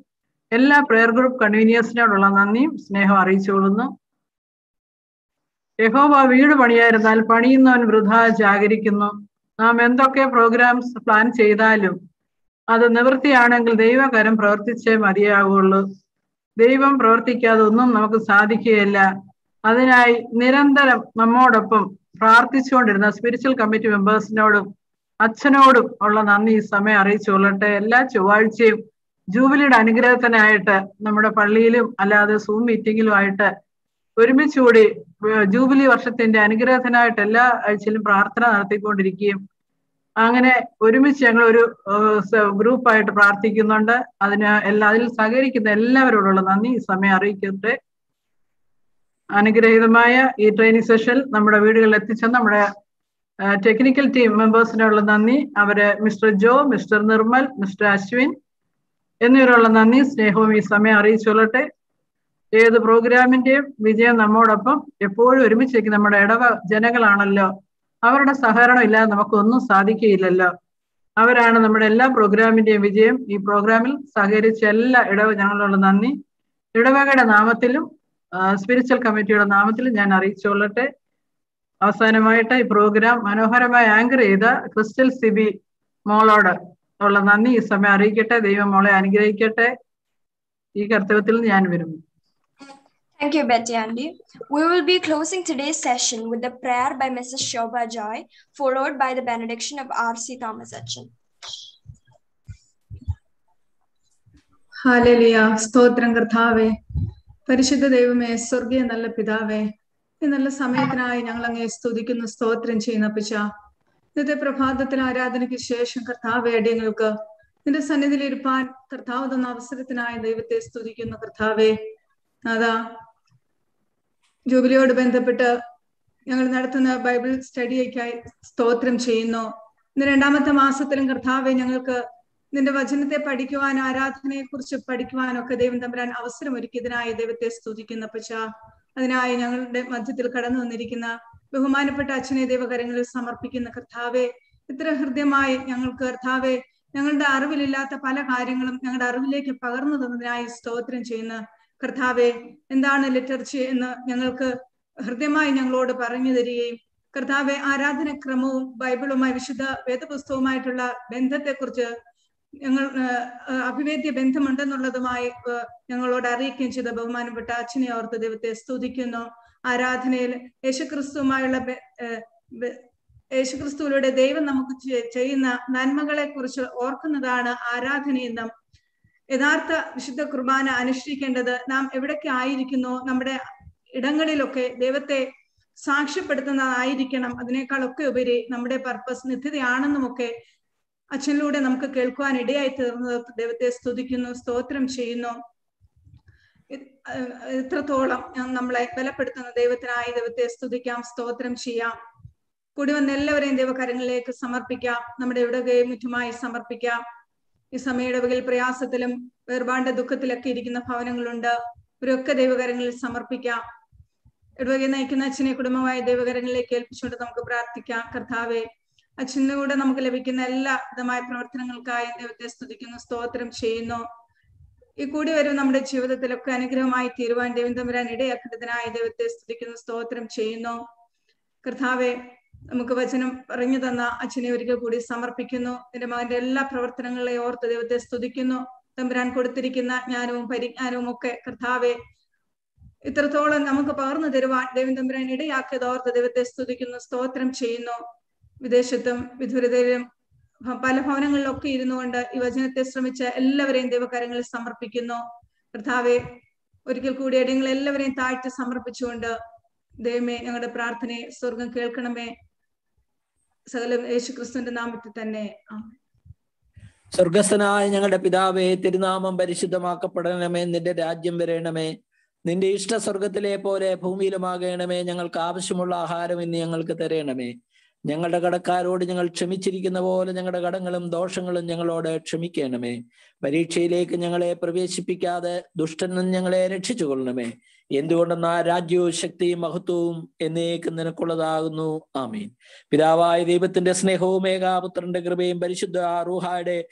എല്ലാ പ്രെയർ ഗ്രൂപ്പ് കൺവീനിയേഴ്സിനോടുള്ള നന്ദിയും സ്നേഹം അറിയിച്ചുകൊള്ളുന്നു. യഹോവ വീട് പണിയായിരുന്നാൽ പണിയുന്നവൻ വൃഥ ജാഗരിക്കുന്നു. നാം എന്തൊക്കെ പ്രോഗ്രാംസ് പ്ലാൻ ചെയ്താലും അത് നിവൃത്തിയാണെങ്കിൽ ദൈവകരം പ്രവർത്തിച്ചേ മതിയാവുള്ളൂ. ദൈവം പ്രവർത്തിക്കാതെ ഒന്നും നമുക്ക് സാധിക്കുകയില്ല. അതിനായി നിരന്തരം നമ്മോടൊപ്പം പ്രാർത്ഥിച്ചുകൊണ്ടിരുന്ന സ്പിരിച്വൽ കമ്മിറ്റി മെമ്പേഴ്സിനോടും അച്ഛനോടും ഉള്ള നന്ദി ഈ സമയം അറിയിച്ചുകൊള്ളട്ടെ. എല്ലാ ചൊവ്വാഴ്ചയും ജൂബിലിയുടെ അനുഗ്രഹത്തിനായിട്ട് നമ്മുടെ പള്ളിയിലും അല്ലാതെ സൂം മീറ്റിംഗിലും ആയിട്ട് ഒരുമിച്ച് കൂടി ഏർ ജൂബിലി വർഷത്തിന്റെ അനുഗ്രഹത്തിനായിട്ട് എല്ലാ ആഴ്ചയിലും പ്രാർത്ഥന നടത്തിക്കൊണ്ടിരിക്കുകയും അങ്ങനെ ഒരുമിച്ച് ഞങ്ങൾ ഒരു ഗ്രൂപ്പായിട്ട് പ്രാർത്ഥിക്കുന്നുണ്ട്. അതിന് എല്ലാ അതിൽ സഹകരിക്കുന്ന എല്ലാവരോടുള്ള നന്ദി സമയം അറിയിക്കട്ടെ. അനുഗ്രഹീതമായ ഈ ട്രെയിനിങ് സെഷൻ നമ്മുടെ വീടുകളിൽ എത്തിച്ച നമ്മുടെ ടെക്നിക്കൽ ടീം മെമ്പേഴ്സിനുള്ള നന്ദി. അവർ mister Joe mister Nirmal mister Ashwin എന്നിവരുള്ള നന്ദി. സ്നേഹവും ഈ സമയം അറിയിച്ചുകൊള്ളട്ടെ ഏത് പ്രോഗ്രാമിന്റെയും വിജയം നമ്മോടൊപ്പം എപ്പോഴും ഒരുമിച്ച് നമ്മുടെ ഇടവ ജനങ്ങളാണല്ലോ. അവരുടെ സഹകരണം ഇല്ലാതെ നമുക്കൊന്നും സാധിക്കുകയില്ലല്ലോ. അവരാണ് നമ്മുടെ എല്ലാ പ്രോഗ്രാമിന്റെയും വിജയം. ഈ പ്രോഗ്രാമിൽ സഹകരിച്ച എല്ലാ ഇടവ ജനങ്ങളോടും നന്ദി. ഇടവകയുടെ നാമത്തിലും സ്പിരിച്വൽ കമ്മിറ്റിയുടെ നാമത്തിലും ഞാൻ അറിയിച്ചുകൊള്ളട്ടെ. അവസാനമായിട്ട് ഈ പ്രോഗ്രാം മനോഹരമായി ആങ്കർ ചെയ്ത ക്രിസ്റ്റൽ സിബി മോളോട് ഉള്ള നന്ദി. ഈ സമയം അറിയിക്കട്ടെ. ദൈവം മോളെ അനുഗ്രഹിക്കട്ടെ. ഈ കർത്തവ്യത്തിൽ ഞാൻ വരുന്നു Thank you, Betty Andy. We will be closing today's session with a prayer by Mrs. Shobha Joy, followed by the benediction of R.C. Thomas Etchen. ഹാലലിയ സ്തോത്രം കർത്താവേ പരിശുദ്ധ ദൈവമേ സ്വർഗീയ നല്ല പിതാവേ ഈ നല്ല സമയത്തിനായി ഞങ്ങൾ അങ്ങേ സ്തുതിക്കുന്നു സ്തോത്രം ചെയ്യുന്ന പിച്ച ഇന്നത്തെ പ്രഭാതത്തിൽ ആരാധനയ്ക്ക് ശേഷം കർത്താവേ അടിയങ്ങൾക്ക് നിന്റെ സന്നിധിയിൽ ഇരുപ്പാൻ കർത്താവ് തന്ന അവസരത്തിനായി ദൈവത്തെ സ്തുതിക്കുന്നു കർത്താവേ അതാ ജൂബിലിയോട് ബന്ധപ്പെട്ട് ഞങ്ങൾ നടത്തുന്ന ബൈബിൾ സ്റ്റഡിയൊക്കെയായി സ്തോത്രം ചെയ്യുന്നു. ഇന്ന് രണ്ടാമത്തെ മാസത്തിലും കർത്താവെ ഞങ്ങൾക്ക് നിന്റെ വചനത്തെ പഠിക്കുവാൻ ആരാധനയെ കുറിച്ച് പഠിക്കുവാനൊക്കെ ദൈവം തമ്പരാൻ അവസരം ഒരുക്കിയതിനായി ദൈവത്തെ സ്തുതിക്കുന്ന പച്ച അതിനായി ഞങ്ങളുടെ മധ്യത്തിൽ കടന്നു വന്നിരിക്കുന്ന ബഹുമാനപ്പെട്ട അച്ഛനെ ദൈവകരങ്ങളിൽ സമർപ്പിക്കുന്ന കർത്താവെ ഇത്ര ഹൃദ്യമായി ഞങ്ങൾക്ക് കർത്താവെ ഞങ്ങളുടെ അറിവിലില്ലാത്ത പല കാര്യങ്ങളും ഞങ്ങളുടെ അറിവിലേക്ക് പകർന്നു തന്നതിനായി സ്തോത്രം ചെയ്യുന്ന. കർത്താവെ എന്താണ് ലിറ്റർച്ചി എന്ന് ഞങ്ങൾക്ക് ഹൃദ്യമായി ഞങ്ങളോട് പറഞ്ഞു തരികയും കർത്താവെ ആരാധനക്രമവും ബൈബിളുമായി വിശുദ്ധ വേദപുസ്തകവുമായിട്ടുള്ള ബന്ധത്തെക്കുറിച്ച് ഞങ്ങൾ അഭിവേദ്യ ബന്ധമുണ്ടെന്നുള്ളതുമായി ഞങ്ങളോട് അറിയിക്കുകയും ചെയ്ത ബഹുമാനപ്പെട്ട അച്ഛനെ ഓർത്ത് ദൈവത്തെ സ്തുതിക്കുന്നു. ആരാധനയിൽ യേശുക്രിസ്തുവുമായുള്ള യേശുക്രിസ്തുവിലൂടെ ദൈവം നമുക്ക് ചെയ്യുന്ന നന്മകളെ കുറിച്ച് ഓർക്കുന്നതാണ് ആരാധനയെന്നും യഥാർത്ഥ വിശുദ്ധ കുർബാന അനുഷ്ഠിക്കേണ്ടത് നാം എവിടൊക്കെ ആയിരിക്കുന്നു നമ്മുടെ ഇടങ്ങളിലൊക്കെ ദൈവത്തെ സാക്ഷ്യപ്പെടുത്തുന്നതായിരിക്കണം. അതിനേക്കാളൊക്കെ ഉപരി നമ്മുടെ പർപ്പസ് നിത്യതയാണെന്നുമൊക്കെ അച്ഛനിലൂടെ നമുക്ക് കേൾക്കുവാൻ ഇടയായി തീർന്നത് ദൈവത്തെ സ്തുതിക്കുന്നു സ്തോത്രം ചെയ്യുന്നു. എത്രത്തോളം നമ്മളെ ബലപ്പെടുത്തുന്ന ദൈവത്തിനായി ദൈവത്തെ സ്തുതിക്കാം സ്തോത്രം ചെയ്യാം. കൂടി വന്ന എല്ലാവരെയും ദൈവകരങ്ങളിലേക്ക് സമർപ്പിക്കാം. നമ്മുടെ ഇവിടെ മുറ്റുമായി സമർപ്പിക്കാം. ഈ സമയടവകിൽ പ്രയാസത്തിലും വേർപാണ്ട ദുഃഖത്തിലൊക്കെ ഇരിക്കുന്ന ഭവനങ്ങളുണ്ട്. ഇവരൊക്കെ ദൈവകരങ്ങളിൽ സമർപ്പിക്കാം. ഇടവകെ നയിക്കുന്ന അച്ഛനെ കുടുംബമായ ദൈവകരങ്ങളിലേക്ക് ഏൽപ്പിച്ചുകൊണ്ട് നമുക്ക് പ്രാർത്ഥിക്കാം. കർത്താവെ അച്ഛനിലൂടെ നമുക്ക് ലഭിക്കുന്ന എല്ലാ വിധമായ പ്രവർത്തനങ്ങൾക്കായി ദൈവത്തെ സ്തുതിക്കുന്നു സ്തോത്രം ചെയ്യുന്നു. ഈ കൂടി വരും നമ്മുടെ ജീവിതത്തിലൊക്കെ അനുഗ്രഹമായി തീരുവാൻ ദൈവം തമ്പുരാൻ ഇടയാക്കുന്നതിനായി ദൈവത്തെ സ്തുതിക്കുന്നു സ്തോത്രം ചെയ്യുന്നു. കർത്താവെ നമുക്ക് വചനം പറഞ്ഞു തന്ന അച്ഛനെ ഒരിക്കൽ കൂടി സമർപ്പിക്കുന്നു. എന്റെ മകന്റെ എല്ലാ പ്രവർത്തനങ്ങളെ ഓർത്ത് ദൈവത്തെ സ്തുതിക്കുന്നു. തമ്പുരാൻ കൊടുത്തിരിക്കുന്ന ജ്ഞാനവും പരിജ്ഞാനവും ഒക്കെ കർത്താവെ ഇത്രത്തോളം നമുക്ക് പകർന്നു തരുവാൻ ദൈവം തമ്പുരാൻ ഇടയാക്കിയത് ഓർത്ത് ദൈവത്തെ സ്തുതിക്കുന്നു സ്തോത്രം ചെയ്യുന്നു. വിദേശത്തും വിദൂരതയിലും പല ഭവനങ്ങളിലൊക്കെ ഇരുന്നു കൊണ്ട് ഈ വചനത്തെ ശ്രമിച്ച എല്ലാവരെയും ദൈവകാര്യങ്ങളിൽ സമർപ്പിക്കുന്നു. കർത്താവെ ഒരിക്കൽ കൂടി ഇടങ്ങൾ എല്ലാവരെയും താഴ്ത്തി സമർപ്പിച്ചുകൊണ്ട് ദൈവമേ ഞങ്ങളുടെ പ്രാർത്ഥനയെ സ്വർഗം കേൾക്കണമേ. സകലം യേശുക്രിസ്തുവിന്റെ നാമത്തിൽ തന്നെ. സ്വർഗസ്ഥനായ ഞങ്ങളുടെ പിതാവേ തിരുനാമം പരിശുദ്ധമാക്കപ്പെടണമേ നിന്റെ രാജ്യം വരേണമേ. നിന്റെ ഇഷ്ട സ്വർഗത്തിലെ പോലെ ഭൂമിയിലുമാകണമേ ഞങ്ങൾക്ക് ആവശ്യമുള്ള ആഹാരം ഇന്ന് ഞങ്ങൾക്ക് തരണമേ. ഞങ്ങളുടെ കടക്കാരോട് ഞങ്ങൾ ക്ഷമിച്ചിരിക്കുന്ന പോലെ ഞങ്ങളുടെ കടങ്ങളും ദോഷങ്ങളും ഞങ്ങളോട് ക്ഷമിക്കണമേ. പരീക്ഷയിലേക്ക് ഞങ്ങളെ പ്രവേശിപ്പിക്കാതെ ദുഷ്ടനും ഞങ്ങളെ രക്ഷിച്ചു കൊള്ളണമേ. എന്തുകൊണ്ടെന്നാ രാജ്യവും ശക്തിയും മഹത്വവും എന്നേക്കും നിനക്കുള്ളതാകുന്നു. ആമീൻ. പിതാവായ ദൈവത്തിന്റെ സ്നേഹവും ഏകാപുത്രന്റെ കൃപയും പരിശുദ്ധ റൂഹായുടെ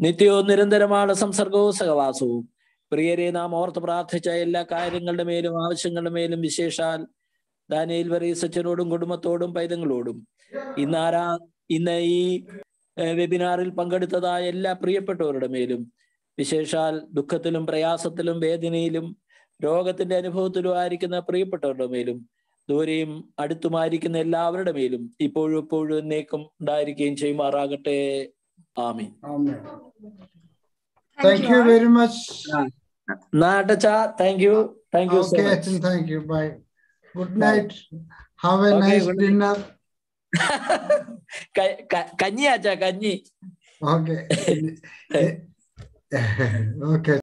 നിത്യവും നിരന്തരമാണ് സംസർഗവും സഹവാസവും. പ്രിയരെ നാം ഓർത്ത് പ്രാർത്ഥിച്ച എല്ലാ കാര്യങ്ങളുടെ മേലും ആവശ്യങ്ങളുടെ മേലും വിശേഷാൽ ദാനയിൽ വറീസച്ചനോടും കുടുംബത്തോടും പൈതങ്ങളോടും ഇന്ന് ആരാ ഇന്ന് ഈ വെബിനാറിൽ പങ്കെടുത്തതായ എല്ലാ പ്രിയപ്പെട്ടവരുടെ മേലും വിശേഷാൽ ദുഃഖത്തിലും പ്രയാസത്തിലും വേദനയിലും രോഗത്തിന്റെ അനുഭവത്തിലും ആയിരിക്കുന്ന പ്രിയപ്പെട്ടവരുടെ മേലും ദൂരെയും അടുത്തുമായിരിക്കുന്ന എല്ലാവരുടെ മേലും ഇപ്പോഴും എപ്പോഴും എന്നേക്കും ഉണ്ടായിരിക്കുകയും ചെയ്യുമാറാകട്ടെ. Ami thank you very much much. നാട്ടച്ച thank you thank you thank you bye good night have a nice night. കഞ്ഞി ആച്ചാ കഞ്ഞി Okay. okay.